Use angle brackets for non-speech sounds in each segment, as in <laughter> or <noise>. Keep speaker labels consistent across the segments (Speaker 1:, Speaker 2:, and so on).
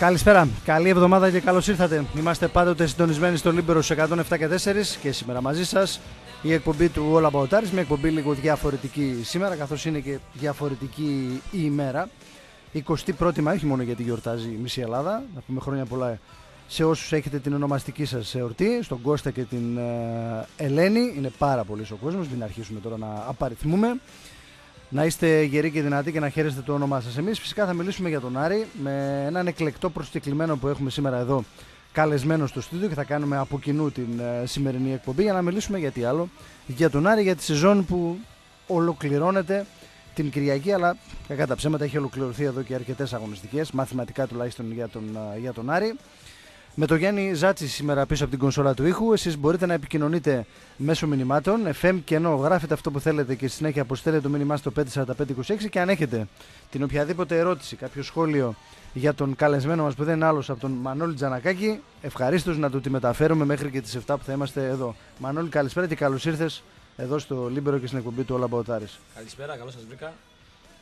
Speaker 1: Καλησπέρα. Καλή εβδομάδα και καλώς ήρθατε. Είμαστε πάντοτε συντονισμένοι στο Λίμπερο 107 και 4 και σήμερα μαζί σας η εκπομπή του All About Aris, μια εκπομπή λίγο διαφορετική σήμερα, καθώς είναι και διαφορετική η ημέρα. 21η Μαΐου, όχι μόνο γιατί γιορτάζει η μισή Ελλάδα. Να πούμε χρόνια πολλά σε όσους έχετε την ονομαστική σας εορτή, στον Κώστα και την ε, Ελένη. Είναι πάρα πολύ ο κόσμος, μην αρχίσουμε τώρα να απαριθμούμε να είστε γεροί και δυνατοί και να χαίρεστε το όνομά σας. Εμείς φυσικά θα μιλήσουμε για τον Άρη με έναν εκλεκτό προσκεκλημένο που έχουμε σήμερα εδώ καλεσμένο στο στούντιο και θα κάνουμε από κοινού την ε, σημερινή εκπομπή για να μιλήσουμε για τι άλλο. Για τον Άρη, για τη σεζόν που ολοκληρώνεται την Κυριακή, αλλά κακά τα ψέματα έχει ολοκληρωθεί εδώ και αρκετές αγωνιστικές, μαθηματικά τουλάχιστον για τον, ε, για τον Άρη. Με τον Γιάννη Ζάτση σήμερα πίσω από την κονσόλα του ήχου. Εσείς μπορείτε να επικοινωνείτε μέσω μηνυμάτων. FM και ενώ γράφετε αυτό που θέλετε και συνέχεια αποστέλλετε το μήνυμά στο 54526 και αν έχετε την οποιαδήποτε ερώτηση, κάποιο σχόλιο για τον καλεσμένο μας που δεν είναι άλλος από τον Μανώλη Τζανακάκη, ευχαρίστως να του τη μεταφέρουμε μέχρι και τις 7 που θα είμαστε εδώ. Μανώλη, καλησπέρα και καλώς ήρθες εδώ στο Λίμπερο και στην εκπομπή του All
Speaker 2: Καλησπέρα, καλώς σας βρήκα.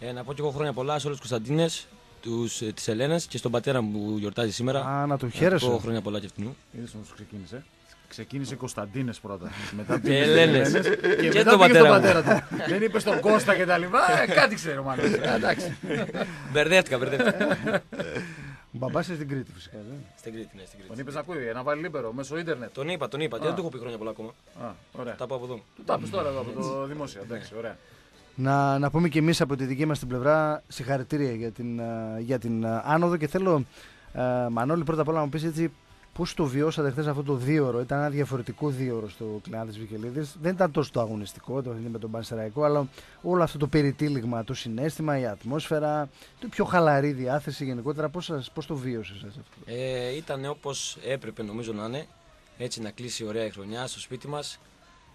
Speaker 2: Ε, να πω και εγώ χρόνια πολλά σε όλους τους Κωνσταντίνες, ε, τις Ελένες και στον πατέρα μου που γιορτάζει σήμερα.
Speaker 1: Α, να τον χαίρεσαι.
Speaker 2: Να χρόνια πολλά και αυτήν.
Speaker 3: Είδες όμως ξεκίνησε. Ξεκίνησε Κωνσταντίνες πρώτα. <laughs>
Speaker 2: μετά και Ελένες.
Speaker 3: Και, και μετά τον πατέρα, πατέρα του. Δεν είπε στον Κώστα και τα λοιπά. Ε, κάτι ξέρω μάλλον. <laughs> Εντάξει. <laughs>
Speaker 2: Μπερδεύτηκα, μπερδεύτηκα.
Speaker 1: Μπαμπά στην Κρήτη φυσικά.
Speaker 2: Δεν; Στην Κρήτη, ναι, στην Κρήτη.
Speaker 3: Τον είπες να ακούει, να βάλει λίπερο μέσω ίντερνετ.
Speaker 2: Τον είπα, τον είπα. Δεν του έχω πει χρόνια πολλά ακόμα.
Speaker 3: Α, ωραία.
Speaker 2: Τα πω από εδώ.
Speaker 3: Του τα τώρα εδώ από το δημόσιο. Εντάξει, ωραία.
Speaker 1: Να, να πούμε και εμείς από τη δική μας την πλευρά συγχαρητήρια για την, ε, για την ε, άνοδο και θέλω uh, Μανώλη πρώτα απ' όλα να μου πεις έτσι πώς το βιώσατε χθες αυτό το δύο ήταν ένα διαφορετικό δύο στο Κλεάνδης Βικελίδης. Δεν ήταν τόσο το αγωνιστικό το με τον Πανσεραϊκό αλλά όλο αυτό το περιτύλιγμα, το συνέστημα, η ατμόσφαιρα το πιο χαλαρή διάθεση γενικότερα πώς, πώς το βίωσες αυτό;
Speaker 2: Ε, Ήταν όπως έπρεπε νομίζω να είναι. Έτσι να κλείσει ωραία η χρονιά στο σπίτι μας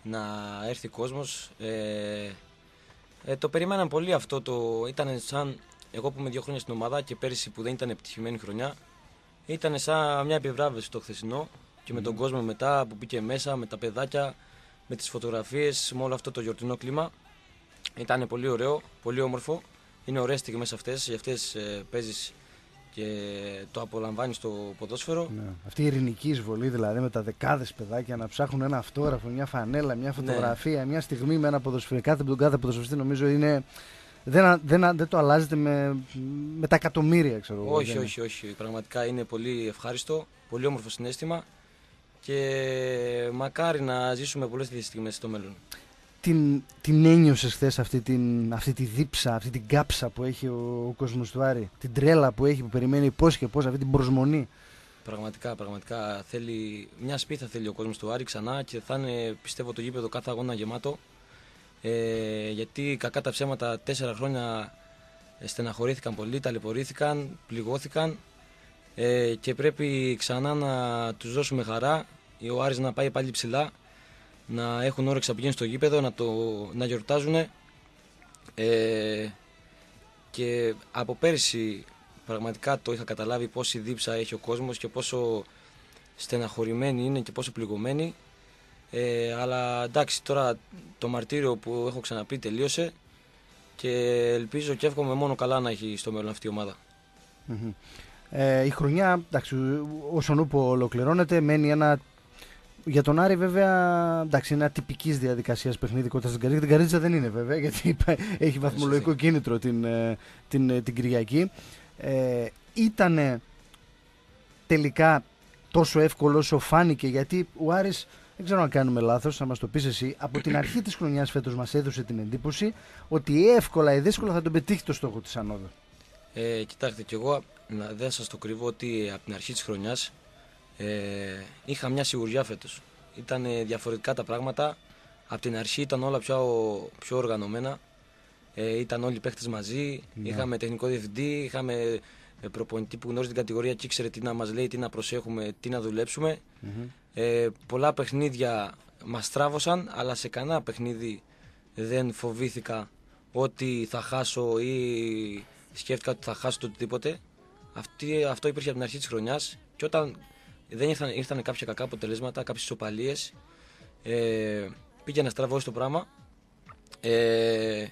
Speaker 2: να έρθει κόσμος ε, ε, το περιμέναμε πολύ αυτό. Το, ήταν σαν εγώ που είμαι δύο χρόνια στην ομάδα και πέρυσι που δεν ήταν επιτυχημένη χρονιά. Ήταν σαν μια επιβράβευση το χθεσινό και με τον κόσμο μετά που μπήκε μέσα, με τα παιδάκια, με τις φωτογραφίες, με όλο αυτό το γιορτινό κλίμα. Ήταν πολύ ωραίο, πολύ όμορφο. Είναι ωραίες στιγμές αυτές, για αυτές ε, παίζεις και το απολαμβάνεις στο ποδόσφαιρο. Ναι.
Speaker 1: Αυτή η ειρηνική εισβολή δηλαδή με τα δεκάδες παιδάκια να ψάχνουν ένα αυτόγραφο, μια φανέλα, μια ναι. φωτογραφία, μια στιγμή με ένα ποδοσφαιριστή. Κάθε, τον κάθε ποδοσφαιριστή νομίζω είναι. Δεν, δεν, δεν το αλλάζεται με, με τα εκατομμύρια, ξέρω
Speaker 2: Όχι, όχι, όχι. Πραγματικά είναι πολύ ευχάριστο, πολύ όμορφο συνέστημα και μακάρι να ζήσουμε πολλές τέτοιες στιγμές στο μέλλον
Speaker 1: την, την ένιωσες χθες αυτή, την, αυτή τη δίψα, αυτή την κάψα που έχει ο, ο κόσμος του Άρη, την τρέλα που έχει που περιμένει πώς και πώς, αυτή την προσμονή.
Speaker 2: Πραγματικά, πραγματικά θέλει μια σπίθα θέλει ο κόσμος του Άρη ξανά και θα είναι πιστεύω το γήπεδο κάθε αγώνα γεμάτο. Ε, γιατί κακά τα ψέματα τέσσερα χρόνια στεναχωρήθηκαν πολύ, ταλαιπωρήθηκαν, πληγώθηκαν ε, και πρέπει ξανά να τους δώσουμε χαρά, ο Άρης να πάει πάλι ψηλά να έχουν όρεξη να πηγαίνουν στο γήπεδο, να, το, να γιορτάζουν. Ε, και από πέρσι πραγματικά το είχα καταλάβει πόση δίψα έχει ο κόσμος και πόσο στεναχωρημένοι είναι και πόσο πληγωμένοι. Ε, αλλά εντάξει τώρα το μαρτύριο που έχω ξαναπεί τελείωσε και ελπίζω και εύχομαι μόνο καλά να έχει στο μέλλον αυτή η ομάδα.
Speaker 1: Ε, η χρονιά, εντάξει, όσον ούπο ολοκληρώνεται, μένει ένα για τον Άρη, βέβαια, εντάξει, είναι ατυπικής διαδικασίας παιχνίδι κοντά στην Καρίτσα. Την Καρίτσα δεν είναι, βέβαια, γιατί έχει βαθμολογικό κίνητρο την, ε, την, ε, την Κυριακή. Ε, ήτανε τελικά τόσο εύκολο όσο φάνηκε, γιατί ο Άρης, δεν ξέρω αν κάνουμε λάθος, θα μας το πεις εσύ, από την αρχή της χρονιάς φέτος μας έδωσε την εντύπωση ότι εύκολα ή δύσκολα θα τον πετύχει το στόχο της ανόδου.
Speaker 2: Ε, κοιτάξτε, κι εγώ δεν σας το κρύβω ότι από την αρχή της χρονιάς ε, είχα μια σιγουριά φέτος. Ήταν διαφορετικά τα πράγματα. Από την αρχή ήταν όλα πιο, πιο οργανωμένα. Ε, ήταν όλοι οι παίχτε μαζί. Ναι. Είχαμε τεχνικό διευθυντή, είχαμε ε, προπονητή που γνώριζε την κατηγορία και ήξερε τι να μας λέει, τι να προσέχουμε, τι να δουλεψουμε Ε, πολλά παιχνίδια μας τράβωσαν, αλλά σε κανένα παιχνίδι δεν φοβήθηκα ότι θα χάσω ή σκέφτηκα ότι θα χάσω το οτιδήποτε. Αυτή, αυτό υπήρχε από την αρχή της χρονιάς. Και όταν δεν ήρθαν, ήρθαν κάποια κακά αποτελέσματα, κάποιες ισοπαλίες. Ε, πήγε να στραβώσει το πράγμα. Ε,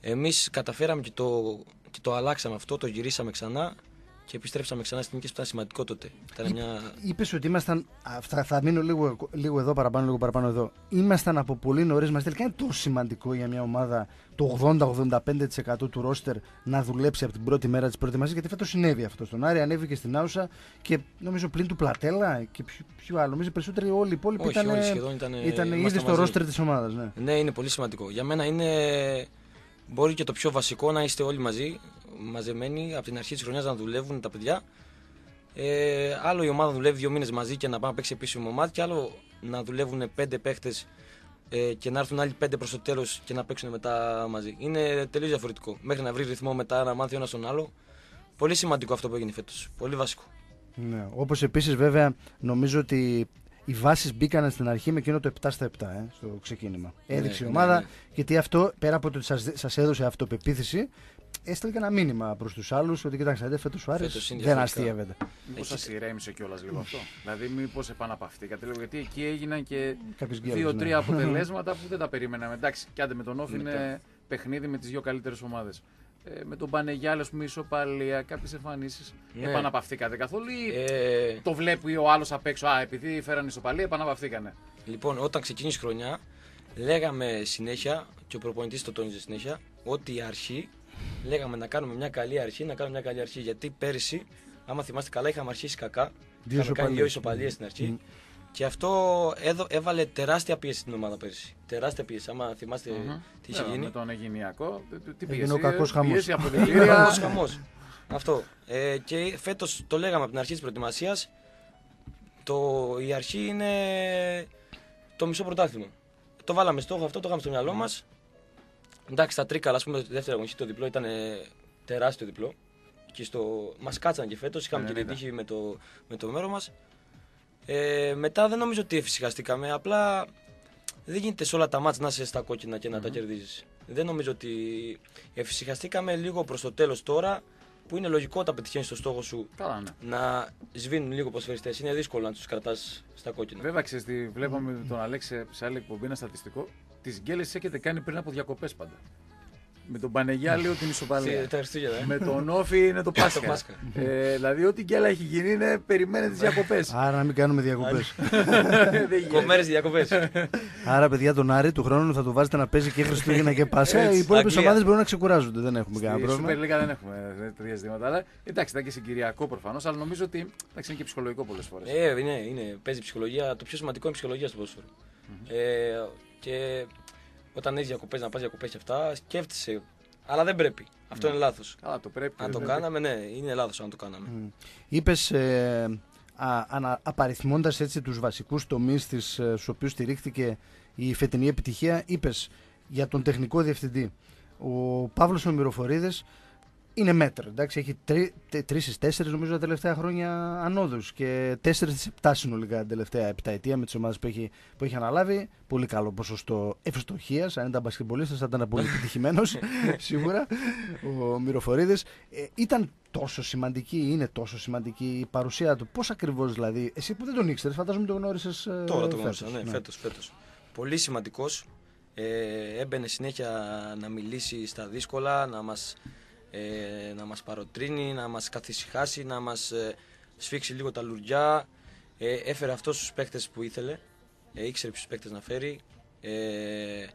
Speaker 2: εμείς καταφέραμε και το, και το αλλάξαμε αυτό, το γυρίσαμε ξανά και επιστρέψαμε ξανά στην νίκη που ήταν σημαντικό τότε. Ήταν μια...
Speaker 1: Είπες ότι ήμασταν. Θα, θα μείνω λίγο, λίγο εδώ παραπάνω, λίγο παραπάνω εδώ. Ήμασταν από πολύ νωρίς μας. Τελικά είναι τόσο σημαντικό για μια ομάδα το 80-85% του ρόστερ να δουλέψει από την πρώτη μέρα της προετοιμασία. Γιατί φέτος συνέβη αυτό. Στον Άρη ανέβηκε στην Άουσα και νομίζω πλην του Πλατέλα και ποιο, ποιο άλλο. Νομίζω περισσότεροι όλοι οι υπόλοιποι
Speaker 2: Όχι,
Speaker 1: ήταν,
Speaker 2: όλοι σχεδόν ήταν,
Speaker 1: ήταν ήδη
Speaker 2: ήμασταν
Speaker 1: στο
Speaker 2: μαζί.
Speaker 1: ρόστερ της ομάδας. Ναι.
Speaker 2: Ναι, είναι πολύ σημαντικό. Για μένα είναι. Μπορεί και το πιο βασικό να είστε όλοι μαζί, μαζεμένοι από την αρχή της χρονιάς να δουλεύουν τα παιδιά. Ε, άλλο η ομάδα δουλεύει δύο μήνες μαζί και να πάει να παίξει επίσημη ομάδα, και άλλο να δουλεύουν πέντε παίχτες ε, και να έρθουν άλλοι πέντε προς το τέλος και να παίξουν μετά μαζί. Είναι τελείως διαφορετικό. Μέχρι να βρει ρυθμό μετά να μάθει ο ένας τον άλλο. Πολύ σημαντικό αυτό που έγινε φέτος. Πολύ βασικό.
Speaker 1: Ναι. Όπως επίσης βέβαια νομίζω ότι οι βάσεις μπήκαν στην αρχή με εκείνο το 7 στα 7 ε, στο ξεκίνημα. Έδειξε η
Speaker 2: ναι,
Speaker 1: ομάδα
Speaker 2: ναι.
Speaker 1: γιατί αυτό πέρα από το ότι σας έδωσε αυτοπεποίθηση, έστειλε και ένα μήνυμα προς τους άλλους ότι κοιτάξτε, φέτος ο Άρης
Speaker 2: Φέτος είναι
Speaker 1: δεν
Speaker 2: διαφορετικά.
Speaker 1: αστείευεται.
Speaker 3: Μήπως σας ηρέμησε κιόλας λίγο αυτό; δηλαδή, μήπως επαναπαυτήκατε λίγο. Γιατί εκεί έγιναν και
Speaker 1: Κάποιες γκέλες,
Speaker 3: δύο-τρία
Speaker 1: ναι. <laughs>
Speaker 3: αποτελέσματα που δεν τα περίμεναμε. Εντάξει, και άντε με τον Όφη είναι παιχνίδι με τις δύο καλύτερες ομάδες. Ε, με τον Πανεγιάλη, ας πούμε, ισοπαλία, κάποιες εμφανίσεις.
Speaker 2: Ναι.
Speaker 3: Επαναπαυτήκατε καθόλου ή
Speaker 2: Ε,
Speaker 3: το βλέπει ο άλλος απ' έξω. Α, επειδή φέραν ισοπαλία, επαναπαυτήκανε.
Speaker 2: Λοιπόν, όταν ξεκίνησε η χρονιά, λέγαμε συνέχεια, και ο προπονητής το τόνιζε συνέχεια, ότι η αρχή, λέγαμε να κάνουμε μια καλή αρχή, να κάνουμε μια καλή αρχή. Γιατί πέρυσι, άμα θυμάστε καλά, είχαμε αρχίσει κακά.
Speaker 1: Δύο
Speaker 2: είχαμε κάνει
Speaker 1: ισοπαλίες.
Speaker 2: δύο ισοπαλίες στην αρχή. Και αυτό έδω, έβαλε τεράστια πίεση στην ομάδα πέρυσι. Τεράστια πίεση. Άμα θυμάστε τι είχε
Speaker 3: Ναι,
Speaker 2: γίνει.
Speaker 3: Με τον Αιγυνιακό, τι- τι
Speaker 1: Έγινε
Speaker 3: πίεση.
Speaker 1: ο κακός χαμός.
Speaker 3: Πίεση από
Speaker 2: Έγινε
Speaker 3: δηλητήρια.
Speaker 2: κακός χαμός. Αυτό. Ε, και φέτος το λέγαμε από την αρχή της προετοιμασίας. Η αρχή είναι το μισό πρωτάθλημα. Το βάλαμε στόχο αυτό, το είχαμε στο μυαλό μας. Εντάξει, τα τρίκαλα, ας πούμε, το δεύτερο αγωνιστή, το διπλό ήταν ε, τεράστιο διπλό. Και στο... Μας κάτσαν και φέτος, είχαμε και την
Speaker 3: 90.
Speaker 2: τύχη με το, με το μέρο μας. Ε, μετά δεν νομίζω ότι εφησυχαστήκαμε. Απλά δεν γίνεται σε όλα τα μάτς να είσαι στα κόκκινα και να τα κερδίζεις. Δεν νομίζω ότι εφησυχαστήκαμε λίγο προς το τέλος τώρα που είναι λογικό όταν πετυχαίνεις το στόχο σου
Speaker 3: Καλά, ναι.
Speaker 2: να σβήνουν λίγο ποσφαιριστές. Είναι δύσκολο να τους κρατάς στα κόκκινα.
Speaker 3: Βέβαια, ξέρεις τι, βλέπαμε τον Αλέξη σε άλλη εκπομπή ένα στατιστικό. Τι γκέλε έχετε κάνει πριν από διακοπές πάντα. Με τον Πανεγιάλιο την ισοπαλία.
Speaker 2: Τα Χριστούγεννα, ε.
Speaker 3: Με τον Όφη είναι το Πάσχα.
Speaker 2: Πάσχα.
Speaker 3: ε, δηλαδή, ό,τι γκέλα έχει γίνει είναι περιμένετε τις διακοπές. <laughs>
Speaker 1: Άρα να μην κάνουμε διακοπές. <laughs>
Speaker 2: Κομμένε διακοπές.
Speaker 1: Άρα, παιδιά, τον Άρη του χρόνου θα του βάζετε να παίζει και Χριστούγεννα και Πάσχα.
Speaker 3: Έτσι,
Speaker 1: Οι υπόλοιπες
Speaker 2: Αγγλία.
Speaker 1: ομάδες μπορούν να ξεκουράζονται. Δεν έχουμε κανένα
Speaker 3: Στη Super
Speaker 1: πρόβλημα.
Speaker 3: League δεν έχουμε ε, τέτοια ζητήματα. Αλλά εντάξει, ήταν και συγκυριακό προφανώς, αλλά νομίζω ότι εντάξει, είναι και ψυχολογικό πολλές φορές.
Speaker 2: Ε, είναι, είναι, παίζει ψυχολογία. Το πιο σημαντικό είναι η ψυχολογία στο ποδόσφαιρο. Ε, και όταν έχεις διακοπές, να πας διακοπές και αυτά, σκέφτεσαι. Αλλά δεν πρέπει. Αυτό είναι λάθος.
Speaker 3: Καλά, το πρέπει.
Speaker 2: Αν το
Speaker 3: δεν
Speaker 2: κάναμε, ναι, είναι λάθος αν το κάναμε.
Speaker 1: Είπες, ε, απαριθμώντας έτσι τους βασικούς τομείς ε, στους οποίους στηρίχθηκε η φετινή επιτυχία, είπες για τον τεχνικό διευθυντή. Ο Παύλος Ομηροφορίδη είναι μέτρο. Εντάξει, έχει τρεις στις τέσσερις νομίζω τα τελευταία χρόνια ανόδου και τέσσερις στις επτά συνολικά την τελευταία επταετία με τις ομάδες που έχει, που έχει αναλάβει. Πολύ καλό ποσοστό ευστοχίας. Αν ήταν μπασκετμπολίστας, θα ήταν πολύ <laughs> επιτυχημένος σίγουρα ο Μυροφορίδης. Ε, ήταν τόσο σημαντική, είναι τόσο σημαντική η παρουσία του; Πώς ακριβώς δηλαδή, εσύ που δεν τον ήξερες, φαντάζομαι το γνώρισες. Ε,
Speaker 2: Τώρα το γνώρισα,
Speaker 1: φέτος,
Speaker 2: ναι, φέτος, φέτος. Πολύ σημαντικός. Ε, έμπαινε συνέχεια να μιλήσει στα δύσκολα, να μας, ε, να μας παροτρύνει, να μας καθησυχάσει, να μας ε, σφίξει λίγο τα λουριά. Ε, έφερε αυτούς τους παίκτες που ήθελε, ε, ήξερε ποιους παίκτες να φέρει, ε,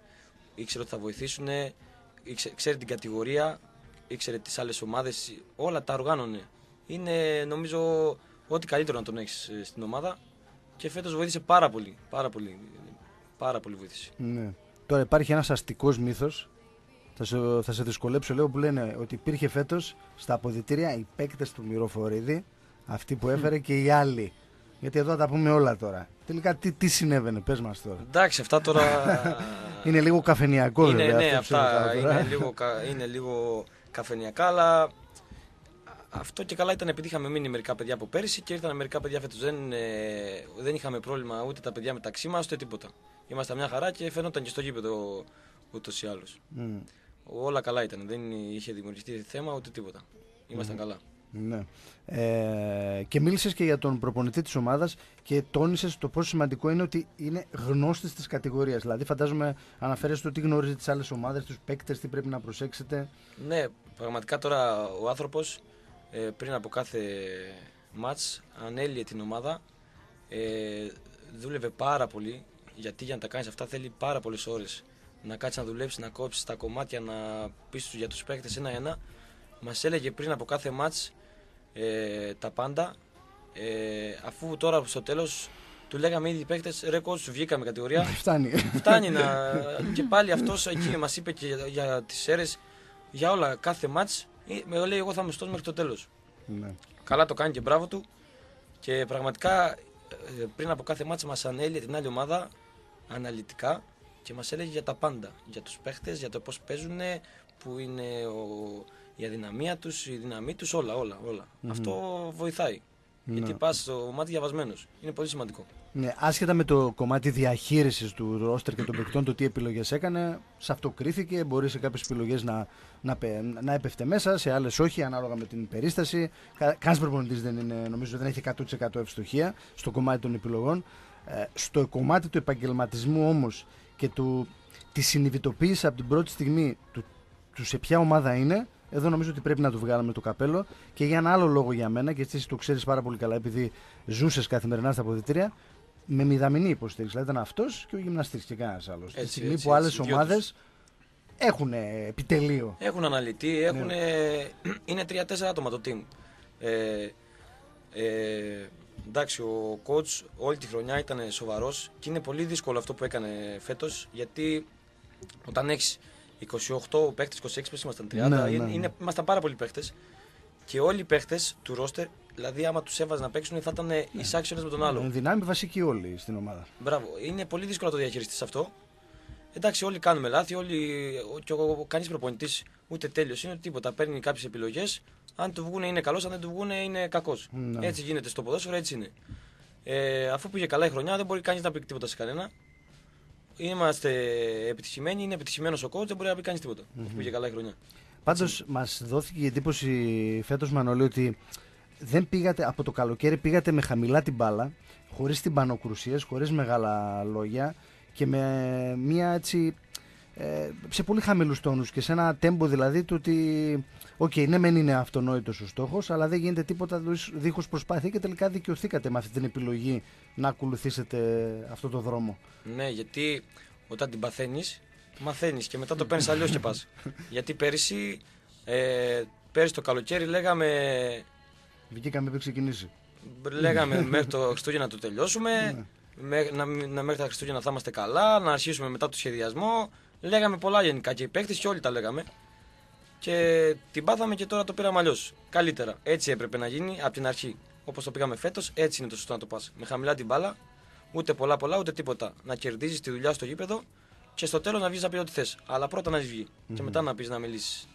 Speaker 2: ήξερε ότι θα βοηθήσουν, ήξερε, ξέρει την κατηγορία, ήξερε τις άλλες ομάδες, όλα τα οργάνωνε. Είναι νομίζω ό,τι καλύτερο να τον έχεις ε, στην ομάδα. Και φέτος βοήθησε πάρα πολύ, πάρα πολύ, πάρα πολύ βοήθησε.
Speaker 1: Ναι. Τώρα υπάρχει ένας αστικός μύθος θα σε, θα σε δυσκολέψω λέω που λένε ότι υπήρχε φέτος στα αποδητήρια οι παίκτες του Μυροφορίδη αυτοί που έφερε και οι άλλοι γιατί εδώ θα τα πούμε όλα τώρα τελικά τι, τι συνέβαινε πες μας τώρα
Speaker 2: Εντάξει, αυτά τώρα. <laughs>
Speaker 1: είναι λίγο καφενιακό
Speaker 2: είναι,
Speaker 1: βέβαια
Speaker 2: ναι,
Speaker 1: αυτό
Speaker 2: αυτά
Speaker 1: ξέρω τώρα.
Speaker 2: είναι <laughs> λίγο, κα- είναι λίγο καφενιακά, αλλά αυτό και καλά ήταν επειδή είχαμε μείνει μερικά παιδιά από πέρυσι και ήρθαν μερικά παιδιά φέτος. Δεν, ε, δεν είχαμε πρόβλημα ούτε τα παιδιά μεταξύ μας ούτε τίποτα. Ήμασταν μια χαρά και φαίνονταν και στο γήπεδο ούτως ή άλλως.
Speaker 1: Μμ.
Speaker 2: Όλα καλά ήταν. Δεν είχε δημιουργηθεί θέμα ούτε τίποτα. Ήμασταν καλά.
Speaker 1: Ναι. Ε, και μίλησες και για τον προπονητή της ομάδας και τόνισες το πόσο σημαντικό είναι ότι είναι γνώστης της κατηγορίας. Δηλαδή φαντάζομαι αναφέρεσαι το τι γνωρίζει τις άλλες ομάδες, τους παίκτες, τι πρέπει να προσέξετε.
Speaker 2: Ναι, πραγματικά τώρα ο άνθρωπος ε, πριν από κάθε μάτς ανέλυε την ομάδα. Ε, δούλευε πάρα πολύ γιατί για να τα κάνεις αυτά θέλει πάρα πολλές ώρες να κάτσει να δουλέψει, να κόψει τα κομμάτια, να πει για τους παίκτες ένα-ένα. Μας έλεγε πριν από κάθε μάτς ε, τα πάντα. Ε, αφού τώρα στο τέλος του λέγαμε ήδη οι παίκτες, ρε κότσου, βγήκαμε κατηγορία. <laughs>
Speaker 1: Φτάνει.
Speaker 2: Φτάνει να... <laughs> και πάλι αυτός εκεί μας είπε και για, για τις αίρες, για όλα, κάθε μάτς, ε, με λέει εγώ θα είμαι στός μέχρι το τέλος.
Speaker 1: Ναι.
Speaker 2: Καλά το κάνει και μπράβο του. Και πραγματικά ε, πριν από κάθε μάτς μας ανέλυε την άλλη ομάδα αναλυτικά και μας έλεγε για τα πάντα. Για τους παίχτες, για το πώς παίζουν, που είναι ο, η αδυναμία τους, η δύναμή τους, όλα, όλα, όλα. Αυτό βοηθάει.
Speaker 1: Ναι.
Speaker 2: Γιατί πας στο μάτι διαβασμένος. Είναι πολύ σημαντικό.
Speaker 1: Ναι, άσχετα με το κομμάτι διαχείρισης του ρόστερ και των παικτών, το τι επιλογές έκανε, σε αυτό κρίθηκε. Μπορεί σε κάποιες επιλογές να, να, πε- να έπεφτε μέσα, σε άλλες όχι, ανάλογα με την περίσταση. Κα, Κανένας προπονητής δεν είναι, νομίζω, δεν έχει 100% ευστοχία στο κομμάτι των επιλογών. Ε, στο κομμάτι του επαγγελματισμού όμως και του, τη συνειδητοποίηση από την πρώτη στιγμή του, του σε ποια ομάδα είναι, εδώ νομίζω ότι πρέπει να του βγάλουμε το καπέλο και για ένα άλλο λόγο για μένα, και εσύ το ξέρεις πάρα πολύ καλά, επειδή ζούσες καθημερινά στα αποδητήρια, με μηδαμινή υποστήριξη. Δηλαδή ήταν αυτός και ο γυμναστής και κανένας άλλος. Τη
Speaker 2: Έτσι,
Speaker 1: στιγμή
Speaker 2: έτσι,
Speaker 1: που άλλε
Speaker 2: έτσι, οι δυο
Speaker 1: ομάδες
Speaker 2: τους.
Speaker 1: έχουν επιτελείο.
Speaker 2: Έχουν αναλυτή, έχουν, <clears throat> είναι τρία-τέσσερα άτομα το team. Ε, ε, εντάξει, ο coach όλη τη χρονιά ήταν σοβαρός και είναι πολύ δύσκολο αυτό που έκανε φέτος γιατί όταν έχεις 28 παίχτε, 26 πες ήμασταν 30,
Speaker 1: Ναι, ναι,
Speaker 2: είναι,
Speaker 1: ναι.
Speaker 2: είναι- ήμασταν πάρα πολλοί παίχτε και όλοι οι παίχτε του ρόστερ, δηλαδή άμα τους έβαζε να παίξουν θα ήταν εισάξιονε με τον άλλο.
Speaker 1: Είναι δυνάμει βασική όλοι στην ομάδα.
Speaker 2: Μπράβο. Είναι πολύ δύσκολο να το διαχειριστείς αυτό. Εντάξει, όλοι κάνουμε λάθη, όλοι, και ο, ο, κανείς προπονητής ούτε τέλειος είναι ούτε τίποτα. Παίρνει κάποιες επιλογές. Αν του βγουν είναι καλός, αν δεν του βγουν είναι κακός.
Speaker 1: Ναι.
Speaker 2: Έτσι γίνεται στο ποδόσφαιρο, έτσι είναι. Ε, αφού πήγε καλά η χρονιά, δεν μπορεί κανείς να πει τίποτα σε κανένα. Είμαστε επιτυχημένοι, είναι επιτυχημένος ο coach, δεν μπορεί να πει κανείς τίποτα. Αφού πήγε καλά η χρονιά.
Speaker 1: Πάντως μας δόθηκε η εντύπωση φέτος, Μανώλη, ότι δεν πήγατε από το καλοκαίρι, πήγατε με χαμηλά την μπάλα, χωρίς τυμπανοκρουσίες, χωρίς μεγάλα λόγια και με μία έτσι. Ε, σε πολύ χαμηλούς τόνους και σε ένα τέμπο δηλαδή του ότι. Οκ, ναι, μεν είναι αυτονόητος ο στόχος, αλλά δεν γίνεται τίποτα δίχως προσπάθεια και τελικά δικαιωθήκατε με αυτή την επιλογή να ακολουθήσετε αυτό το δρόμο.
Speaker 2: Ναι, γιατί όταν την παθαίνεις, μαθαίνεις και μετά το παίρνεις αλλιώς και πας. <laughs> γιατί πέρυσι, ε, πέρυσι το καλοκαίρι λέγαμε
Speaker 1: Βγήκαμε πριν ξεκινήσει.
Speaker 2: Λέγαμε <laughs> μέχρι το Χριστούγεννα να το τελειώσουμε. με- να, να μέχρι τα Χριστούγεννα θα είμαστε καλά, να αρχίσουμε μετά το σχεδιασμό. Λέγαμε πολλά γενικά και οι παίκτες και όλοι τα λέγαμε. Και την πάθαμε και τώρα το πήραμε αλλιώς. Καλύτερα. Έτσι έπρεπε να γίνει από την αρχή. Όπως το πήγαμε φέτος, έτσι είναι το σωστό να το πας. Με χαμηλά την μπάλα, ούτε πολλά πολλά ούτε τίποτα. Να κερδίζεις τη δουλειά στο γήπεδο και στο τέλος να βγεις να πει ό,τι θες. Αλλά πρώτα να έχεις βγει. Και μετά να πεις να μιλήσεις.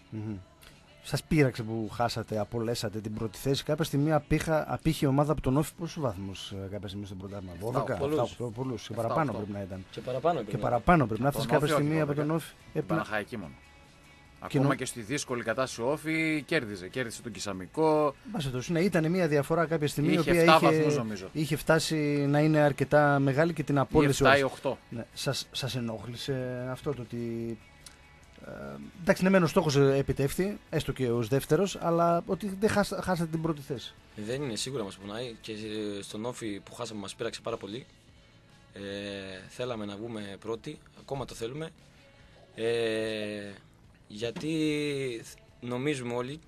Speaker 1: Σας πείραξε που χάσατε, απολέσατε την πρώτη θέση. Κάποια στιγμή απήχα, απήχε η ομάδα από τον Όφη πόσους βαθμούς κάποια στιγμή στο πρωτάθλημα; 12,
Speaker 2: πολλούς.
Speaker 1: 7, 8, πολλούς. Και παραπάνω
Speaker 3: 7-8.
Speaker 1: πρέπει να ήταν.
Speaker 2: Και παραπάνω
Speaker 1: Και
Speaker 2: έπρεπε.
Speaker 1: παραπάνω πρέπει να
Speaker 3: Τον
Speaker 1: φτάσει κάποια
Speaker 3: Όφη,
Speaker 1: στιγμή
Speaker 3: όχι,
Speaker 1: από τον
Speaker 3: 12.
Speaker 1: Όφη. Ε,
Speaker 3: Την Παναχαϊκή μόνο. Ακόμα
Speaker 1: νο-
Speaker 3: και στη δύσκολη κατάσταση ο Όφη κέρδιζε. Κέρδισε τον Κισαμικό.
Speaker 1: Μπας ναι, ήταν μια διαφορά κάποια στιγμή η
Speaker 3: Είχε
Speaker 1: οποία
Speaker 3: 7 βαθμούς,
Speaker 1: είχε,
Speaker 3: νομίζω.
Speaker 1: είχε φτάσει να είναι αρκετά μεγάλη και την
Speaker 3: Ή
Speaker 1: απόλυση.
Speaker 3: 7 ή 8.
Speaker 1: Ναι. Σας, σας ενόχλησε αυτό το ότι... Ε, εντάξει, ναι, μεν ο στόχος επιτεύχθη, έστω και ως δεύτερος, αλλά ότι δεν χάσα- χάσατε την πρώτη θέση.
Speaker 2: Δεν είναι σίγουρα μας πονάει και ε, στον Όφη που χάσαμε μας πήραξε πάρα πολύ. Ε, θέλαμε να βγούμε πρώτοι, ακόμα το θέλουμε. Ε, γιατί νομίζουμε όλοι,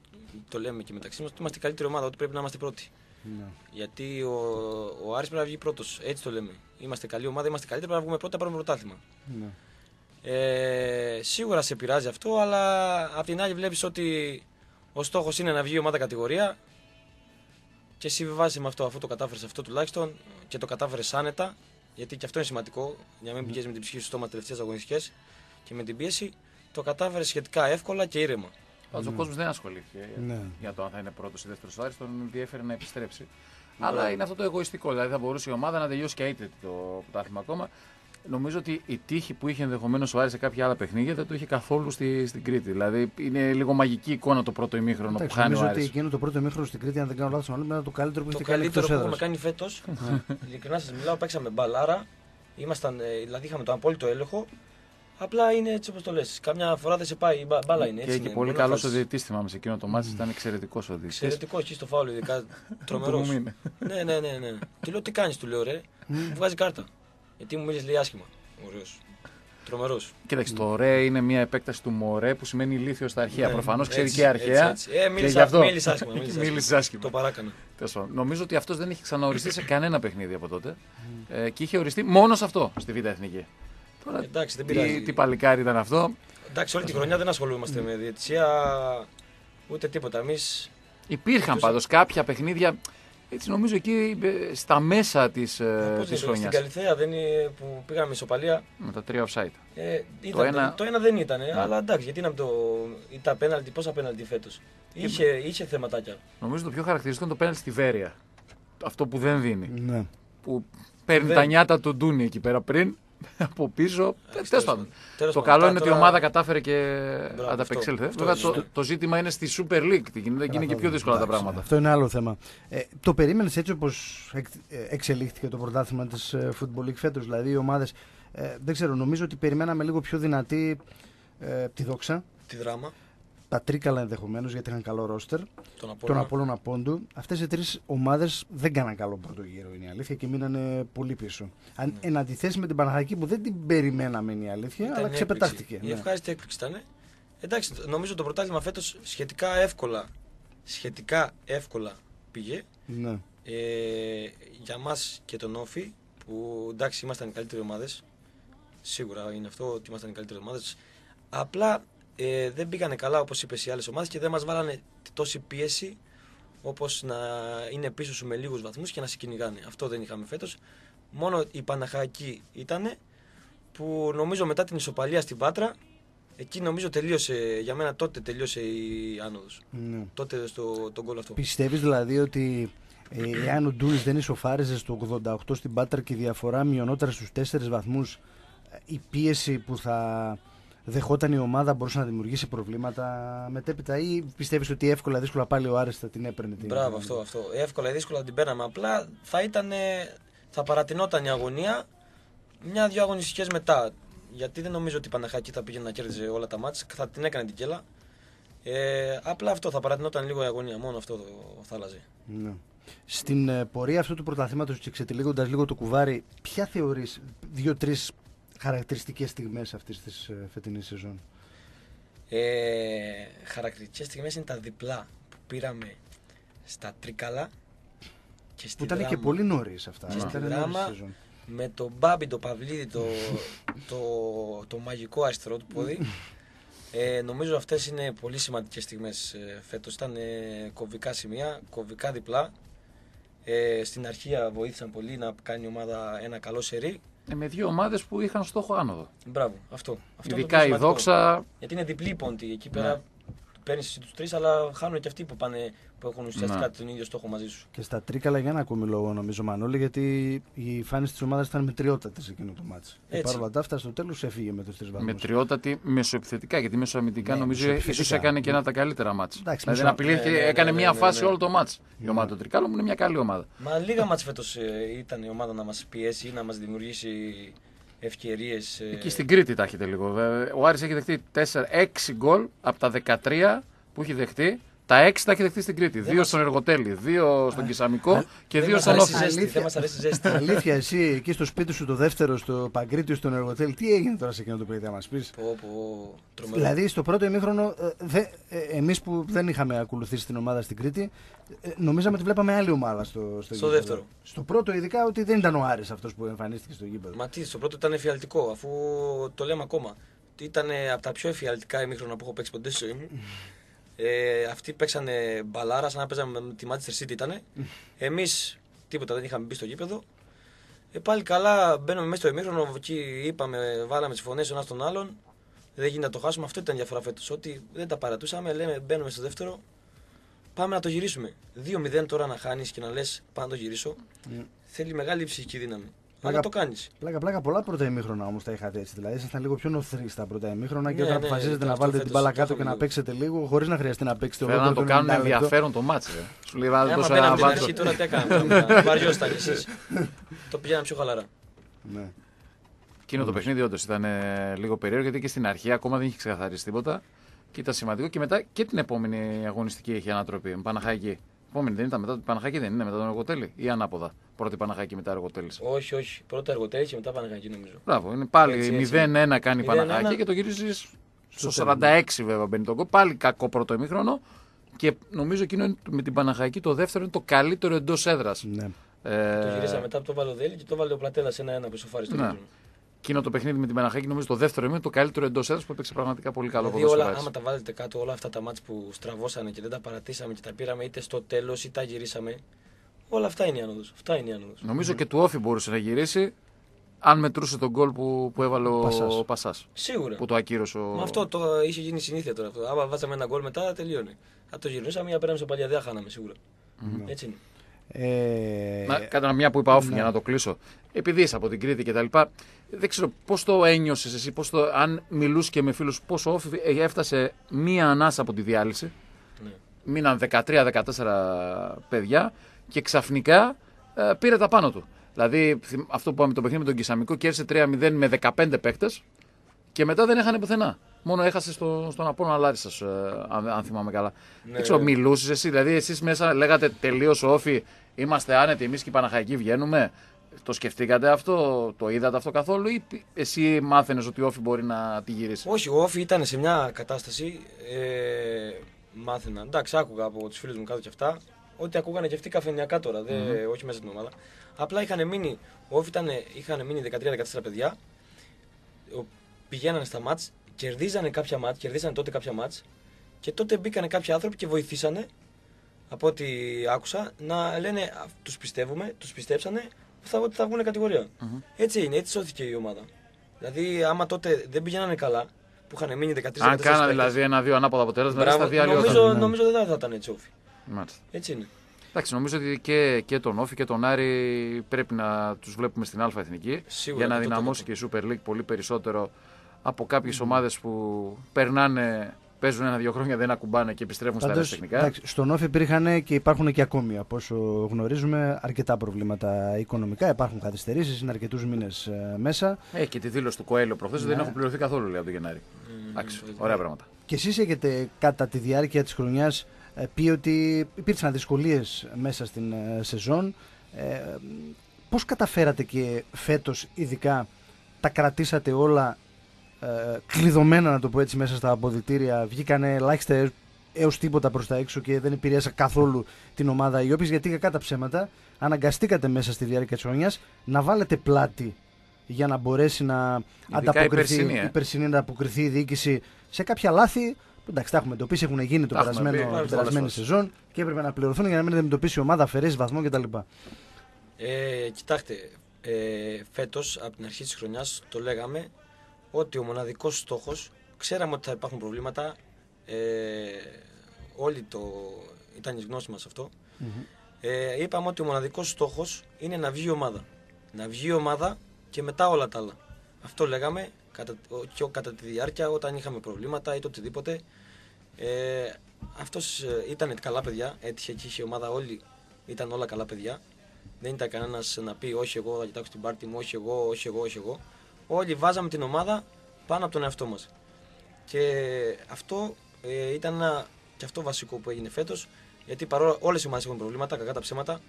Speaker 2: το λέμε και μεταξύ μας, ότι είμαστε η καλύτερη ομάδα, ότι πρέπει να είμαστε πρώτοι.
Speaker 1: Ναι.
Speaker 2: Γιατί ο, ο Άρης πρέπει να βγει πρώτος, έτσι το λέμε. Είμαστε καλή ομάδα, είμαστε καλύτεροι, πρέπει να βγούμε πρώτα, πάρουμε πρωτάθλημα.
Speaker 1: Ναι.
Speaker 2: Ε, σίγουρα σε πειράζει αυτό, αλλά απ' την άλλη βλέπεις ότι ο στόχος είναι να βγει η ομάδα κατηγορία και εσύ βάζει με αυτό, αφού το κατάφερες αυτό τουλάχιστον και το κατάφερες άνετα, γιατί και αυτό είναι σημαντικό, για να μην πηγαίνει με την ψυχή σου στόμα τελευταίες αγωνιστικές και με την πίεση, το κατάφερες σχετικά εύκολα και ήρεμα.
Speaker 3: Πάντως ο κόσμος δεν ασχολήθηκε
Speaker 1: Ναι.
Speaker 3: για το αν θα είναι πρώτος ή δεύτερος Άρης, τον ενδιέφερε να επιστρέψει. Αλλά είναι αυτό το εγωιστικό. Δηλαδή θα μπορούσε η ομάδα να τελειώσει και είτε το πρωτάθλημα ακόμα. Νομίζω ότι η τύχη που είχε ενδεχομένως ο Άρης σε κάποια άλλα παιχνίδια δεν το είχε καθόλου στη, στην Κρήτη. Δηλαδή είναι λίγο μαγική εικόνα το πρώτο ημίχρονο που
Speaker 1: Εντάξει,
Speaker 3: χάνει ο
Speaker 1: νομίζω ότι
Speaker 3: Άρης.
Speaker 1: εκείνο το πρώτο μήχρονο στην Κρήτη, αν δεν κάνω λάθος, μάλλον ήταν το καλύτερο που
Speaker 2: Το
Speaker 1: έχετε κάνει
Speaker 2: καλύτερο
Speaker 1: εκτός
Speaker 2: που έχουμε
Speaker 1: έδρας.
Speaker 2: κάνει φέτος, ειλικρινά σας μιλάω, παίξαμε μπαλάρα. Ήμασταν, ε, δηλαδή είχαμε τον απόλυτο έλεγχο Απλά είναι έτσι όπως το λες. Καμιά φορά δεν σε πάει, η μπα- μπάλα είναι.
Speaker 3: Και
Speaker 2: Έτσι
Speaker 3: έχει
Speaker 2: είναι.
Speaker 3: πολύ
Speaker 2: Μπορεί να
Speaker 3: καλός ο
Speaker 2: χάσεις.
Speaker 3: διαιτητή, θυμάμαι σε εκείνο το μάτι. Ήταν εξαιρετικός ο διαιτητή.
Speaker 2: Εξαιρετικός εκεί στο φάουλ, ειδικά <laughs> τρομερός.
Speaker 3: Του μου είναι.
Speaker 2: ναι, ναι, ναι, ναι. Του λέω τι κάνεις, του λέω ρε. Μου βγάζει κάρτα. Γιατί μου μίλησε λέει άσχημα. Ωραίος. Τρομερός.
Speaker 3: Κοίταξε, το ρε είναι μια επέκταση του μωρέ που σημαίνει ηλίθιος στα αρχαία.
Speaker 2: Ναι,
Speaker 3: Προφανώς ξέρει
Speaker 2: έτσι,
Speaker 3: και αρχαία.
Speaker 2: έτσι, έτσι. Ε,
Speaker 3: και
Speaker 2: μίλησα-
Speaker 3: γι' αυτό-
Speaker 2: μίλησα άσχημα, μίλησα άσχημα.
Speaker 3: Μίλησες άσχημα.
Speaker 2: Το παράκανα.
Speaker 3: Τέλος πάντων. Νομίζω ότι αυτός δεν έχει ξαναοριστεί σε κανένα παιχνίδι από τότε. Ε, και είχε οριστεί μόνος σε αυτό, στη Β' Εθνική. Τώρα,
Speaker 2: Εντάξει, δεν
Speaker 3: τι,
Speaker 2: πειράζει.
Speaker 3: τι παλικάρι ήταν αυτό.
Speaker 2: Εντάξει, όλη τη χρονιά δεν ασχολούμαστε με διαιτησία ούτε τίποτα. Εμείς
Speaker 3: Υπήρχαν
Speaker 2: Τους-
Speaker 3: πάντως κάποια παιχνίδια, έτσι νομίζω εκεί ε, στα μέσα της
Speaker 2: Πώς
Speaker 3: ε,
Speaker 2: στην
Speaker 3: χρονιάς.
Speaker 2: Καλυθέα δεν είναι, που πήγαμε ισοπαλία.
Speaker 3: Με τα τρία offside.
Speaker 2: Ε, ήταν,
Speaker 3: ένα-
Speaker 2: το ένα δεν ήταν,
Speaker 3: Ναι.
Speaker 2: αλλά εντάξει, γιατί να μην το. ή τα πέναλτι, πόσα πέναλτι φέτος. Είχε, είχε θεματάκια.
Speaker 3: Νομίζω το πιο χαρακτηριστικό είναι το πέναλτι στη Βέρεια. Αυτό που δεν δίνει.
Speaker 1: Ναι.
Speaker 3: Που παίρνει
Speaker 2: Δεν-
Speaker 3: τα νιάτα του Ντούνι εκεί πέρα πριν, <laughs> από πίσω. Τέλο
Speaker 2: τέλος
Speaker 3: πάντων.
Speaker 2: πάντων. Τέλος
Speaker 3: Το
Speaker 2: πάντων.
Speaker 3: καλό
Speaker 2: Τα
Speaker 3: είναι ότι η
Speaker 2: τώρα-
Speaker 3: ομάδα κατάφερε και
Speaker 2: Μπράβο,
Speaker 3: ανταπεξέλθε.
Speaker 2: αυτό,
Speaker 3: Βέβαια
Speaker 2: αυτό
Speaker 3: το,
Speaker 2: είναι.
Speaker 3: το ζήτημα είναι στη Super League. Τι γίνεται, εκεί είναι και πιο δύσκολα τα
Speaker 1: Εντάξει,
Speaker 3: πράγματα.
Speaker 1: Αυτό είναι άλλο θέμα. Ε, το περίμενες έτσι όπως εξελίχθηκε το πρωτάθλημα της Football League φέτος; Δηλαδή οι ομάδες. Ε, δεν ξέρω, νομίζω ότι περιμέναμε λίγο πιο δυνατή ε, τη δόξα.
Speaker 2: Τη δράμα,
Speaker 1: Τα τρίκαλα ενδεχομένως γιατί είχαν καλό ρόστερ.
Speaker 2: τον
Speaker 1: Τον
Speaker 2: Απόλλωνα.
Speaker 1: Απόλλωνα Πόντου. Αυτές οι τρεις ομάδες δεν κάναν καλό πρώτο γύρο, είναι η αλήθεια, και μείνανε πολύ πίσω. Αν,
Speaker 2: Ναι.
Speaker 1: Εν αντιθέσει με την Παναχαϊκή που δεν την περιμέναμε, είναι η αλήθεια,
Speaker 2: Ήταν
Speaker 1: αλλά
Speaker 2: έκπληξη.
Speaker 1: ξεπετάχτηκε.
Speaker 2: Η
Speaker 1: ναι.
Speaker 2: ευχάριστη έκπληξη ήταν. Εντάξει, νομίζω το πρωτάθλημα φέτος σχετικά εύκολα, σχετικά εύκολα πήγε.
Speaker 1: Ναι.
Speaker 2: Ε, για μας και τον Όφη, που εντάξει ήμασταν οι καλύτεροι ομάδες. Σίγουρα είναι αυτό ότι ήμασταν οι καλύτερε ομάδες. Απλά ε, δεν πήγανε καλά όπως είπες οι άλλες ομάδες και δεν μας βάλανε τόση πίεση όπως να είναι πίσω σου με λίγους βαθμούς και να σε κυνηγάνε. Αυτό δεν είχαμε φέτος. Μόνο η Παναχαϊκή ήταν που νομίζω μετά την ισοπαλία στην Πάτρα εκεί νομίζω τελείωσε, για μένα τότε τελείωσε η άνοδος.
Speaker 1: ναι.
Speaker 2: Τότε στο τον γκολ αυτό.
Speaker 1: Πιστεύεις δηλαδή ότι ε, εάν ο Ντούνι δεν ισοφάριζε στο 88 στην Πάτρα και η διαφορά μειωνόταν στους 4 βαθμούς, η πίεση που θα δεχόταν η ομάδα μπορούσε να δημιουργήσει προβλήματα μετέπειτα ή πιστεύεις ότι εύκολα δύσκολα πάλι ο Άρης θα την έπαιρνε την
Speaker 2: Μπράβο, αυτό, αυτό. Εύκολα ή δύσκολα την παίρναμε. Απλά θα ήταν. θα παρατηνόταν η αγωνία μια-δυο αγωνιστικές μετά. Γιατί δεν νομίζω ότι η Παναχάκη θα πήγαινε να κέρδιζε όλα τα μάτια. Θα την έκανε την κέλα. Ε, απλά αυτό θα παρατηνόταν λίγο η αγωνία. Μόνο αυτό θα άλλαζε.
Speaker 1: Ναι. Στην ε, πορεία αυτού του πρωταθλήματος και ξετυλίγοντας λίγο το κουβάρι, ποια θεωρείς δύο-τρεις χαρακτηριστικές στιγμές αυτής της ε, φετινής σεζόν;
Speaker 2: Ε, χαρακτηριστικές στιγμές είναι τα διπλά που πήραμε στα Τρίκαλα και
Speaker 1: Που
Speaker 2: στη
Speaker 1: ήταν και
Speaker 2: Δράμα.
Speaker 1: πολύ νωρίς αυτά.
Speaker 2: Και στη
Speaker 1: Ήταν νωρίς
Speaker 2: Δράμα,
Speaker 1: σεζόν.
Speaker 2: με τον Μπάμπι, το Παυλίδη, το, το, το μαγικό αριστερό του πόδι. Ε, νομίζω αυτές είναι πολύ σημαντικές στιγμές ε, φέτος. Ήταν ε, κομβικά σημεία, κομβικά διπλά. Ε, στην αρχή βοήθησαν πολύ να κάνει η ομάδα ένα καλό σερί.
Speaker 3: Ε, με δύο ομάδες που είχαν στόχο άνοδο.
Speaker 2: Μπράβο, αυτό. αυτό είναι το
Speaker 3: Ειδικά
Speaker 2: πιο
Speaker 3: η
Speaker 2: σημαντικό.
Speaker 3: Δόξα.
Speaker 2: Γιατί είναι διπλή η πόντη. Εκεί
Speaker 3: Ναι.
Speaker 2: πέρα παίρνεις τους τρεις, αλλά χάνουν και αυτοί που, πάνε, που έχουν ουσιαστικά
Speaker 3: Ναι.
Speaker 2: τον ίδιο στόχο μαζί σου.
Speaker 1: Και στα τρίκαλα για ένα ακόμη λόγο νομίζω Μανώλη, γιατί η εμφάνιση της ομάδας ήταν μετριότατη σε εκείνο το μάτι. Και
Speaker 2: Έτσι.
Speaker 1: παρόλα τα αυτά στο τέλος έφυγε με τους τρεις βαθμούς.
Speaker 3: Μετριότατη μεσοεπιθετικά, γιατί μεσοαμυντικά
Speaker 1: Ναι,
Speaker 3: νομίζω
Speaker 1: μεσοεπιθετικά.
Speaker 3: ίσως έκανε και ένα από τα καλύτερα μάτς.
Speaker 1: Εντάξει,
Speaker 3: δηλαδή
Speaker 1: μεσο-
Speaker 3: να απειλήθηκε,
Speaker 2: Ναι, ναι, ναι,
Speaker 3: έκανε
Speaker 2: ναι,
Speaker 3: μια
Speaker 2: ναι,
Speaker 3: φάση
Speaker 2: ναι.
Speaker 3: όλο το μάτς. Η
Speaker 1: Ναι.
Speaker 3: ομάδα του Τρικάλου μου είναι μια καλή ομάδα.
Speaker 2: Μα λίγα μάτς φέτος ε, ήταν η ομάδα να μας πιέσει ή να μας δημιουργήσει ευκαιρίες. ε,
Speaker 3: Εκεί στην Κρήτη τα έχετε λίγο. βέβαια. Ο Άρης έχει δεχτεί 4-6 γκολ από τα 13 που έχει δεχτεί. Τα 6 τα έχει δεχτεί στην Κρήτη. Δύο
Speaker 2: μας-
Speaker 3: στον Εργοτέλη, δύο στον Κισαμικό και
Speaker 2: δεν
Speaker 3: δύο
Speaker 2: μας
Speaker 3: στον
Speaker 2: αρέσει
Speaker 3: Όφη.
Speaker 2: ζέστη,
Speaker 1: Αλήθεια.
Speaker 2: Δεν μας αρέσει ζέστη.
Speaker 1: Αλήθεια, εσύ εκεί στο σπίτι σου το δεύτερο, στο Παγκρίτιο, στον Εργοτέλ, τι έγινε τώρα σε εκείνο το παιδί, θα μας πεις;
Speaker 2: πω, πω, τρομερό.
Speaker 1: Δηλαδή στο πρώτο ημίχρονο, ε, δε, ε, εμείς που δεν είχαμε ακολουθήσει την ομάδα στην Κρήτη, ε, νομίζαμε ότι βλέπαμε άλλη ομάδα στο, στο, γήπεδο.
Speaker 2: δεύτερο.
Speaker 1: Στο πρώτο ειδικά ότι δεν ήταν ο Άρης αυτός που εμφανίστηκε στο γήπεδο.
Speaker 2: Μα τι, στο πρώτο ήταν εφιαλτικό, αφού το λέμε ακόμα. Ήταν από τα πιο εφιαλτικά ημίχρονα που έχω παίξει ποτέ στη ζωή μου. Ε, αυτοί παίξανε μπαλάρα, σαν να παίζαμε με τη Manchester City ήταν. <laughs> Εμείς τίποτα δεν είχαμε μπει στο γήπεδο. Ε, πάλι καλά, μπαίνουμε μέσα στο ημίχρονο. Εκεί είπαμε, βάλαμε τις φωνές ο ένας τον άλλον. Δεν γίνεται να το χάσουμε. Αυτό ήταν η διαφορά φέτος. Ότι δεν τα παρατούσαμε. Λέμε, μπαίνουμε στο δεύτερο. Πάμε να το γυρίσουμε. 2-0 τώρα να χάνεις και να λες, πάω να το γυρίσω.
Speaker 1: Mm.
Speaker 2: Θέλει μεγάλη ψυχική δύναμη.
Speaker 1: Πλάκα-
Speaker 2: Αλλά το κάνεις.
Speaker 1: Πλάκα, πλάκα, πολλά πρώτα ημίχρονα όμως τα είχατε έτσι. Δηλαδή, ήσασταν λίγο πιο νοθροί στα πρώτα ημίχρονα και
Speaker 2: Ναι,
Speaker 1: όταν
Speaker 2: ναι,
Speaker 1: αποφασίζετε
Speaker 2: ήταν
Speaker 1: να
Speaker 2: αυτό
Speaker 1: βάλετε την
Speaker 2: φέτος,
Speaker 1: μπάλα
Speaker 2: το
Speaker 1: κάτω και
Speaker 2: είχαμε
Speaker 1: να
Speaker 2: λίγο.
Speaker 1: παίξετε λίγο, χωρίς να χρειαστεί να παίξετε
Speaker 3: Θέλανε να το
Speaker 1: ολόκληρο
Speaker 3: κάνουν
Speaker 1: 90 λεπτό.
Speaker 3: ενδιαφέρον το μάτς. ρε. Σου λέει βάλε
Speaker 2: Άμα
Speaker 3: τόσο
Speaker 2: μπαίναμε
Speaker 3: ένα
Speaker 2: την
Speaker 3: βάτσο.
Speaker 2: αρχή τώρα τι έκαναμε. <laughs> Βαριόσταν εσείς. Το πηγαίναμε πιο χαλαρά.
Speaker 1: Ναι.
Speaker 3: Εκείνο το παιχνίδι όντως ήταν ε, λίγο περίεργο γιατί και στην αρχή ακόμα δεν είχε ξεκαθαρίσει τίποτα και ήταν σημαντικό. Και μετά και την επόμενη αγωνιστική έχει ανατροπή. Με Παναχαϊκή. Επόμενη δεν ήταν μετά την Παναχαϊκή, δεν είναι μετά τον Εργοτέλη ή ανάποδα. Πρώτη Παναχαϊκή μετά Εργοτέλη.
Speaker 2: Όχι, όχι. Πρώτα Εργοτέλη και μετά Παναχαϊκή νομίζω.
Speaker 3: Μπράβο, είναι πάλι
Speaker 2: Έτσι, έτσι.
Speaker 3: 0-1 κάνει η
Speaker 2: 0-1.
Speaker 3: Παναχαϊκή και το γυρίζεις στο
Speaker 1: Στο
Speaker 3: 46 βέβαια μπαίνει τον γκολ. Πάλι κακό πρώτο ημίχρονο. Και νομίζω εκείνο είναι με την Παναχαϊκή το δεύτερο είναι το καλύτερο εντός έδρας.
Speaker 1: Ναι.
Speaker 3: Ε,
Speaker 2: Το γυρίσαμε μετά από το Βαλοδέλη και το βάλε ο Πλατέλας ένα-ένα που σοφάρει στο
Speaker 3: Ναι.
Speaker 2: ναι.
Speaker 3: Εκείνο το παιχνίδι με την Παναχαϊκή νομίζω το δεύτερο είναι το καλύτερο εντός έδρας που έπαιξε πραγματικά πολύ καλό
Speaker 2: Δηλαδή όλα,
Speaker 3: ποδόσφαιρο.
Speaker 2: άμα τα βάλετε κάτω, όλα αυτά τα μάτς που στραβώσανε και δεν τα παρατήσαμε και τα πήραμε είτε στο τέλος είτε τα γυρίσαμε. Όλα αυτά είναι η άνοδος. Αυτά είναι η άνοδος.
Speaker 3: Νομίζω και του Όφη μπορούσε να γυρίσει αν μετρούσε τον γκολ που, που έβαλε ο
Speaker 1: Πασάς.
Speaker 3: ο Πασάς,
Speaker 2: Σίγουρα.
Speaker 3: Που το ακύρωσε ο.
Speaker 2: Μα αυτό το είχε γίνει συνήθεια τώρα. Αυτό. Άμα βάζαμε ένα γκολ μετά, τελείωνε. Αν το γυρίσαμε, για πέραμε στο παλιά, δεν θα χάναμε σίγουρα. Έτσι είναι.
Speaker 1: Ε,
Speaker 3: Να, κάνα μια που είπα όφη για να το κλείσω. Επειδή είσαι από την Κρήτη και τα λοιπά, δεν ξέρω πώς το ένιωσες εσύ, πώς το, αν μιλούσε και με φίλους, πώ ο Όφη έφτασε μία ανάσα από τη διάλυση.
Speaker 2: Ναι.
Speaker 3: Μείναν 13-14 παιδιά και ξαφνικά ε, πήρε τα πάνω του. Δηλαδή θυμ- αυτό που είπαμε το παιχνίδι με τον Κισαμικό κέρδισε 3-0 με 15 παίκτες και μετά δεν έχανε πουθενά. Μόνο έχασε στο, στον Απόλλωνα Λάρισας, ε, αν, αν θυμάμαι καλά.
Speaker 2: Ναι.
Speaker 3: Δεν ξέρω, μιλούσες εσύ. Δηλαδή, εσείς μέσα λέγατε τελείως όφη, είμαστε άνετοι, εμείς και οι Παναχαϊκοί βγαίνουμε. Το σκεφτήκατε αυτό, το είδατε αυτό καθόλου, ή εσύ μάθαινες ότι ο όφη μπορεί να τη γυρίσει;
Speaker 2: Όχι, ο Όφη ήταν σε μια κατάσταση. Ε, μάθαινα. Εντάξει, άκουγα από τους φίλους μου κάτω και αυτά. Ότι ακούγανε και αυτοί καφενιακά τώρα, δε, όχι μέσα στην ομάδα. Απλά είχαν μείνει, ο Όφη ήταν, είχαν μείνει 13-14 παιδιά. Ο- Πηγαίνανε στα μάτς, κερδίζανε κάποια μάτς, κερδίζανε τότε κάποια μάτς και τότε μπήκανε κάποιοι άνθρωποι και βοηθήσανε από ό,τι άκουσα να λένε τους πιστεύουμε, τους πιστέψανε θα, ότι θα βγουν κατηγορία. Έτσι είναι, έτσι σώθηκε η ομάδα. Δηλαδή, άμα τότε δεν πηγαίνανε καλά, που είχαν μείνει 13
Speaker 3: Αν
Speaker 2: 14
Speaker 3: κάνανε
Speaker 2: παίκτες,
Speaker 3: δηλαδή ένα-δύο ανάποδα αποτέλεσμα, δεν
Speaker 2: μπράβο,
Speaker 3: στα διαλυόταν.
Speaker 2: νομίζω,
Speaker 1: ναι.
Speaker 2: νομίζω δεν θα ήταν έτσι όφη.
Speaker 3: Μάλιστα.
Speaker 2: Έτσι είναι.
Speaker 3: Εντάξει, νομίζω ότι και, και τον Όφη και τον Άρη πρέπει να τους βλέπουμε στην Α Εθνική
Speaker 2: Σίγουρα,
Speaker 3: για να
Speaker 2: το- το-
Speaker 3: δυναμώσει
Speaker 2: το-
Speaker 3: και η Super League πολύ περισσότερο από κάποιες ομάδες που περνάνε, παίζουν ένα-δύο χρόνια, δεν ακουμπάνε και επιστρέφουν στα
Speaker 1: Πάντως,
Speaker 3: αεραστεχνικά.
Speaker 1: εντάξει, στον Όφη υπήρχαν και υπάρχουν και ακόμη, από όσο γνωρίζουμε, αρκετά προβλήματα οικονομικά. Υπάρχουν καθυστερήσεις, είναι αρκετούς μήνες μέσα.
Speaker 3: Ε, και τη δήλωση του Κοέλιο προχθές
Speaker 1: Ναι.
Speaker 3: δεν έχω πληρωθεί καθόλου, λέει από τον Γενάρη. Εντάξει, ωραία πράγματα.
Speaker 1: Και εσείς έχετε κατά τη διάρκεια της χρονιάς ε, πει ότι υπήρξαν δυσκολίες μέσα στην ε, σεζόν. Ε, πώς καταφέρατε και φέτος ειδικά τα κρατήσατε όλα ε, κλειδωμένα να το πω έτσι μέσα στα αποδητήρια, βγήκανε ελάχιστα έως- έως τίποτα προς τα έξω και δεν επηρέασα καθόλου την ομάδα η οποία γιατί κακά τα ψέματα αναγκαστήκατε μέσα στη διάρκεια της χρονιάς να βάλετε πλάτη για να μπορέσει να
Speaker 3: η
Speaker 1: ανταποκριθεί
Speaker 3: περσινή, ε.
Speaker 1: η περσινή να ανταποκριθεί η διοίκηση σε κάποια λάθη που εντάξει, τα έχουμε εντοπίσει, έχουν γίνει το
Speaker 3: Τα έχουμε
Speaker 1: περασμένο,
Speaker 3: πει,
Speaker 1: την
Speaker 3: μάλιστα,
Speaker 1: περασμένη
Speaker 3: πολλές
Speaker 1: σεζόν και έπρεπε να πληρωθούν για να μην αντιμετωπίσει η ομάδα αφαιρέσεις βαθμό κτλ.
Speaker 2: Ε, κοιτάξτε, ε, φέτος από την αρχή της χρονιάς το λέγαμε ότι ο μοναδικός στόχος, ξέραμε ότι θα υπάρχουν προβλήματα, ε, όλοι το ήταν η γνώση μας αυτό, ε, είπαμε ότι ο μοναδικός στόχος είναι να βγει η ομάδα. Να βγει η ομάδα και μετά όλα τα άλλα. Αυτό λέγαμε κατά, ο- και ο- κατά τη διάρκεια όταν είχαμε προβλήματα ή το οτιδήποτε. Ε, αυτός ε, ήταν καλά παιδιά, έτυχε και είχε η ομάδα όλοι, ήταν όλα καλά παιδιά. Δεν ήταν κανένας να πει όχι εγώ θα κοιτάξω την πάρτι μου, όχι εγώ, όχι εγώ, όχι εγώ. Όλοι βάζαμε την ομάδα πάνω από τον εαυτό μας. Και αυτό ε, ήταν ένα, και αυτό βασικό που έγινε φέτος, γιατί παρόλα όλες οι ομάδες έχουν προβλήματα, κακά τα ψέματα,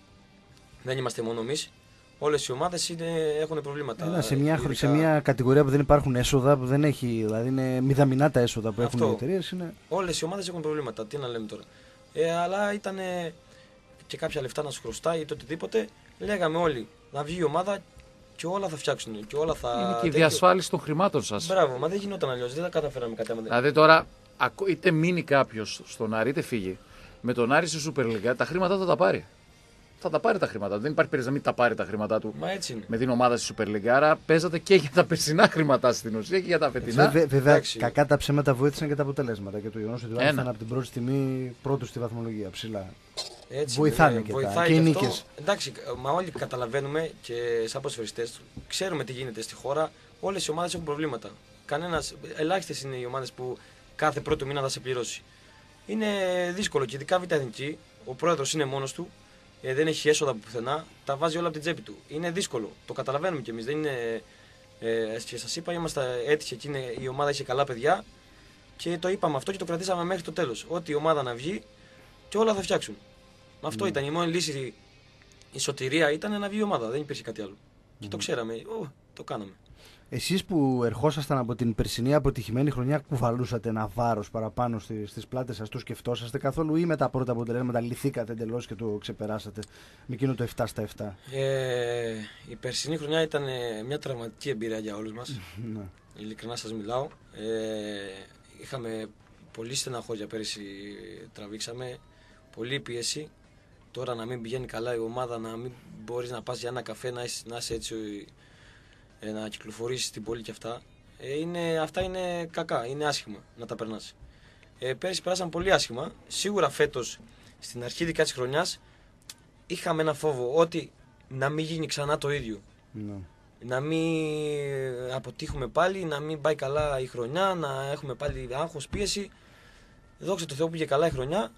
Speaker 2: δεν είμαστε μόνο εμείς, όλες οι ομάδες είναι, έχουν προβλήματα.
Speaker 1: Ένα, σε, μια,
Speaker 2: Ειδικά-
Speaker 1: σε μια κατηγορία που δεν υπάρχουν έσοδα, που δεν έχει, δηλαδή είναι μηδαμινά τα έσοδα που έχουν
Speaker 2: Αυτό.
Speaker 1: οι εταιρείες. Είναι...
Speaker 2: Όλες οι ομάδες έχουν προβλήματα. Τι να λέμε τώρα. Ε, αλλά ήταν και κάποια λεφτά να σου χρωστάει ή το οτιδήποτε. Λέγαμε όλοι να βγει η ομάδα και όλα θα φτιάξουν. Και όλα θα.
Speaker 3: Είναι και η
Speaker 2: τέτοιο-
Speaker 3: διασφάλιση των χρημάτων σας.
Speaker 2: Μπράβο, μα δεν γινόταν αλλιώς. Δεν τα καταφέραμε κάτι άμα δεν-
Speaker 3: Δηλαδή τώρα, ακο- είτε μείνει κάποιος στον Άρη, είτε φύγει. Με τον Άρη στη Super League, τα χρήματα θα τα πάρει. Θα τα πάρει τα χρήματα. Δεν υπάρχει περίπτωση να μην τα πάρει τα χρήματά του
Speaker 2: Μα έτσι είναι.
Speaker 3: με την ομάδα στη Super League. Άρα παίζατε και για τα περσινά χρήματά στην ουσία και για τα φετινά.
Speaker 1: Βε- βέβαια,
Speaker 2: εντάξει.
Speaker 1: κακά τα ψέματα βοήθησαν και τα αποτελέσματα. Και το γεγονός ότι ο Άρης
Speaker 3: Ένα.
Speaker 1: ήταν από την πρώτη στιγμή πρώτος στη βαθμολογία ψηλά.
Speaker 2: Έτσι
Speaker 1: Βοηθάνε
Speaker 2: είναι,
Speaker 1: και τα-
Speaker 2: βοηθάει
Speaker 1: και οι
Speaker 2: αυτό.
Speaker 1: νίκες.
Speaker 2: Εντάξει, μα όλοι καταλαβαίνουμε και σαν ποδοσφαιριστέ ξέρουμε τι γίνεται στη χώρα. Όλες οι ομάδες έχουν προβλήματα. Κανένας, ελάχιστες είναι οι ομάδες που κάθε πρώτο μήνα θα σε πληρώσει. Είναι δύσκολο και ειδικά β' εθνική. Ο πρόεδρος είναι μόνος του, ε, δεν έχει έσοδα από πουθενά, τα βάζει όλα από την τσέπη του. Είναι δύσκολο. Το καταλαβαίνουμε κι εμείς. Δεν είναι Ε, και σας είπα, είμαστε έτυχε εκείνη η ομάδα είχε καλά παιδιά και το είπαμε αυτό και το κρατήσαμε μέχρι το τέλος. Ότι η ομάδα να βγει και όλα θα φτιάξουν. Αυτό ήταν η μόνη λύση. Η σωτηρία ήταν να βγει η ομάδα, δεν υπήρχε κάτι άλλο. Και το ξέραμε, Ω, το κάναμε.
Speaker 1: Εσείς που ερχόσασταν από την περσινή αποτυχημένη χρονιά, κουβαλούσατε ένα βάρος παραπάνω στι στις πλάτες σας, το σκεφτόσαστε καθόλου ή με τα πρώτα αποτελέσματα λυθήκατε εντελώς και το ξεπεράσατε με εκείνο το 7 στα 7.
Speaker 2: Ε, η περσινή χρονιά ήταν ε, μια τραυματική εμπειρία για όλους μας.
Speaker 1: Ναι.
Speaker 2: Ειλικρινά σας μιλάω. Ε, είχαμε πολύ στεναχώρια πέρυσι, τραβήξαμε. Πολύ πίεση. Τώρα να μην πηγαίνει καλά η ομάδα, να μην μπορείς να πας για ένα καφέ, να είσαι, να είσαι έτσι ε, να κυκλοφορήσει στην πόλη και αυτά. Ε, είναι, αυτά είναι κακά, είναι άσχημα να τα περνάς. Ε, πέρυσι περάσαμε πολύ άσχημα. Σίγουρα φέτος, στην αρχή δικά της χρονιάς, είχαμε ένα φόβο ότι να μην γίνει ξανά το ίδιο.
Speaker 1: Ναι.
Speaker 2: Να μην αποτύχουμε πάλι, να μην πάει καλά η χρονιά, να έχουμε πάλι άγχος, πίεση. Δόξα τω Θεώ πήγε καλά η χρονιά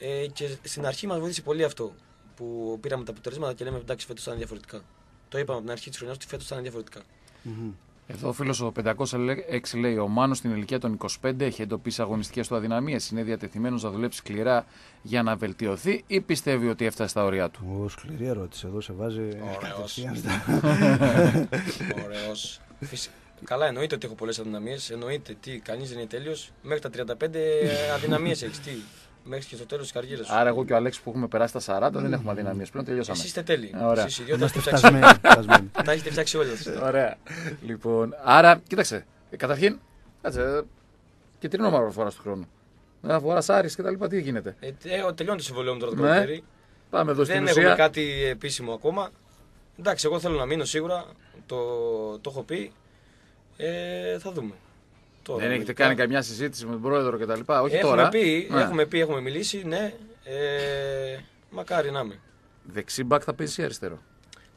Speaker 2: ε, και στην αρχή μας βοήθησε πολύ αυτό που πήραμε τα αποτελέσματα και λέμε εντάξει φέτος θα είναι διαφορετικά. Το είπαμε από την αρχή της χρονιάς ότι φέτος θα είναι διαφορετικά.
Speaker 1: Μμμ.
Speaker 3: Εδώ ο φίλος ο 506 λέει: Ο Μάνος στην ηλικία των 25 έχει εντοπίσει αγωνιστικές του αδυναμίες. Είναι διατεθειμένος να δουλέψει σκληρά για να βελτιωθεί ή πιστεύει ότι έφτασε στα ωριά του;
Speaker 1: Ω, σκληρή ερώτηση. Εδώ σε βάζει.
Speaker 2: Ωραίος.
Speaker 1: κατευθείαν στα- <laughs>
Speaker 2: Ωραίος. Φυσι- Καλά, εννοείται ότι έχω πολλές αδυναμίες. Εννοείται τι, κανείς δεν είναι τέλειος. Μέχρι τα 35 αδυναμίες έχεις. Τι, μέχρι και στο τέλος της καριέρας σου.
Speaker 3: Άρα, εγώ και ο Αλέξης που έχουμε περάσει τα 40 δεν έχουμε αδυναμίες. Πλέον τελειώσαμε.
Speaker 2: Εσείς είστε τέλειοι.
Speaker 3: Ωραία.
Speaker 2: Εσείς οι δυο τα
Speaker 1: Είμαστε
Speaker 2: έχετε φτιάξει.
Speaker 1: φτασμένοι. φτασμένοι. <laughs>
Speaker 2: Τα έχετε φτιάξει όλα.
Speaker 3: Ωραία. λοιπόν, άρα, κοίταξε. Ε, Καταρχήν, κάτσε. ε, Και τρει νόμαρο φορά του χρόνου. Ένα φορά Άρης και τα λοιπά, τι γίνεται;
Speaker 2: Ε, ε, τελειώνει το συμβολέο μου τώρα το
Speaker 3: Ναι.
Speaker 2: καλοκαίρι.
Speaker 3: Πάμε εδώ στην
Speaker 2: Δεν έχουμε
Speaker 3: ουσία.
Speaker 2: κάτι επίσημο ακόμα. Εντάξει, εγώ θέλω να μείνω σίγουρα. Το, το έχω πει. Ε, θα δούμε. Τώρα,
Speaker 3: Δεν έχετε
Speaker 2: λογικά.
Speaker 3: κάνει καμιά συζήτηση με τον πρόεδρο και τα λοιπά. Όχι
Speaker 2: έχουμε
Speaker 3: τώρα.
Speaker 2: Πει,
Speaker 3: Ναι.
Speaker 2: Έχουμε πει, έχουμε μιλήσει, ναι. Ε, μακάρι να είμαι.
Speaker 3: Δεξί μπακ θα παίζει ή αριστερό;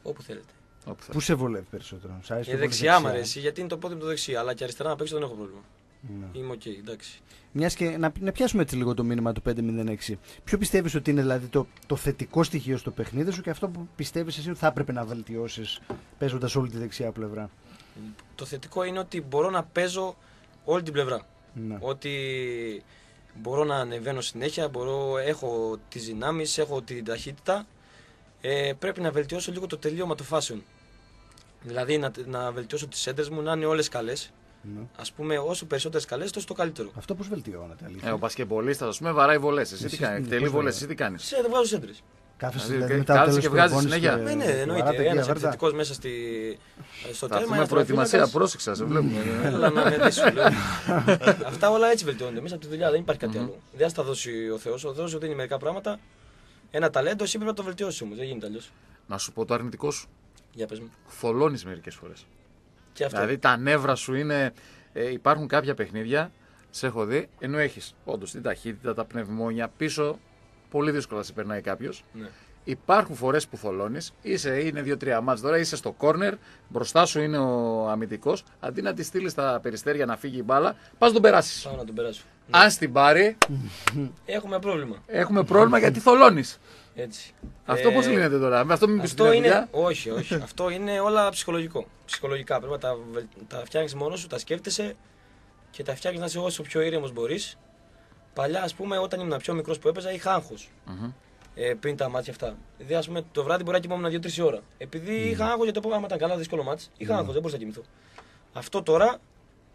Speaker 2: Όπου θέλετε.
Speaker 3: Όπου θέλεις.
Speaker 1: Πού σε βολεύει περισσότερο, Σ' αρέσει
Speaker 2: Ε,
Speaker 1: πιο πολύ
Speaker 2: δεξιά μου αρέσει, γιατί είναι το πόδι μου το δεξιά. Αλλά και αριστερά να παίξω δεν έχω πρόβλημα.
Speaker 1: Ναι.
Speaker 2: Είμαι οκ, εντάξει.
Speaker 1: Μιας και να, να πιάσουμε έτσι λίγο το μήνυμα του 506. Ποιο πιστεύεις ότι είναι δηλαδή το, το θετικό στοιχείο στο παιχνίδι σου και αυτό που πιστεύεις εσύ ότι θα έπρεπε να βελτιώσεις παίζοντας όλη τη δεξιά πλευρά;
Speaker 2: Το θετικό είναι ότι μπορώ να παίζω όλη την πλευρά.
Speaker 1: Ναι.
Speaker 2: Ότι μπορώ να ανεβαίνω συνέχεια, μπορώ, έχω τις δυνάμεις, έχω την ταχύτητα. Ε, πρέπει να βελτιώσω λίγο το τελείωμα των φάσεων. Δηλαδή να, να βελτιώσω τις έντρες μου να είναι όλες καλές.
Speaker 1: Ναι.
Speaker 2: Ας πούμε όσο περισσότερες καλές τόσο το καλύτερο.
Speaker 1: Αυτό πώς βελτιώνεται, αλήθεια;
Speaker 3: Ε, ο μπασκεμπολίστα, ας πούμε, βαράει βολές. Εσύ τι
Speaker 1: Εσείς
Speaker 3: κάνεις,
Speaker 1: τι-
Speaker 3: εκτελεί
Speaker 1: πώς
Speaker 3: βολές,
Speaker 1: λέτε.
Speaker 3: εσύ τι κάνεις;
Speaker 2: Σε δεν βγάζω έντρες.
Speaker 1: Κάθεσαι
Speaker 3: Δηλαδή,
Speaker 1: δηλαδή μετά
Speaker 3: κάθεσαι
Speaker 1: το
Speaker 3: και
Speaker 1: τέλος του
Speaker 3: βγάζεις
Speaker 1: προπόνησης
Speaker 3: συνέχεια.
Speaker 1: και
Speaker 2: Ναι, ναι, εννοείται.
Speaker 1: βαράτε
Speaker 2: Ένας
Speaker 1: και αβέρτα.
Speaker 2: επιθετικός μέσα στη, στο
Speaker 3: Θα
Speaker 2: τέρμα.
Speaker 3: έχουμε
Speaker 2: ένας
Speaker 3: προετοιμασία,
Speaker 2: τερματοφύλακας.
Speaker 3: πρόσεξα, σε βλέπουμε. <laughs>
Speaker 2: Έλα να με δεις, σου λέω. Αυτά όλα έτσι βελτιώνονται. Μέσα από τη δουλειά δεν υπάρχει κάτι άλλο. Δεν θα τα δώσει ο Θεός. Ο Θεός σου δίνει μερικά πράγματα. Ένα ταλέντο, εσύ πρέπει να το βελτιώσεις όμως. Δεν γίνεται αλλιώς.
Speaker 3: Να σου πω το αρνητικό σου.
Speaker 2: Για πες μου.
Speaker 3: Θολώνεις μερικές φορές.
Speaker 2: Και αυτό.
Speaker 3: Δηλαδή τα νεύρα σου είναι. Ε, υπάρχουν κάποια παιχνίδια, σε έχω δει, ενώ έχεις όντως την ταχύτητα, τα πνευμόνια πίσω. Πολύ δύσκολα σε περνάει κάποιος.
Speaker 2: Ναι.
Speaker 3: Υπάρχουν φορές που θολώνεις, είσαι, είναι δύο-τρία μάτς τώρα, είσαι στο κόρνερ, μπροστά σου είναι ο αμυντικός. Αντί να τη στείλεις στα περιστέρια να φύγει η μπάλα, πας τον περάσεις.
Speaker 2: Πάω να τον περάσω.
Speaker 3: Αν στην πάρει,
Speaker 2: Έχουμε πρόβλημα.
Speaker 3: έχουμε πρόβλημα γιατί θολώνεις.
Speaker 2: Έτσι.
Speaker 3: Αυτό
Speaker 2: Ε,
Speaker 3: πώ λύνεται τώρα, με αυτό μην πεις
Speaker 2: Αυτό είναι. Όχι, όχι. <laughs> αυτό είναι όλα ψυχολογικό. Ψυχολογικά. Πρέπει να τα, βελ- τα φτιάχνεις μόνος σου, τα σκέφτεσαι και τα φτιάχνεις να είσαι όσο πιο ήρεμος μπορείς. Παλιά, ας πούμε, όταν ήμουν πιο μικρός που έπαιζα, είχα άγχος. ε, πριν τα μάτια αυτά. Δηλαδή, ας πούμε, το βράδυ μπορεί να κοιμόμουν 2-3 ώρα. Επειδή είχα άγχος για το επόμενο, άμα ήταν καλά, δύσκολο μάτς, είχα άγχος, δεν μπορούσα να κοιμηθώ. Αυτό τώρα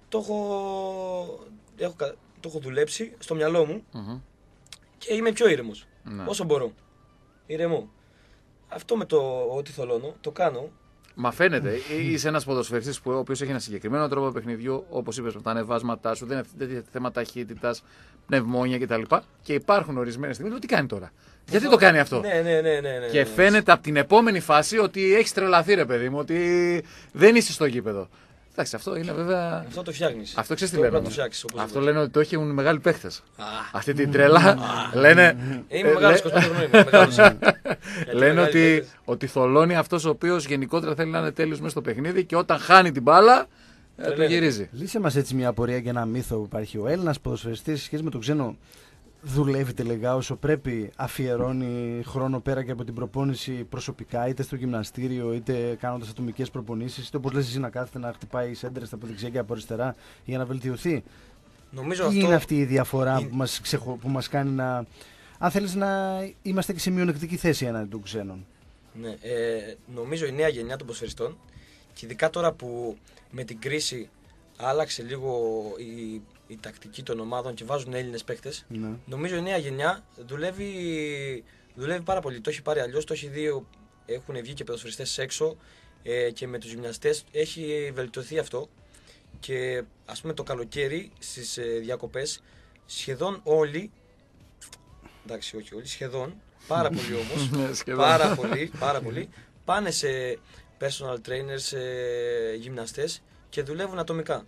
Speaker 2: το έχω, έχω, κα- το έχω δουλέψει στο μυαλό μου και είμαι πιο ήρεμος.
Speaker 3: Ναι.
Speaker 2: Όσο μπορώ. Ηρεμό. Αυτό με το ότι θολώνω, το κάνω.
Speaker 3: Μα φαίνεται, Ε, είσαι ένας ποδοσφαιριστής που ο οποίος έχει ένα συγκεκριμένο τρόπο παιχνιδιού, όπως είπες, με τα ανεβάσματά σου, δεν είναι τέτοια θέμα ταχύτητας, πνευμόνια κτλ. Και υπάρχουν ορισμένες στιγμές που τι κάνει τώρα; Γιατί το κάνει αυτό;
Speaker 2: Ναι, ναι, ναι, ναι. ναι,
Speaker 3: Και
Speaker 2: ναι.
Speaker 3: φαίνεται από την επόμενη φάση ότι έχεις τρελαθεί, ρε παιδί μου, ότι δεν είσαι στο γήπεδο. Εντάξει, αυτό είναι βέβαια.
Speaker 2: Αυτό το φτιάχνεις.
Speaker 3: Αυτό ξέρεις τι
Speaker 2: Πρέπει
Speaker 3: λένε.
Speaker 2: να το
Speaker 3: όμως.
Speaker 2: φτιάξεις.
Speaker 3: Αυτό λένε ότι το έχουν μεγάλοι παίχτες.
Speaker 2: Α,
Speaker 3: Αυτή την τρέλα λένε.
Speaker 2: είμαι
Speaker 3: ε,
Speaker 2: μεγάλος
Speaker 3: λέ-
Speaker 2: 25 χρονών. είμαι μεγάλος. <laughs> Γιατί
Speaker 3: Λένε
Speaker 2: μεγάλοι
Speaker 3: ότι,
Speaker 2: παίκτες.
Speaker 3: ότι θολώνει αυτός ο οποίος γενικότερα θέλει να είναι τέλειος μέσα στο παιχνίδι και όταν χάνει την μπάλα, ε, το
Speaker 2: Τρελαίνεται.
Speaker 3: γυρίζει.
Speaker 1: Λύσε μας έτσι μια απορία για ένα μύθο που υπάρχει. Ο Έλληνας ποδοσφαιριστής σε σχέση με τον ξένο δουλεύει τελικά όσο πρέπει, αφιερώνει χρόνο πέρα και από την προπόνηση προσωπικά, είτε στο γυμναστήριο, είτε κάνοντας ατομικές προπονήσεις, είτε όπως λες εσύ να κάθεται να χτυπάει σέντρες από δεξιά και από αριστερά για να βελτιωθεί.
Speaker 2: Νομίζω
Speaker 1: Τι
Speaker 2: αυτό...
Speaker 1: είναι αυτή η διαφορά
Speaker 2: είναι-
Speaker 1: που μας, ξεχω... που μας κάνει να. Αν θέλεις να είμαστε και σε μειονεκτική θέση έναντι των ξένων.
Speaker 2: Ναι, ε, νομίζω η νέα γενιά των ποδοσφαιριστών και ειδικά τώρα που με την κρίση άλλαξε λίγο η, η τακτική των ομάδων και βάζουν Έλληνες παίκτες
Speaker 1: Ναι.
Speaker 2: νομίζω η νέα γενιά δουλεύει, δουλεύει πάρα πολύ. Το έχει πάρει αλλιώς, το έχει δει, έχουν βγει και ποδοσφαιριστές έξω ε, και με τους γυμναστές έχει βελτιωθεί αυτό και ας πούμε το καλοκαίρι στις ε, διακοπές σχεδόν όλοι εντάξει όχι όλοι, σχεδόν πάρα πολλοί όμως <laughs>
Speaker 3: Ναι, σχεδόν.
Speaker 2: πάρα πολύ, πάρα πολύ. Πάνε σε personal trainers, σε γυμναστές και δουλεύουν ατομικά.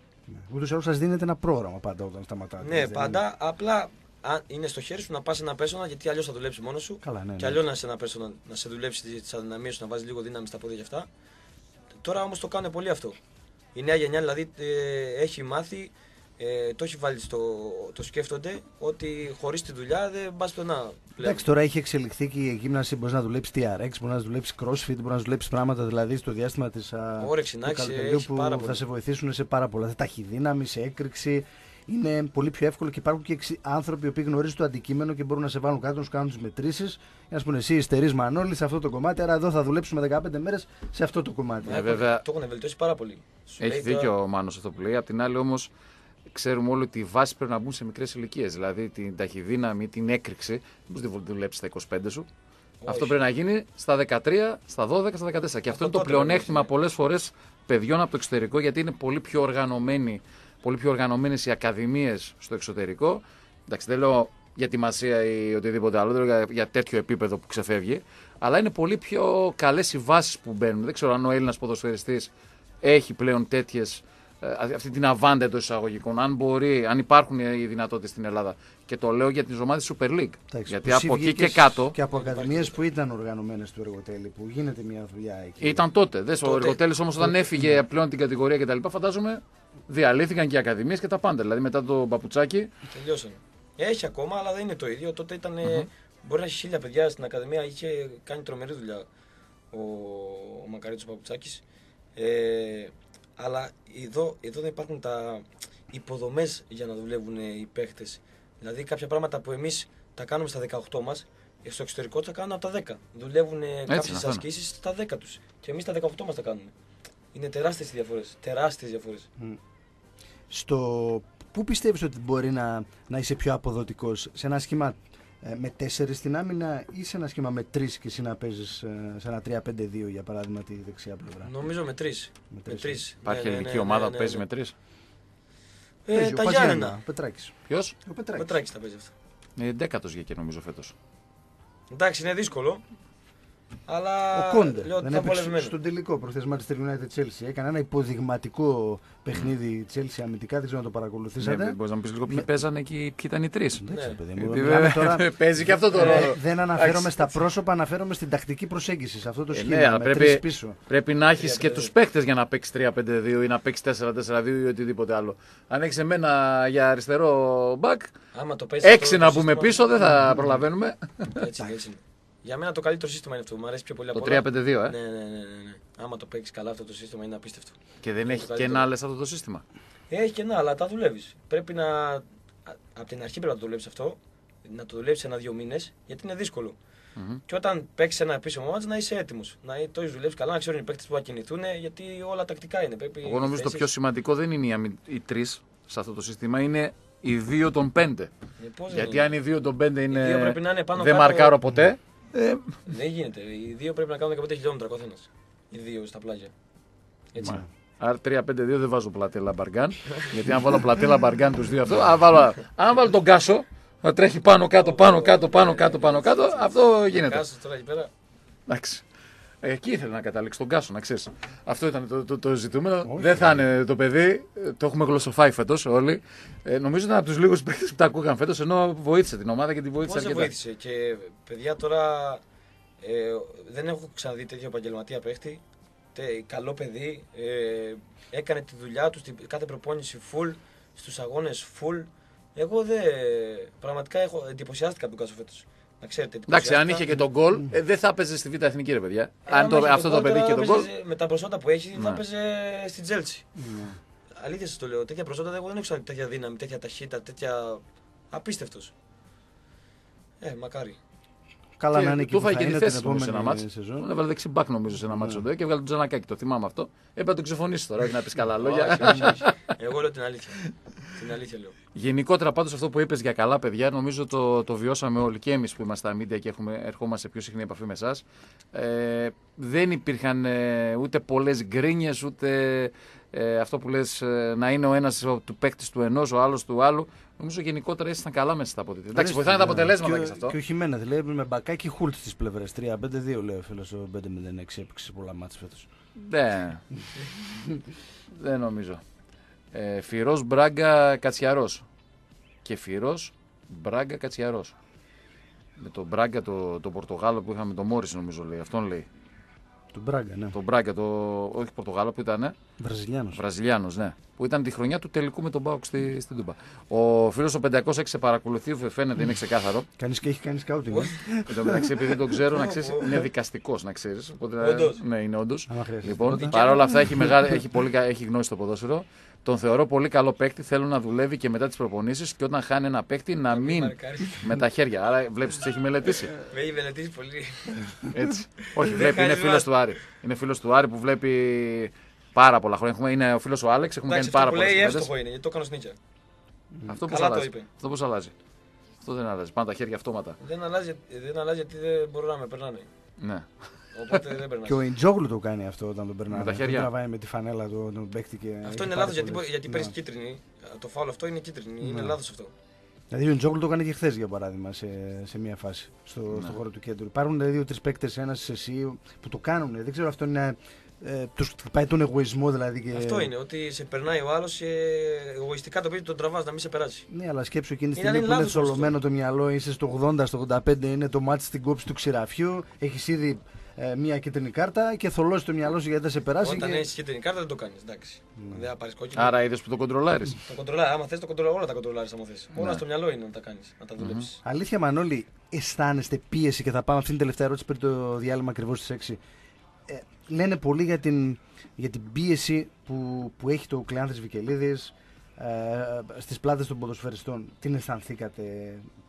Speaker 1: Ούτως ή άλλως σας δίνεται ένα πρόγραμμα πάντα όταν σταματάτε.
Speaker 2: ναι,
Speaker 1: δεν
Speaker 2: πάντα. Απλά αν είναι στο χέρι σου να πας σε ένα personal γιατί αλλιώς θα δουλέψει μόνος σου.
Speaker 1: Καλά, ναι,
Speaker 2: Και
Speaker 1: ναι.
Speaker 2: αλλιώς να σε ένα personal να σε δουλέψει τις αδυναμίες σου, να βάζεις λίγο δύναμη στα πόδια και αυτά. Τώρα όμως το κάνουν πολύ αυτό. Η νέα γενιά δηλαδή ε, έχει μάθει, ε, το έχει βάλει στο. το σκέφτονται ότι χωρίς τη δουλειά δεν πας πουθενά πλέον.
Speaker 1: Εντάξει, τώρα έχει εξελιχθεί και η γύμναση. Μπορείς να δουλέψεις TRX, μπορείς να δουλέψεις CrossFit, μπορείς να δουλέψεις πράγματα δηλαδή στο διάστημα της
Speaker 2: Όρεξη να έχεις, έχει
Speaker 1: που
Speaker 2: πάρα
Speaker 1: θα
Speaker 2: πολύ.
Speaker 1: σε βοηθήσουν σε πάρα πολλά. Σε ταχυδύναμη, σε έκρηξη. Είναι πολύ πιο εύκολο και υπάρχουν και εξι- άνθρωποι οι οποίοι γνωρίζουν το αντικείμενο και μπορούν να σε βάλουν κάτω, να σου κάνουν τις μετρήσεις. Για να σου πούνε εσύ υστερεί Μανώλης σε αυτό το κομμάτι. Άρα εδώ θα δουλέψουμε 15 μέρες σε αυτό το κομμάτι.
Speaker 3: Ε, βέβαια.
Speaker 2: Το έχουν βελτιώσει πάρα πολύ. Σου
Speaker 3: Έχει
Speaker 2: λέει τώρα-
Speaker 3: δίκιο ο Μάνος αυτό που λέει. Απ' την άλλη όμως, ξέρουμε όλοι ότι οι βάσει πρέπει να μπουν σε μικρές ηλικίες. Δηλαδή την ταχυδύναμη, την έκρηξη. Δεν μπορεί να δουλέψεις στα 25 σου. Αυτό πρέπει να γίνει στα 13, στα 12, στα 14. Και αυτό, είναι το
Speaker 2: τότε
Speaker 3: πλεονέκτημα
Speaker 2: βέβαια,
Speaker 3: πολλές φορές παιδιών από το εξωτερικό γιατί είναι πολύ πιο οργανωμένοι, πολύ πιο οργανωμένες οι ακαδημίες στο εξωτερικό. Εντάξει, δεν λέω για τη μασία ή οτιδήποτε άλλο, δεν λέω για, για τέτοιο επίπεδο που ξεφεύγει. Αλλά είναι πολύ πιο καλές οι βάσεις που μπαίνουν. Δεν ξέρω αν ο Έλληνας ποδοσφαιριστής έχει πλέον τέτοιες. Αυτή την αβάντα εντός εισαγωγικών, αν μπορεί, αν υπάρχουν οι δυνατότητες στην Ελλάδα. Και το λέω για τι ομάδε Super League.
Speaker 1: Εντάξει,
Speaker 3: γιατί
Speaker 1: που εσύ
Speaker 3: από εκεί και
Speaker 1: βγήκες
Speaker 3: κάτω.
Speaker 1: Και από ακαδημίες που ήταν οργανωμένες του εργοτέλη, που γίνεται μια δουλειά εκεί.
Speaker 3: Ήταν τότε. Δες, ο
Speaker 2: Τότε.
Speaker 3: Εργοτέλης όμως όταν έφυγε πλέον την κατηγορία κτλ. Φαντάζομαι διαλύθηκαν και οι ακαδημίες και τα πάντα. Δηλαδή μετά το παπουτσάκι.
Speaker 2: Τελειώσανε. Έχει ακόμα, αλλά δεν είναι το ίδιο. Τότε ήταν. Μπορεί να έχει χίλια παιδιά στην Ακαδημία, είχε κάνει τρομερή δουλειά ο, ο Μακαρίτης Παπουτσάκης. Ε, αλλά εδώ, εδώ δεν υπάρχουν τα υποδομές για να δουλεύουν οι παίχτες. Δηλαδή κάποια πράγματα που εμείς τα κάνουμε στα 18 μας, στο εξωτερικό τα κάνουν από τα 10. Δουλεύουν κάποιες
Speaker 3: αυτό είναι.
Speaker 2: ασκήσεις στα 10 τους. Και εμείς στα 18 μας τα κάνουμε. Είναι τεράστιες οι διαφορές. Τεράστιες διαφορές.
Speaker 1: στο πού πιστεύεις ότι μπορεί να, να είσαι πιο αποδοτικός σε ένα σχήμα ε, με τέσσερις στην άμυνα ή σε ένα σχήμα με τρεις και εσύ να παίζεις ε, σε ένα 3-5-2 για παράδειγμα τη δεξιά πλευρά;
Speaker 2: Νομίζω με τρεις.
Speaker 1: Με
Speaker 2: Με
Speaker 1: τρεις.
Speaker 2: τρεις.
Speaker 3: Υπάρχει
Speaker 2: Ναι, ναι,
Speaker 3: ελληνική
Speaker 2: ναι,
Speaker 3: ομάδα
Speaker 2: ναι,
Speaker 3: που παίζει
Speaker 2: ναι.
Speaker 3: με τρεις;
Speaker 2: Ε,
Speaker 1: Παίζει ο
Speaker 2: τα
Speaker 1: Πατζιάννα,
Speaker 2: Γιάννενα.
Speaker 1: ο Πετράκης.
Speaker 3: Ποιος;
Speaker 1: Ο Πετράκης.
Speaker 2: Πετράκης τα παίζει αυτά.
Speaker 3: Είναι δέκατος για και νομίζω φέτος.
Speaker 2: Εντάξει, είναι δύσκολο. Αλλά
Speaker 1: Ο Κόντε
Speaker 2: λέω ότι
Speaker 1: δεν
Speaker 2: θα
Speaker 1: έπαιξε
Speaker 2: βολευμένο.
Speaker 1: στον τελικό προχθές Manchester United Chelsea. Έκανε ένα υποδειγματικό παιχνίδι Chelsea αμυντικά, δεν ξέρω αν το παρακολουθήσατε.
Speaker 3: Ναι, Μπορείς να μου πεις λίγο ποιοι
Speaker 1: Με-
Speaker 3: παίζανε και ποιοι ήταν οι τρεις.
Speaker 1: Εντάξει,
Speaker 2: Ναι.
Speaker 1: παιδί μου, μιλάμε τώρα- <laughs>
Speaker 3: Παίζει και αυτό το
Speaker 1: Ε,
Speaker 3: ρόλο.
Speaker 1: δεν αναφέρομαι
Speaker 3: Εντάξει.
Speaker 1: στα πρόσωπα, αναφέρομαι στην τακτική προσέγγιση. Σε αυτό το
Speaker 3: Ε,
Speaker 1: σχήμα.
Speaker 3: ναι, αλλά
Speaker 1: με
Speaker 3: πρέπει-
Speaker 1: τρεις πίσω.
Speaker 3: Πρέπει να έχεις και
Speaker 2: 3-5-2.
Speaker 3: τους παίκτες για να παίξεις 3-5-2 ή να παίξεις 4-4-2 ή οτιδήποτε άλλο. Αν έχεις εμένα για αριστερό μπακ,
Speaker 2: Άμα το παίζεις.
Speaker 3: έξι να πούμε πίσω, δεν θα προλαβαίνουμε.
Speaker 2: Έτσι, είναι, έτσι. Είναι. Για μένα το καλύτερο σύστημα είναι αυτό. Μου αρέσει πιο πολύ
Speaker 3: Το
Speaker 2: από όλα.
Speaker 3: 3-5-2, ε;
Speaker 2: Ναι, ναι, ναι, ναι, ναι. Άμα το παίξεις καλά αυτό το σύστημα είναι απίστευτο.
Speaker 3: Και δεν έχει και
Speaker 2: καλύτερο.
Speaker 3: ένα άλλο αυτό το σύστημα;
Speaker 2: Έχει και ένα, αλλά τα δουλεύεις. Πρέπει να. Από την αρχή πρέπει να το δουλέψει αυτό. Να το δουλέψει ένα-δύο μήνες, γιατί είναι δύσκολο.
Speaker 3: Μμμ.
Speaker 2: Και όταν παίξεις ένα επίσημο μάτς να είσαι έτοιμος. Να το έχεις δουλέψει καλά, να ξέρουν οι παίκτες που θα κινηθούν, γιατί όλα τακτικά είναι. Πρέπει
Speaker 3: Εγώ νομίζω το
Speaker 2: θέσεις-
Speaker 3: πιο σημαντικό δεν είναι οι, αμυ- οι τρεις σε αυτό το σύστημα, είναι οι δύο των πέντε.
Speaker 2: Ε, πώς δεν
Speaker 3: Γιατί
Speaker 2: είναι.
Speaker 3: αν οι δύο των πέντε είναι.
Speaker 2: δύο πρέπει να είναι πάνω
Speaker 3: δεν
Speaker 2: κάτω-
Speaker 3: μαρκάρω ποτέ. Ε,
Speaker 2: Δεν γίνεται. Οι δύο πρέπει να κάνουν 15 χιλιόμετρα ο καθένας. Οι δύο στα πλάγια. Έτσι.
Speaker 3: Μα. Άρα 3-5-2 δεν βάζω πλατέλα μπαργκάν. <laughs> γιατί αν βάλω πλατέλα μπαργκάν τους δύο αυτό. Αν βάλω, αν βάλω τον Κάσο να τρέχει πάνω κάτω, πάνω κάτω, πάνω κάτω, πάνω κάτω, αυτό γίνεται.
Speaker 2: Κάσος τώρα εκεί πέρα.
Speaker 3: Εντάξει. Ε, Εκεί ήθελα να καταλήξω τον Κάσο, να ξέρεις. Αυτό ήταν το, το, το ζητούμενο.
Speaker 1: Όχι.
Speaker 3: Δεν θα είναι το παιδί. ε, Το έχουμε γλωσσοφάει φέτος όλοι. Ε, νομίζω ήταν από τους λίγους παίκτες που τα ακούγαν φέτος, ενώ βοήθησε την ομάδα και την βοήθησε
Speaker 2: Πώ δεν
Speaker 3: αρκετά.
Speaker 2: βοήθησε. Και παιδιά τώρα ε, δεν έχω ξαναδεί τέτοιο επαγγελματία παίχτη. Τε, καλό παιδί. Ε, έκανε τη δουλειά του, στην- κάθε προπόνηση full, στους αγώνες full. Εγώ δεν. Πραγματικά έχω, εντυπωσιάστηκα από τον Κάσο φέτος. Να ξέρετε.
Speaker 3: Εντάξει, αν είχε
Speaker 2: εντυπωσιάστηκα.
Speaker 3: και τον γκολ, ε, δεν θα έπαιζε στη Β' Εθνική, ρε παιδιά.
Speaker 2: Ε,
Speaker 3: αν το,
Speaker 2: άμα είχε
Speaker 3: αυτό το
Speaker 2: γκολ,
Speaker 3: παιδί
Speaker 2: τώρα
Speaker 3: και τον γκολ.
Speaker 2: έπαιζε- Με τα προσόντα που έχει, θα
Speaker 3: Ναι.
Speaker 2: έπαιζε στην Τσέλσι. Αλήθειας σας το λέω. Τέτοια προσόντα εγώ δεν έχω ξαναδεί τέτοια δύναμη, τέτοια ταχύτητα, τέτοια. Απίστευτος. Ε, μακάρι.
Speaker 1: Καλά
Speaker 3: Και
Speaker 1: να είναι
Speaker 3: του
Speaker 1: εκεί που
Speaker 3: φάει
Speaker 1: θα
Speaker 3: και τη
Speaker 1: είναι την
Speaker 3: θέση νομίζω, σε ένα
Speaker 1: επόμενη
Speaker 3: ματς.
Speaker 1: σεζόν.
Speaker 3: Τον έβαλε δεξί μπακ νομίζω σε ένα ματς εδώ και έβγαλε τον Τζανακάκη. Το θυμάμαι αυτό. Έπρεπε να τον ξεφωνήσει τώρα, όχι να πεις καλά λόγια.
Speaker 2: Όχι, όχι, όχι. <laughs> Εγώ λέω την αλήθεια. Την αλήθεια λέω.
Speaker 3: Γενικότερα πάντως αυτό που είπες για καλά παιδιά νομίζω το, το βιώσαμε όλοι και εμείς που είμαστε στα μίντια και έχουμε, ερχόμαστε σε πιο συχνή επαφή με εσάς. Ε, δεν υπήρχαν ε, ούτε πολλές γκρίνιες ούτε ε, αυτό που λες ε, να είναι ο ένας του παίκτης του ενός, ο άλλος του άλλου. Νομίζω γενικότερα ήσασταν καλά μέσα στα αποτελέσματα. Εντάξει, βοηθάνε τα αποτελέσματα και,
Speaker 1: και,
Speaker 3: σε αυτό.
Speaker 1: Και ο Χιμένεθ λέει με μπακάκι χουλτ στις πλευρές. 3-5-2 λέει ο φίλος ο 5-0-6 έπαιξε σε πολλά μάτια φέτος.
Speaker 3: Δεν. <laughs> δεν νομίζω. Ε, Φυρός Μπράγκα Κατσιαρός. Και Φυρός Μπράγκα Κατσιαρός. Με τον Μπράγκα, το, το Πορτογάλο που είχαμε, τον Μόρις νομίζω λέει. Αυτόν λέει.
Speaker 1: Του Μπράγκα, ναι.
Speaker 3: Τον Μπράγκα, το, όχι Πορτογάλο που ήταν.
Speaker 1: Βραζιλιάνος.
Speaker 3: Βραζιλιάνος, ναι. Που ήταν τη χρονιά του τελικού με τον Μπάουκ στη, στην Τούμπα. Ο φίλος ο 506 σε παρακολουθεί, φαίνεται είναι ξεκάθαρο.
Speaker 1: Κανείς και έχει κάνει σκάουτινγκ. ε.
Speaker 3: Εν τω μεταξύ, επειδή τον ξέρω, να ξέρεις, είναι δικαστικός, να ξέρεις.
Speaker 2: Όντως.
Speaker 3: Ναι, είναι όντως.
Speaker 1: Άμα χρειαστεί.
Speaker 3: Λοιπόν, παρόλα αυτά έχει, μεγάλη, έχει, πολύ, κα- έχει γνώση στο ποδόσφαιρο. Τον θεωρώ πολύ καλό παίκτη. Θέλω να δουλεύει και μετά τις προπονήσεις και όταν χάνει ένα παίκτη να μην
Speaker 2: Μαρκάρι.
Speaker 3: με τα χέρια. Άρα βλέπεις ότι έχει μελετήσει.
Speaker 2: Με έχει μελετήσει πολύ.
Speaker 3: Έτσι. Όχι, βλέπει, είναι
Speaker 2: χάνει
Speaker 3: φίλος
Speaker 2: βάση.
Speaker 3: του Άρη. Είναι φίλος του Άρη που βλέπει πάρα πολλά χρόνια. Έχουμε, είναι ο φίλος ο Άλεξ, έχουμε
Speaker 2: Εντάξει,
Speaker 3: κάνει
Speaker 2: αυτό
Speaker 3: πάρα
Speaker 2: που
Speaker 3: πολλές
Speaker 2: λέει
Speaker 3: κουβέντες.
Speaker 2: εύστοχο είναι, γιατί το κάνω συνήθεια.
Speaker 3: Αυτό πώς
Speaker 2: Καλά το
Speaker 3: αλλάζει.
Speaker 2: είπε.
Speaker 3: Αυτό πώς αλλάζει. Αυτό δεν αλλάζει. Πάνε τα χέρια αυτόματα.
Speaker 2: Δεν αλλάζει, δεν αλλάζει γιατί δεν μπορούν να με περνάνε.
Speaker 3: Ναι.
Speaker 2: Οπότε δεν
Speaker 1: Και ο
Speaker 2: περνάει.
Speaker 1: Ιντζόγλου το κάνει αυτό όταν τον περνάει.
Speaker 3: Με τα χέρια.
Speaker 1: Δεν τραβάει με τη φανέλα του τον παίκτη και.
Speaker 2: Αυτό
Speaker 1: έχει
Speaker 2: είναι
Speaker 1: πάρει
Speaker 2: λάθος γιατί,
Speaker 1: πολλές.
Speaker 2: γιατί
Speaker 1: Ναι.
Speaker 2: παίρνει κίτρινη. Το φάουλ αυτό είναι κίτρινη. Είναι
Speaker 1: Ναι.
Speaker 2: λάθος αυτό.
Speaker 1: Δηλαδή ο Ιντζόγλου το έκανε και χθες για παράδειγμα σε, σε μία φάση στο,
Speaker 3: Ναι.
Speaker 1: στο χώρο του κέντρου. Υπάρχουν δηλαδή δύο-τρει παίκτες, ένας εσύ που το κάνουν. Δεν ξέρω αυτό είναι. Ε, τους πάει τον εγωισμό δηλαδή. Και...
Speaker 2: Αυτό είναι, ότι σε περνάει ο άλλος και εγωιστικά το παιδί τον τραβάς να μην σε περάσει.
Speaker 1: Ναι, αλλά σκέψου εκείνη τη
Speaker 2: Είναι
Speaker 1: στιγμή που
Speaker 2: αν
Speaker 1: είναι
Speaker 2: είναι λάθος
Speaker 1: θολωμένο το μυαλό, είσαι στο 80, στο 85, είναι το μάτι στην κόψη του ξηραφιού, έχεις ήδη ε, μία κίτρινη κάρτα και θολώσει το μυαλό σου γιατί θα σε περάσει.
Speaker 2: Όταν
Speaker 1: και...
Speaker 2: έχεις κίτρινη κάρτα δεν το κάνεις. Εντάξει.
Speaker 1: Ναι.
Speaker 2: Δεν θα πάρεις κόκκινη.
Speaker 3: Άρα είδες που το κοντρολάρεις.
Speaker 2: Το κοντρολάρι. Άμα θες το κοντρολάρι, όλα τα κοντρολάρι. Άμα θες.
Speaker 3: Ναι.
Speaker 2: Όλα στο μυαλό είναι να τα κάνεις, να τα δουλέψεις.
Speaker 1: Αλήθεια, Μανώλη, αισθάνεστε πίεση και θα πάμε αυτήν την τελευταία ερώτηση πριν το διάλειμμα ακριβώς στι 6. Ε, λένε πολύ για την, για την πίεση που, που έχει το Κλεάνθης Βικελίδης ε, στις πλάτες των ποδοσφαιριστών. Την αισθανθήκατε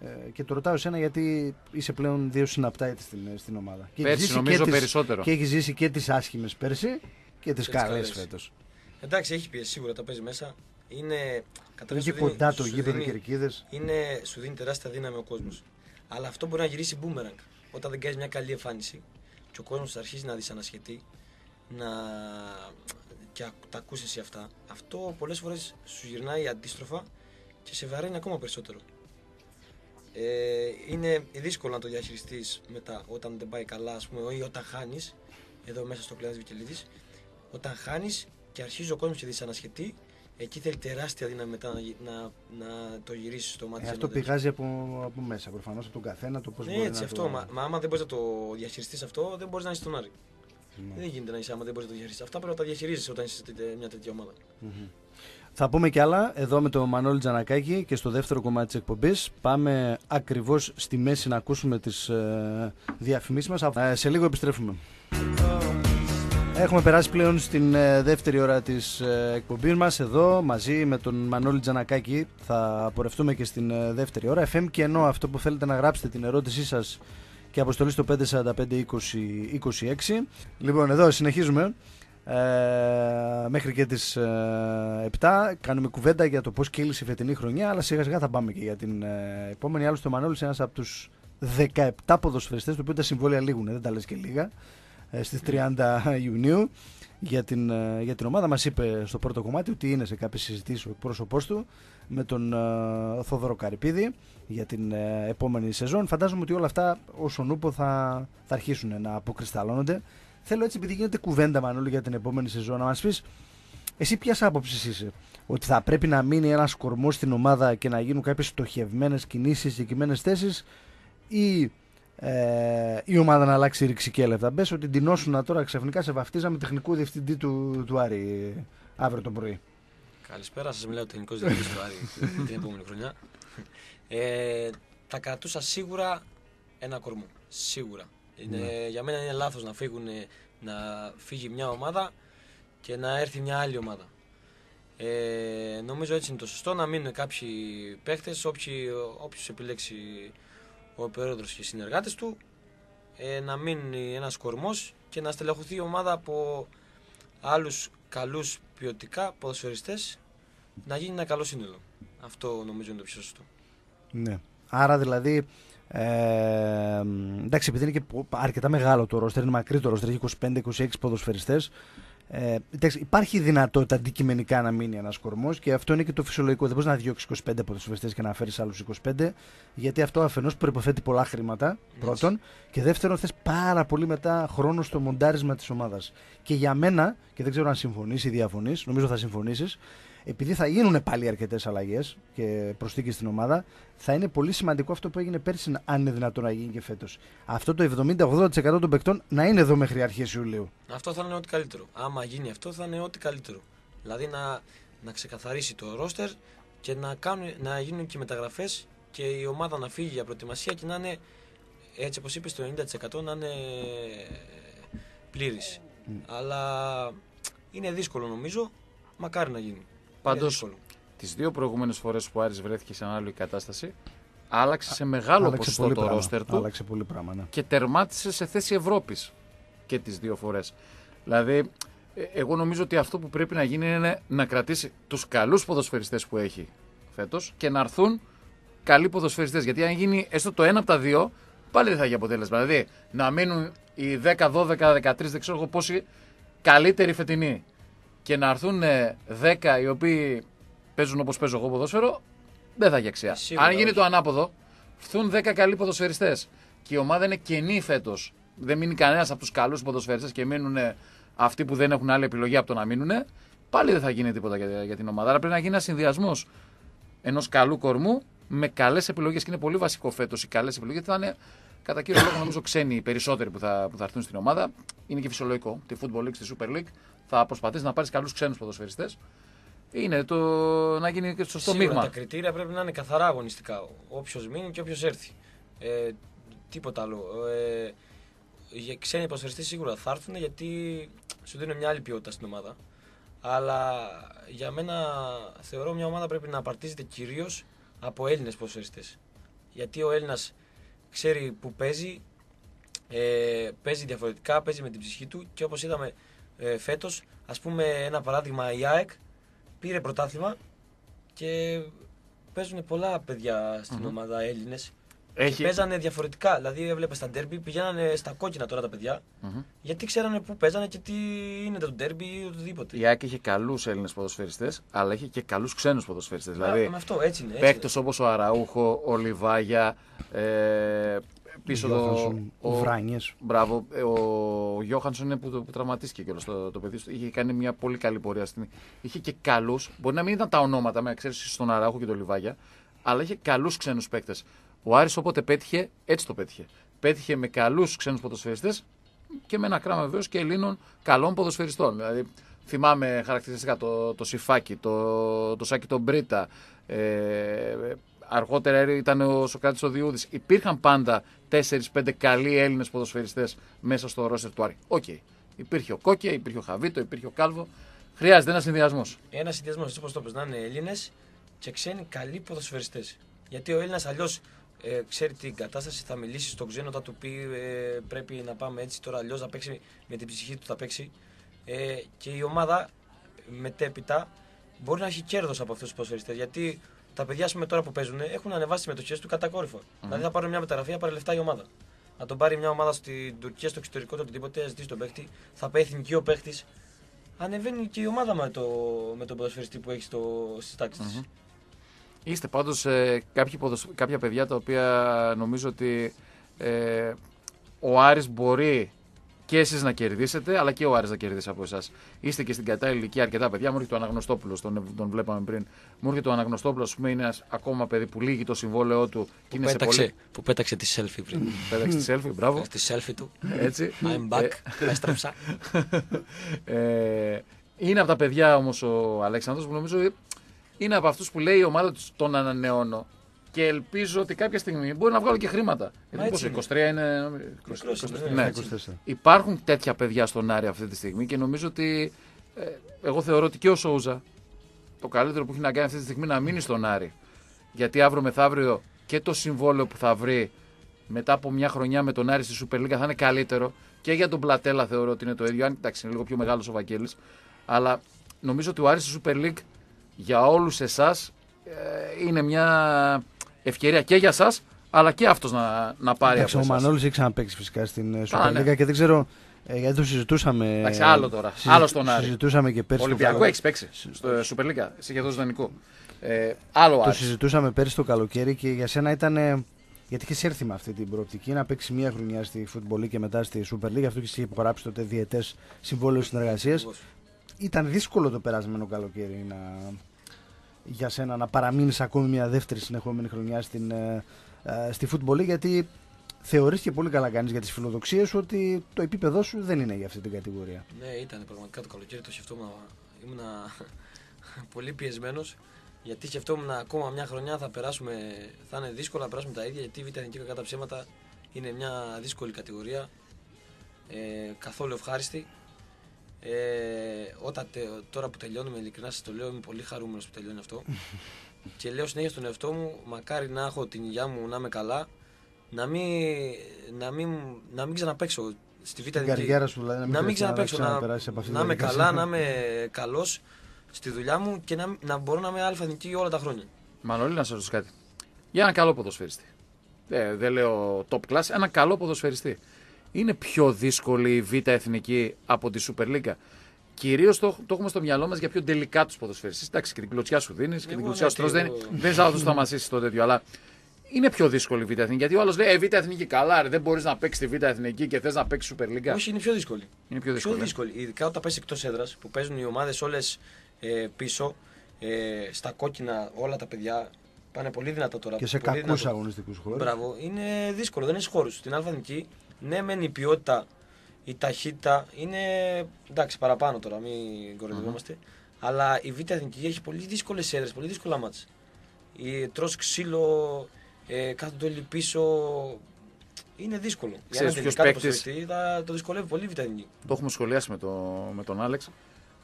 Speaker 1: ε, και το ρωτάω εσένα γιατί είσαι πλέον δύο συναπτά έτη στην, στην ομάδα. Και έχεις
Speaker 3: Πέρσι
Speaker 1: ζήσει
Speaker 3: νομίζω
Speaker 1: και τις-
Speaker 3: περισσότερο.
Speaker 1: Και έχεις ζήσει και τις άσχημες πέρσι και τις
Speaker 2: τις
Speaker 1: καλές
Speaker 2: καλές.
Speaker 1: φέτος.
Speaker 2: Εντάξει, έχει πιέσει σίγουρα, τα παίζει μέσα. Είναι.
Speaker 1: Είναι
Speaker 2: καταρχάς
Speaker 1: και
Speaker 2: σου δίνει-
Speaker 1: κοντά το
Speaker 2: σου
Speaker 1: γήπεδο
Speaker 2: δίνει-
Speaker 1: Κερκίδες.
Speaker 2: είναι, σου δίνει τεράστια δύναμη ο κόσμος. Αλλά αυτό μπορεί να γυρίσει boomerang. Όταν δεν κάνεις μια καλή εμφάνιση και ο κόσμος αρχίζει να δυσανασχετεί, να. Και α- τα ακούσει εσύ αυτά, αυτό πολλές φορές σου γυρνάει αντίστροφα και σε βαραίνει ακόμα περισσότερο. Ε, είναι δύσκολο να το διαχειριστείς μετά όταν δεν πάει καλά, ας πούμε, ή όταν χάνεις. Εδώ μέσα στο κλάδι Βικελίδης, όταν χάνεις και αρχίζει ο κόσμος και δυσανασχετεί, εκεί θέλει τεράστια δύναμη μετά να, γυ- να, να το γυρίσεις στο μάτι.
Speaker 1: Ε,
Speaker 2: της
Speaker 1: αυτό
Speaker 2: ενάντια.
Speaker 1: πηγάζει από, από μέσα προφανώς από τον καθένα το πώς
Speaker 2: Ναι,
Speaker 1: μπορεί
Speaker 2: έτσι
Speaker 1: να
Speaker 2: αυτό.
Speaker 1: το...
Speaker 2: Μα, μα άμα δεν μπορείς να το διαχειριστείς αυτό, δεν μπορείς να είσαι στον Άρη.
Speaker 1: Ναι.
Speaker 2: Δεν γίνεται να είσαι άμα δεν μπορείς να το διαχειριστείς. Αυτά πρέπει να τα διαχειρίζει όταν είσαι σε τέτοια- μια τέτοια ομάδα.
Speaker 1: Θα πούμε κι άλλα εδώ με τον Μανώλη Τζανακάκη και στο δεύτερο κομμάτι της εκπομπής. Πάμε ακριβώς στη μέση να ακούσουμε τις ε, διαφημίσεις μας. Ε, σε λίγο επιστρέφουμε. Έχουμε περάσει πλέον στην ε, δεύτερη ώρα της ε, εκπομπής μας εδώ μαζί με τον Μανώλη Τζανακάκη θα πορευτούμε και στην ε, δεύτερη ώρα FM και ενώ αυτό που θέλετε να γράψετε την ερώτησή σας και αποστολή στο 545 20 26 λοιπόν εδώ συνεχίζουμε ε, μέχρι και τις ε, 7 κάνουμε κουβέντα για το πώς κύλησε η φετινή χρονιά αλλά σιγά σιγά θα πάμε και για την ε, επόμενη. Άλλωστε ο Μανώλης είναι ένας από τους 17 ποδοσφαιριστές του οποίου τα συμβόλαια λήγουν δεν τα λες και λίγα ε, στις 30 Ιουνίου για την, ε, για την ομάδα. Μας είπε στο πρώτο κομμάτι ότι είναι σε κάποιες συζητήσεις ο εκπρόσωπός του με τον ε, Θόδωρο Καρυπίδη για την ε, επόμενη σεζόν φαντάζομαι ότι όλα αυτά όσον ούπο θα, θα αρχίσουν να αποκρισταλώνονται θέλω έτσι επειδή γίνεται κουβέντα Μανώλη για την επόμενη σεζόν να μας πεις εσύ ποιας άποψης είσαι ότι θα πρέπει να μείνει ένας κορμός στην ομάδα και να γίνουν κάποιες στοχευμένες κινήσεις συγκεκριμένες θέσεις ή ε, η ομάδα να αλλάξει ρηξικέλευτα. Μπες ότι τεινώσουν τώρα ξαφνικά σε βαφτίζαμε τεχνικού διευθυντή του, του Άρη αύριο το πρωί.
Speaker 2: Καλησπέρα, σας μιλάω τεχνικός διευθυντής του Άρη <laughs> την επόμενη χρονιά. Ε, θα κρατούσα σίγουρα ένα κορμό. Σίγουρα. Είναι,
Speaker 1: Ναι.
Speaker 2: Για μένα είναι λάθος να, φύγουν, να φύγει μια ομάδα και να έρθει μια άλλη ομάδα. Ε, νομίζω έτσι είναι το σωστό να μείνουν κάποιοι παίχτε, όποιο επιλέξει ο πρόεδρο και οι συνεργάτες του, ε, να μείνει ένας κορμός και να στελεχωθεί η ομάδα από άλλους καλούς ποιοτικά ποδοσφαιριστές να γίνει ένα καλό σύνολο. Αυτό νομίζω είναι το πιο σωστό.
Speaker 1: Ναι. Άρα δηλαδή. Ε, εντάξει, επειδή είναι και πο- αρκετά μεγάλο το ρόστερ, είναι μακρύ το ρόστερ, έχει 25-26 ποδοσφαιριστές. Ε, εντάξει, υπάρχει δυνατότητα αντικειμενικά να μείνει ένας κορμός και αυτό είναι και το φυσιολογικό. Δεν μπορείς να διώξεις 25 ποδοσφαιριστές και να φέρεις άλλους 25, γιατί αυτό αφενός προποθέτει πολλά χρήματα. Πρώτον. Και δεύτερον, θες πάρα πολύ μετά χρόνο στο μοντάρισμα της ομάδας. Και για μένα, και δεν ξέρω αν συμφωνείς ή διαφωνείς, νομίζω θα συμφωνήσεις, επειδή θα γίνουν πάλι αρκετές αλλαγές και προσθήκες στην ομάδα, θα είναι πολύ σημαντικό αυτό που έγινε πέρσι, αν είναι δυνατόν να γίνει και φέτος. Αυτό το 70-80% των παικτών να είναι εδώ μέχρι αρχές Ιουλίου.
Speaker 2: Αυτό θα είναι ό,τι καλύτερο. Άμα γίνει αυτό, θα είναι ό,τι καλύτερο. Δηλαδή να, να ξεκαθαρίσει το ρόστερ και να, κάνουν, να γίνουν και μεταγραφές και η ομάδα να φύγει για προετοιμασία και να είναι έτσι όπως είπες, το 90% να είναι πλήρης. Αλλά είναι δύσκολο νομίζω. Μακάρι να γίνει. Είναι
Speaker 3: Πάντως,
Speaker 2: δύσκολο.
Speaker 3: Τις δύο προηγούμενες φορές που ο Άρης βρέθηκε σε ανάλογη κατάσταση, άλλαξε σε μεγάλο
Speaker 1: Άλλαξε
Speaker 3: ποσοστό
Speaker 1: πολύ
Speaker 3: το
Speaker 1: πράγμα.
Speaker 3: ρόστερ του
Speaker 1: Άλλαξε πολύ πράγμα, ναι.
Speaker 3: και τερμάτισε σε θέση Ευρώπης και τις δύο φορές. Δηλαδή, ε, εγώ νομίζω ότι αυτό που πρέπει να γίνει είναι να κρατήσει τους καλούς ποδοσφαιριστές που έχει φέτος και να έρθουν καλοί ποδοσφαιριστές. Γιατί αν γίνει έστω το ένα από τα δύο, πάλι δεν θα έχει αποτέλεσμα. Δηλαδή, να μείνουν οι 10, 12, 13, δεν ξέρω εγώ πόσοι καλύτεροι φετινοί και να έρθουν ε, 10 οι οποίοι παίζουν όπως παίζω εγώ ποδόσφαιρο, δεν θα έχει αξία.
Speaker 2: Σίγουρα
Speaker 3: Αν γίνει
Speaker 2: όχι.
Speaker 3: το ανάποδο, έρθουν 10 καλοί ποδοσφαιριστές και η ομάδα είναι κενή φέτος. Δεν μείνει κανένας από τους καλούς ποδοσφαιριστές και μείνουν ε, αυτοί που δεν έχουν άλλη επιλογή από το να μείνουν, πάλι δεν θα γίνει τίποτα για, για την ομάδα. Άρα πρέπει να γίνει ένας συνδυασμός ενός καλού κορμού με καλές επιλογές. Και είναι πολύ βασικό φέτος οι καλές επιλογές. Γιατί θα είναι κατά κύριο λόγο νομίζω ξένοι οι περισσότεροι που θα, που θα έρθουν στην ομάδα. Είναι και φυσιολογικό. Τη Football League, στη Super League θα προσπαθήσει να πάρεις καλούς ξένους ποδοσφαιριστές. Είναι το να γίνει και το σωστό
Speaker 2: Σίγουρα
Speaker 3: μείγμα.
Speaker 2: τα κριτήρια πρέπει να είναι καθαρά αγωνιστικά. Όποιος μείνει και όποιος έρθει. Ε, τίποτα άλλο. Ε, οι ξένοι ποδοσφαιριστές σίγουρα θα έρθουν γιατί σου δίνουν μια άλλη ποιότητα στην ομάδα. Αλλά για μένα θεωρώ μια ομάδα πρέπει να απαρτίζεται κυρίως από Έλληνες ποδοσφαιριστές. Γιατί ο Έλληνας ξέρει που παίζει, ε, παίζει διαφορετικά, παίζει με την ψυχή του και όπως είδαμε ε, φέτος, ας πούμε ένα παράδειγμα η ΑΕΚ πήρε πρωτάθλημα και παίζουν πολλά παιδιά στην ομάδα Έλληνες.
Speaker 3: Έχει,
Speaker 2: Παίζανε διαφορετικά. Δηλαδή, έβλεπες στα ντέρμπι, πηγαίνανε στα κόκκινα τώρα τα παιδιά.
Speaker 3: Μμμ.
Speaker 2: Γιατί ξέρανε πού παίζανε και τι είναι το ντέρμπι ή οτιδήποτε.
Speaker 3: η ΑΕΚ είχε καλούς Έλληνες ποδοσφαιριστές, αλλά είχε και καλούς ξένους ποδοσφαιριστές. Δηλαδή,
Speaker 2: με αυτό, έτσι είναι. Έτσι
Speaker 3: παίκτες όπως ο Αραούχο, ο Λιβάγια, ε, πίσω το.
Speaker 1: Γιώχανσον,
Speaker 3: ο-
Speaker 1: Βράνιες.
Speaker 3: Μπράβο. ε, Ο Γιώχανσον είναι που, το- που τραυματίστηκε κιόλας το, το παιδί. του. Είχε κάνει μια πολύ καλή πορεία. Στην... Είχε και καλούς. Μπορεί να μην ήταν τα ονόματα, με εξαίρεση στον Αραούχο και τον Λιβάγια, αλλά είχε καλούς ξένους παίκτες. Ο Άρης όποτε πέτυχε, έτσι το πέτυχε. Πέτυχε με καλούς ξένους ποδοσφαιριστές και με ένα κράμα βεβαίως και Ελλήνων καλών ποδοσφαιριστών. Δηλαδή, θυμάμαι χαρακτηριστικά το, το Σιφάκι, το, το Σάκη τον Μπρίτα. Ε, αργότερα ήταν ο Σοκράτης ο Διούδης. Υπήρχαν πάντα 4-5 καλοί Έλληνες ποδοσφαιριστές μέσα στο ρόστερ του Άρη. Οκ. Υπήρχε ο Κόκκε, υπήρχε ο Χαβίτο, υπήρχε ο Κάλβο. Χρειάζεται ένα συνδυασμός.
Speaker 2: Ένα συνδυασμός, έτσι όπως το πες, να είναι Έλληνες και ξένοι καλοί ποδοσφαιριστές. Γιατί ο Έλληνας αλλιώς ε, ξέρει την κατάσταση, θα μιλήσει στον ξένο, θα του πει ε, πρέπει να πάμε έτσι τώρα, αλλιώς θα παίξει με την ψυχή του, θα παίξει. Ε, και η ομάδα μετέπειτα μπορεί να έχει κέρδος από αυτούς τους ποδοσφαιριστές. Γιατί τα παιδιά ας πούμε, τώρα που παίζουν έχουν ανεβάσει τι συμμετοχές του κατακόρυφα. Δηλαδή θα πάρουν μια μεταγραφή, θα πάρει λεφτά η ομάδα. Να τον πάρει μια ομάδα στην Τουρκία, στο εξωτερικό, το οτιδήποτε, θα ζητήσει τον παίχτη, θα πάει εθνική ο παίχτης. Ανεβαίνει και η ομάδα με, το, με τον ποδοσφαιριστή που έχει στις τάξεις της.
Speaker 3: Είστε πάντως ε, κάποιοι ποδοσ- κάποια παιδιά τα οποία νομίζω ότι ε, ο Άρης μπορεί και εσείς να κερδίσετε, αλλά και ο Άρης να κερδίσει από εσάς. Είστε και στην κατάλληλη ηλικία αρκετά παιδιά. Μου έρχεται ο Αναγνωστόπουλος, τον, τον βλέπαμε πριν. Μου έρχεται ο Αναγνωστόπουλος, α πούμε, είναι ένας ακόμα παιδί που λύγει το συμβόλαιό του και
Speaker 2: Που,
Speaker 3: είναι σε
Speaker 2: πέταξε,
Speaker 3: πολύ.
Speaker 2: που πέταξε τη selfie πριν. <laughs>
Speaker 3: Πέταξε τη selfie, μπράβο.
Speaker 2: Στη selfie του.
Speaker 3: Έτσι.
Speaker 2: I'm back. Έστρεψα. <laughs>
Speaker 3: Ε, Είναι από τα παιδιά όμως ο Αλέξανδρος που νομίζω είναι από αυτούς που λέει η ομάδα τους τον ανανεώνω. Και ελπίζω ότι κάποια στιγμή μπορεί να βγάλω και χρήματα. Γιατί
Speaker 2: έτσι
Speaker 3: πόσο, 23
Speaker 2: είναι.
Speaker 3: είναι.
Speaker 2: Μικρός
Speaker 3: 23,
Speaker 2: είναι,
Speaker 3: ναι.
Speaker 2: έτσι.
Speaker 1: 24.
Speaker 3: Υπάρχουν τέτοια παιδιά στον Άρη αυτή τη στιγμή και νομίζω ότι. ε, εγώ θεωρώ ότι και ο Σόουζα το καλύτερο που έχει να κάνει αυτή τη στιγμή να μείνει στον Άρη. Γιατί αύριο μεθαύριο και το συμβόλαιο που θα βρει μετά από μια χρονιά με τον Άρη στη Super League θα είναι καλύτερο. Και για τον Πλατέλα θεωρώ ότι είναι το ίδιο. Αν εντάξει, είναι λίγο πιο μεγάλος ο Βαγγέλης. Αλλά νομίζω ότι ο Άρης στη Super League για όλους εσάς είναι μια ευκαιρία και για εσά, αλλά και αυτός να, να πάρει
Speaker 1: Εντάξει,
Speaker 3: από
Speaker 1: ο
Speaker 3: εσάς.
Speaker 1: Μανώλης έχει ξαναπέξει φυσικά στην ε,
Speaker 3: Α,
Speaker 1: Super
Speaker 3: ναι.
Speaker 1: League και δεν ξέρω. ε, γιατί το συζητούσαμε.
Speaker 3: Εντάξει, άλλο τώρα. Άλλο στον Άρη.
Speaker 1: Συζητούσαμε και πέρσι. το
Speaker 3: Ολυμπιακό
Speaker 1: καλοκαίρι.
Speaker 3: έχεις παίξει στο Super League. Εσύ και δώσει δανεικό. Ε, άλλο
Speaker 1: Το
Speaker 3: Άρης.
Speaker 1: συζητούσαμε πέρσι το καλοκαίρι και για σένα ήταν. ε, Γιατί είχες έρθει με αυτή την προοπτική να παίξεις μία χρονιά στη Football League και μετά στη Super League. Αυτό και εσύ υπογράψει τότε διαιτές συμβόλαιο συνεργασίας.
Speaker 2: Ακριβώς.
Speaker 1: Ήταν δύσκολο το περασμένο καλοκαίρι να... για σένα να παραμείνεις ακόμη μια δεύτερη συνεχόμενη χρονιά στην, ε, ε, στη Football League γιατί θεωρείς και πολύ καλά κάνεις για τις φιλοδοξίες σου ότι το επίπεδό σου δεν είναι για αυτή την κατηγορία.
Speaker 2: Ναι, ήταν πραγματικά το καλοκαίρι, το σκεφτόμουν. Ήμουνα <laughs> πολύ πιεσμένος. Γιατί σκεφτόμουν ακόμα μια χρονιά θα περάσουμε, θα είναι δύσκολο να περάσουμε τα ίδια. Γιατί η Β' Εθνική κακά τα ψέματα είναι μια δύσκολη κατηγορία. Ε, καθόλου ευχάριστη. Ε, όταν τε- τώρα που τελειώνουμε, ειλικρινά σας το λέω, είμαι πολύ χαρούμενος που τελειώνει αυτό. <laughs> και λέω συνέχεια στον εαυτό μου, μακάρι να έχω την υγειά μου να είμαι καλά, να μην, να μην, να μην ξαναπέξω στη Β'
Speaker 1: Την
Speaker 2: Εθνική.
Speaker 1: καριέρα σου δηλαδή να μην,
Speaker 2: Να μην
Speaker 1: χρειάζεται
Speaker 2: ξαναπέξω, να,
Speaker 1: ξαναπεράσεις από αυτή
Speaker 2: να
Speaker 1: τη
Speaker 2: είμαι
Speaker 1: διαδικασία.
Speaker 2: καλά, να <laughs> είμαι καλός στη δουλειά μου και να, να μπορώ να είμαι αλφα όλα τα χρόνια.
Speaker 3: Μανώλη, να σα ρωτήσω κάτι. Για ένα καλό ποδοσφαιριστή. Ε, δεν λέω top class, ένα καλό ποδοσφαιριστή. Είναι πιο δύσκολη η Β' Εθνική από τη Super League. Κυρίως το, το έχουμε στο μυαλό μας για πιο τελικά τους ποδοσφαιριστές. Εντάξει, και την κλωτσιά σου δίνεις και την
Speaker 2: Εγώ
Speaker 3: κλωτσιά
Speaker 2: ναι,
Speaker 3: σου τρως.
Speaker 2: τι,
Speaker 3: Δεν,
Speaker 2: εγώ-
Speaker 3: δεν θα το μασίσεις το τέτοιο, αλλά είναι πιο δύσκολη η Β' Εθνική. Γιατί ο άλλος λέει: Ε, Β' Εθνική, καλά, ρε, δεν μπορείς να παίξεις τη Β' Εθνική και θες να παίξεις Super League.
Speaker 2: Όχι, είναι πιο δύσκολη.
Speaker 3: Είναι πιο δύσκολη.
Speaker 2: Πιο δύσκολη. Ειδικά όταν πέσει εκτός έδρας που παίζουν οι ομάδες όλες ε, πίσω, ε, στα κόκκινα όλα τα παιδιά. Πάνε πολύ δυνατά τώρα.
Speaker 1: Και σε
Speaker 2: πολύ
Speaker 1: κακούς
Speaker 2: δυνατό.
Speaker 1: αγωνιστικούς χώρους.
Speaker 2: Μπράβο, είναι δύσκολο, δεν έχεις χώρους. Στην Αλφανική, ναι, μεν η ποιότητα, η ταχύτητα είναι εντάξει παραπάνω τώρα, μην κοροϊδευόμαστε. Αλλά η Β' Εθνική έχει πολύ δύσκολες έδρε, πολύ δύσκολα μάτς. Η τρως ξύλο, ε, κάθονται όλοι πίσω. Είναι δύσκολο. Για
Speaker 3: Ξέρεις
Speaker 2: έναν
Speaker 3: ποιος
Speaker 2: τελικά
Speaker 3: παίκτης-
Speaker 2: ποδοσφαιριστή θα το δυσκολεύει πολύ η Β' Εθνική.
Speaker 3: Το έχουμε σχολιάσει με, το, με τον Άλεξ.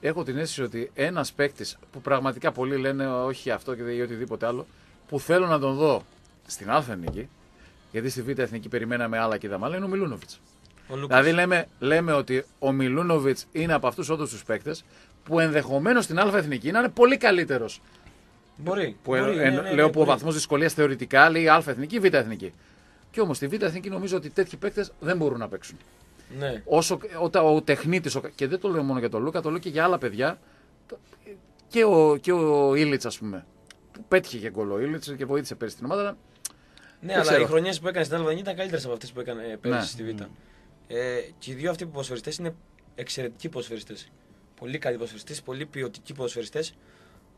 Speaker 3: Έχω την αίσθηση ότι ένας παίκτης που πραγματικά πολλοί λένε όχι αυτό και ή οτιδήποτε άλλο, που θέλω να τον δω στην Α Εθνική, γιατί στη Β Εθνική περιμέναμε άλλα και είδαμε άλλα, είναι ο Μιλούνοβιτς.
Speaker 2: Ο Λούκας.
Speaker 3: Δηλαδή λέμε, λέμε ότι ο Μιλούνοβιτς είναι από αυτούς όντω τους παίκτες που ενδεχομένως στην Α Εθνική να είναι πολύ καλύτερος.
Speaker 2: Μπορεί.
Speaker 3: Που
Speaker 2: μπορεί,
Speaker 3: εν-
Speaker 2: ναι,
Speaker 3: εν-
Speaker 2: ναι, ναι,
Speaker 3: λέω που ο
Speaker 2: μπορεί.
Speaker 3: βαθμός δυσκολίας θεωρητικά λέει Α Εθνική, Β Εθνική. Και όμως στη Β Εθνική νομίζω ότι τέτοιοι παίκτες δεν μπορούν να παίξουν.
Speaker 2: Ναι.
Speaker 3: Όσο όταν ο τεχνίτης, και δεν το λέω μόνο για τον Λούκα, το λέω και για άλλα παιδιά. το- Και ο, και ο Ήλιτς, ας πούμε. Που πέτυχε και γκολ ο Ήλιτς και βοήθησε πέρυσι την ομάδα. Αλλά
Speaker 2: Ναι,
Speaker 3: Δεν
Speaker 2: αλλά
Speaker 3: ξέρω.
Speaker 2: οι χρονιές που έκανες στην Αλβανία ήταν καλύτερες από αυτές που έκανε ε, πέρυσι
Speaker 3: Ναι.
Speaker 2: στη Β. Ε, και οι δύο αυτοί ποδοσφαιριστές είναι εξαιρετικοί ποδοσφαιριστές. Πολύ καλοί ποδοσφαιριστές, πολύ ποιοτικοί ποδοσφαιριστές.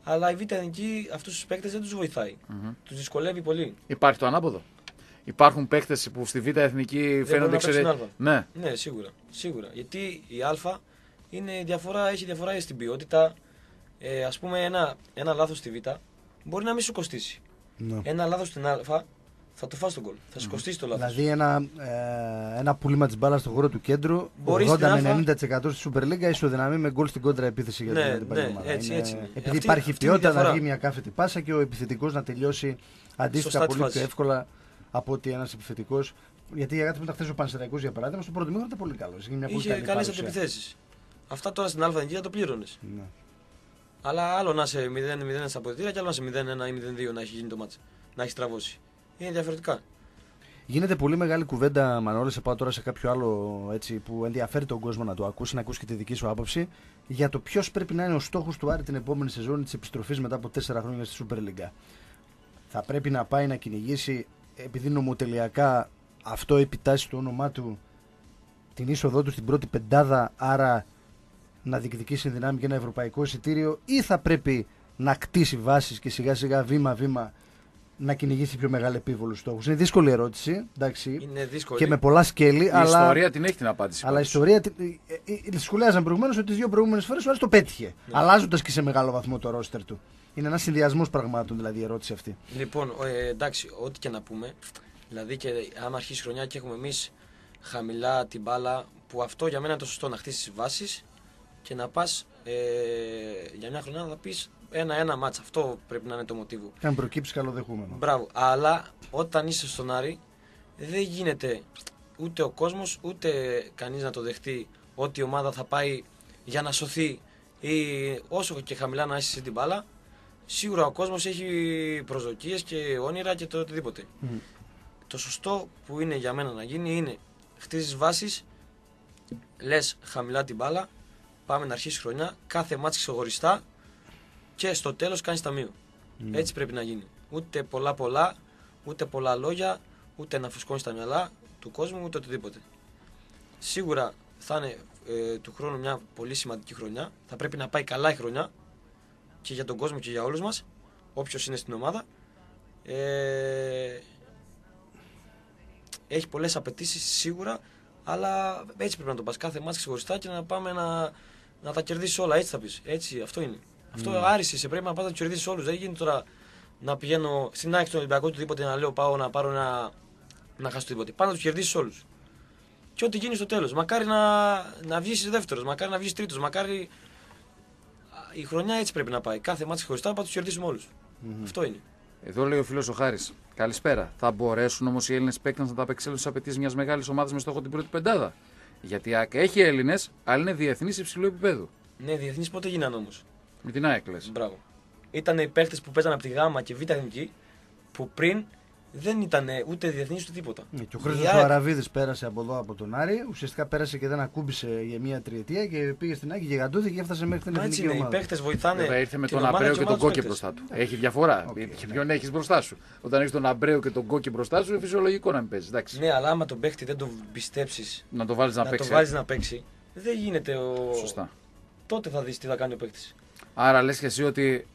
Speaker 2: Αλλά η Β' Εθνική αυτούς τους παίκτες δεν τους βοηθάει. Τους δυσκολεύει πολύ.
Speaker 3: Υπάρχει το ανάποδο. Υπάρχουν παίκτες που στη Β' Εθνική
Speaker 2: μπορούν
Speaker 3: φαίνονται
Speaker 2: να παίξουν
Speaker 3: εξαιρε-
Speaker 2: Α.
Speaker 3: Ναι,
Speaker 2: Ναι, σίγουρα. σίγουρα. Γιατί η Α είναι διαφορά, έχει διαφορά στην ποιότητα. Ε, Α πούμε, ένα, ένα λάθος στη Β μπορεί να μην σου κοστίσει.
Speaker 1: Ναι.
Speaker 2: Ένα λάθος στην Α θα το φας τον γκολ. Θα σου κοστίσει το λάθος.
Speaker 1: Δηλαδή ένα, ε, ένα πούλημα της μπάλας στον χώρο του κέντρου,
Speaker 2: Μπορείς
Speaker 1: 80
Speaker 2: στην
Speaker 1: με
Speaker 2: Α.
Speaker 1: 90% στη Super League ισοδυναμεί με γκολ στην κόντρα επίθεση για
Speaker 2: Ναι,
Speaker 1: την αντίπαλη
Speaker 2: ναι,
Speaker 1: ομάδα.
Speaker 2: έτσι, έτσι είναι.
Speaker 1: Επειδή
Speaker 2: Αυτή-
Speaker 1: υπάρχει
Speaker 2: αυτή είναι η
Speaker 1: ποιότητα να
Speaker 2: διαφορά.
Speaker 1: βγει μια κάθετη πάσα και ο επιθετικός να τελειώσει αντίστοιχα
Speaker 2: Σωστά τη
Speaker 1: πολύ
Speaker 2: φάση.
Speaker 1: πιο εύκολα από ότι ένας επιθετικός. Γιατί για κάτι που χθες ο Πανσεραϊκός για παράδειγμα, στο πρώτο μήνα ήταν πολύ καλός. Είχε μια πολύ
Speaker 2: Είχε
Speaker 1: καλή
Speaker 2: καλές
Speaker 1: παρουσία.
Speaker 2: αντιπιθέσει. Αυτά τώρα στην Α θα το πλήρωνες.
Speaker 1: Ναι.
Speaker 2: Αλλά άλλο να είσαι 0-0 στα αποδητήρια και άλλο να είσαι 0-1 ή 0-2 να έχει γίνει το μάτσο. Να έχεις τραβώσει. Είναι διαφορετικά.
Speaker 1: Γίνεται πολύ μεγάλη κουβέντα, Μανώλη, σε πάω τώρα σε κάποιο άλλο έτσι, που ενδιαφέρει τον κόσμο να το ακούσει, να ακούσει και τη δική σου άποψη, για το ποιος πρέπει να είναι ο στόχος του Άρη την επόμενη σεζόν της επιστροφής μετά από τέσσερα χρόνια στη Super League. Θα πρέπει να πάει να κυνηγήσει, επειδή νομοτελειακά αυτό επιτάσσει το όνομά του, την είσοδό του στην πρώτη πεντάδα, άρα να διεκδικήσει εν δυνάμει και ένα ευρωπαϊκό εισιτήριο, ή θα πρέπει να κτίσει βάσεις και σιγά σιγά βήμα-βήμα να κυνηγήσει πιο μεγάλη επίβολου στόχους. Είναι δύσκολη ερώτηση. Εντάξει,
Speaker 2: Είναι δύσκολη.
Speaker 1: και με πολλά σκέλη.
Speaker 3: Η
Speaker 1: αλλά...
Speaker 3: ιστορία την έχει την απάντηση.
Speaker 1: Αλλά η
Speaker 3: πάντως.
Speaker 1: ιστορία. ε, ε, ε, Σχολιάζαν προηγουμένως ότι τι δύο προηγούμενες φορές ο Άρης το πέτυχε.
Speaker 2: Ναι.
Speaker 1: Αλλάζοντας και σε μεγάλο βαθμό το ρόστερ του. Είναι ένας συνδυασμός πραγμάτων δηλαδή η ερώτηση αυτή.
Speaker 2: Λοιπόν, ε, εντάξει, ό,τι και να πούμε. Δηλαδή, και άμα αρχίσει η χρονιά και έχουμε εμείς χαμηλά την μπάλα, που αυτό για μένα είναι το σωστό να χτίσεις βάσεις και να πας ε, για μια χρονιά να πεις ένα-ένα μάτσα. Αυτό πρέπει να είναι το μοτίβο.
Speaker 1: Και αν προκύψει καλοδεχούμενο.
Speaker 2: Μπράβο. Αλλά όταν είσαι στον Άρη, δεν γίνεται ούτε ο κόσμος ούτε κανείς να το δεχτεί ότι η ομάδα θα πάει για να σωθεί ή όσο και χαμηλά να είσαι εσύ την μπάλα. Σίγουρα ο κόσμος έχει προσδοκίες και όνειρα και το οτιδήποτε.
Speaker 1: Μμ.
Speaker 2: Το σωστό που είναι για μένα να γίνει είναι χτίζεις βάσεις, λες χαμηλά την μπάλα, πάμε να αρχίσει η χρονιά, κάθε μάτς ξεχωριστά και στο τέλος κάνεις ταμείο. Έτσι πρέπει να γίνει. Ούτε πολλά πολλά, ούτε πολλά λόγια, ούτε να φουσκώνεις τα μυαλά του κόσμου, ούτε οτιδήποτε. Σίγουρα θα είναι ε, του χρόνου μια πολύ σημαντική χρονιά. Θα πρέπει να πάει καλά η χρονιά και για τον κόσμο και για όλους μας, όποιος είναι στην ομάδα. Ε, έχει πολλές απαιτήσεις σίγουρα, αλλά έτσι πρέπει να το πας. Κάθε μάτς ξεχωριστά και να πάμε να, να τα κερδίσεις όλα. Έτσι θα πεις. Έτσι, αυτό είναι. Αυτό άρεσε. Σε πρέπει να πας να του κερδίσει όλους. Δεν γίνεται τώρα να πηγαίνω στην άκρη του Ολυμπιακού οτιδήποτε να λέω πάω να πάρω ένα. να χάσω τίποτε. Πάνω να τους κερδίσει όλους. Και ό,τι γίνει στο τέλος. Μακάρι να, να βγεις δεύτερος, μακάρι να βγεις τρίτος, μακάρι. Η χρονιά έτσι πρέπει να πάει. Κάθε μάτι χωριστά να τους κερδίσουμε όλους. Αυτό είναι.
Speaker 3: Εδώ λέει ο φίλος ο Χάρης. Καλησπέρα. Θα μπορέσουν όμως οι Έλληνες παίκτες να τα απεξέλθουν στις απαιτήσεις μιας μεγάλης ομάδας με στόχο την πρώτη πεντάδα; Γιατί η ΑΕΚ έχει Έλληνες, αλλά είναι διεθνεί υψηλού επίπεδου.
Speaker 2: Ναι, διεθνεί πότε γίνανε όμως;
Speaker 3: Με την ΑΕΚ λες.
Speaker 2: Μπράβο. Ήταν οι παίχτε που παίζανε από τη Γάμα και Β' Εθνική που πριν δεν ήταν ούτε διεθνεί ούτε τίποτα.
Speaker 1: Ναι, και ο
Speaker 2: Η
Speaker 1: Χρήστο
Speaker 2: ΑΕΚ
Speaker 1: ο Αραβίδη πέρασε από εδώ από τον Άρη. Ουσιαστικά πέρασε και δεν ακούμπησε για μία τριετία και πήγε στην Άκη γιγαντούθηκε και έφτασε μέχρι την
Speaker 2: Μα έτσι
Speaker 1: εθνική
Speaker 2: είναι. Οι
Speaker 1: ομάδα.
Speaker 2: παίχτε βοηθάνε.
Speaker 3: Βέβαια ήρθε με
Speaker 2: την
Speaker 3: τον
Speaker 2: ομάδα
Speaker 3: Αμπρέο
Speaker 2: η
Speaker 3: και τον
Speaker 2: ομάδα τους
Speaker 3: Κόκκι
Speaker 2: παίκτες.
Speaker 3: μπροστά του. Έχει διαφορά.
Speaker 1: Οκ,
Speaker 3: και
Speaker 1: ναι.
Speaker 3: ποιον έχεις μπροστά σου; Όταν έχεις τον Αμπρέο και τον Κόκε μπροστά σου, είναι φυσιολογικό να μην παίζεις. Εντάξει.
Speaker 2: Ναι, αλλά άμα τον παίχτη δεν τον πιστέψεις
Speaker 3: Να το βάλεις να,
Speaker 2: να, το
Speaker 3: παίξει.
Speaker 2: βάλεις να παίξει, δεν γίνεται ο.
Speaker 3: Σωστά.
Speaker 2: Τότε θα δεις τι θα κάνει ο παίκτης.
Speaker 3: Άρα λες και εσύ ότι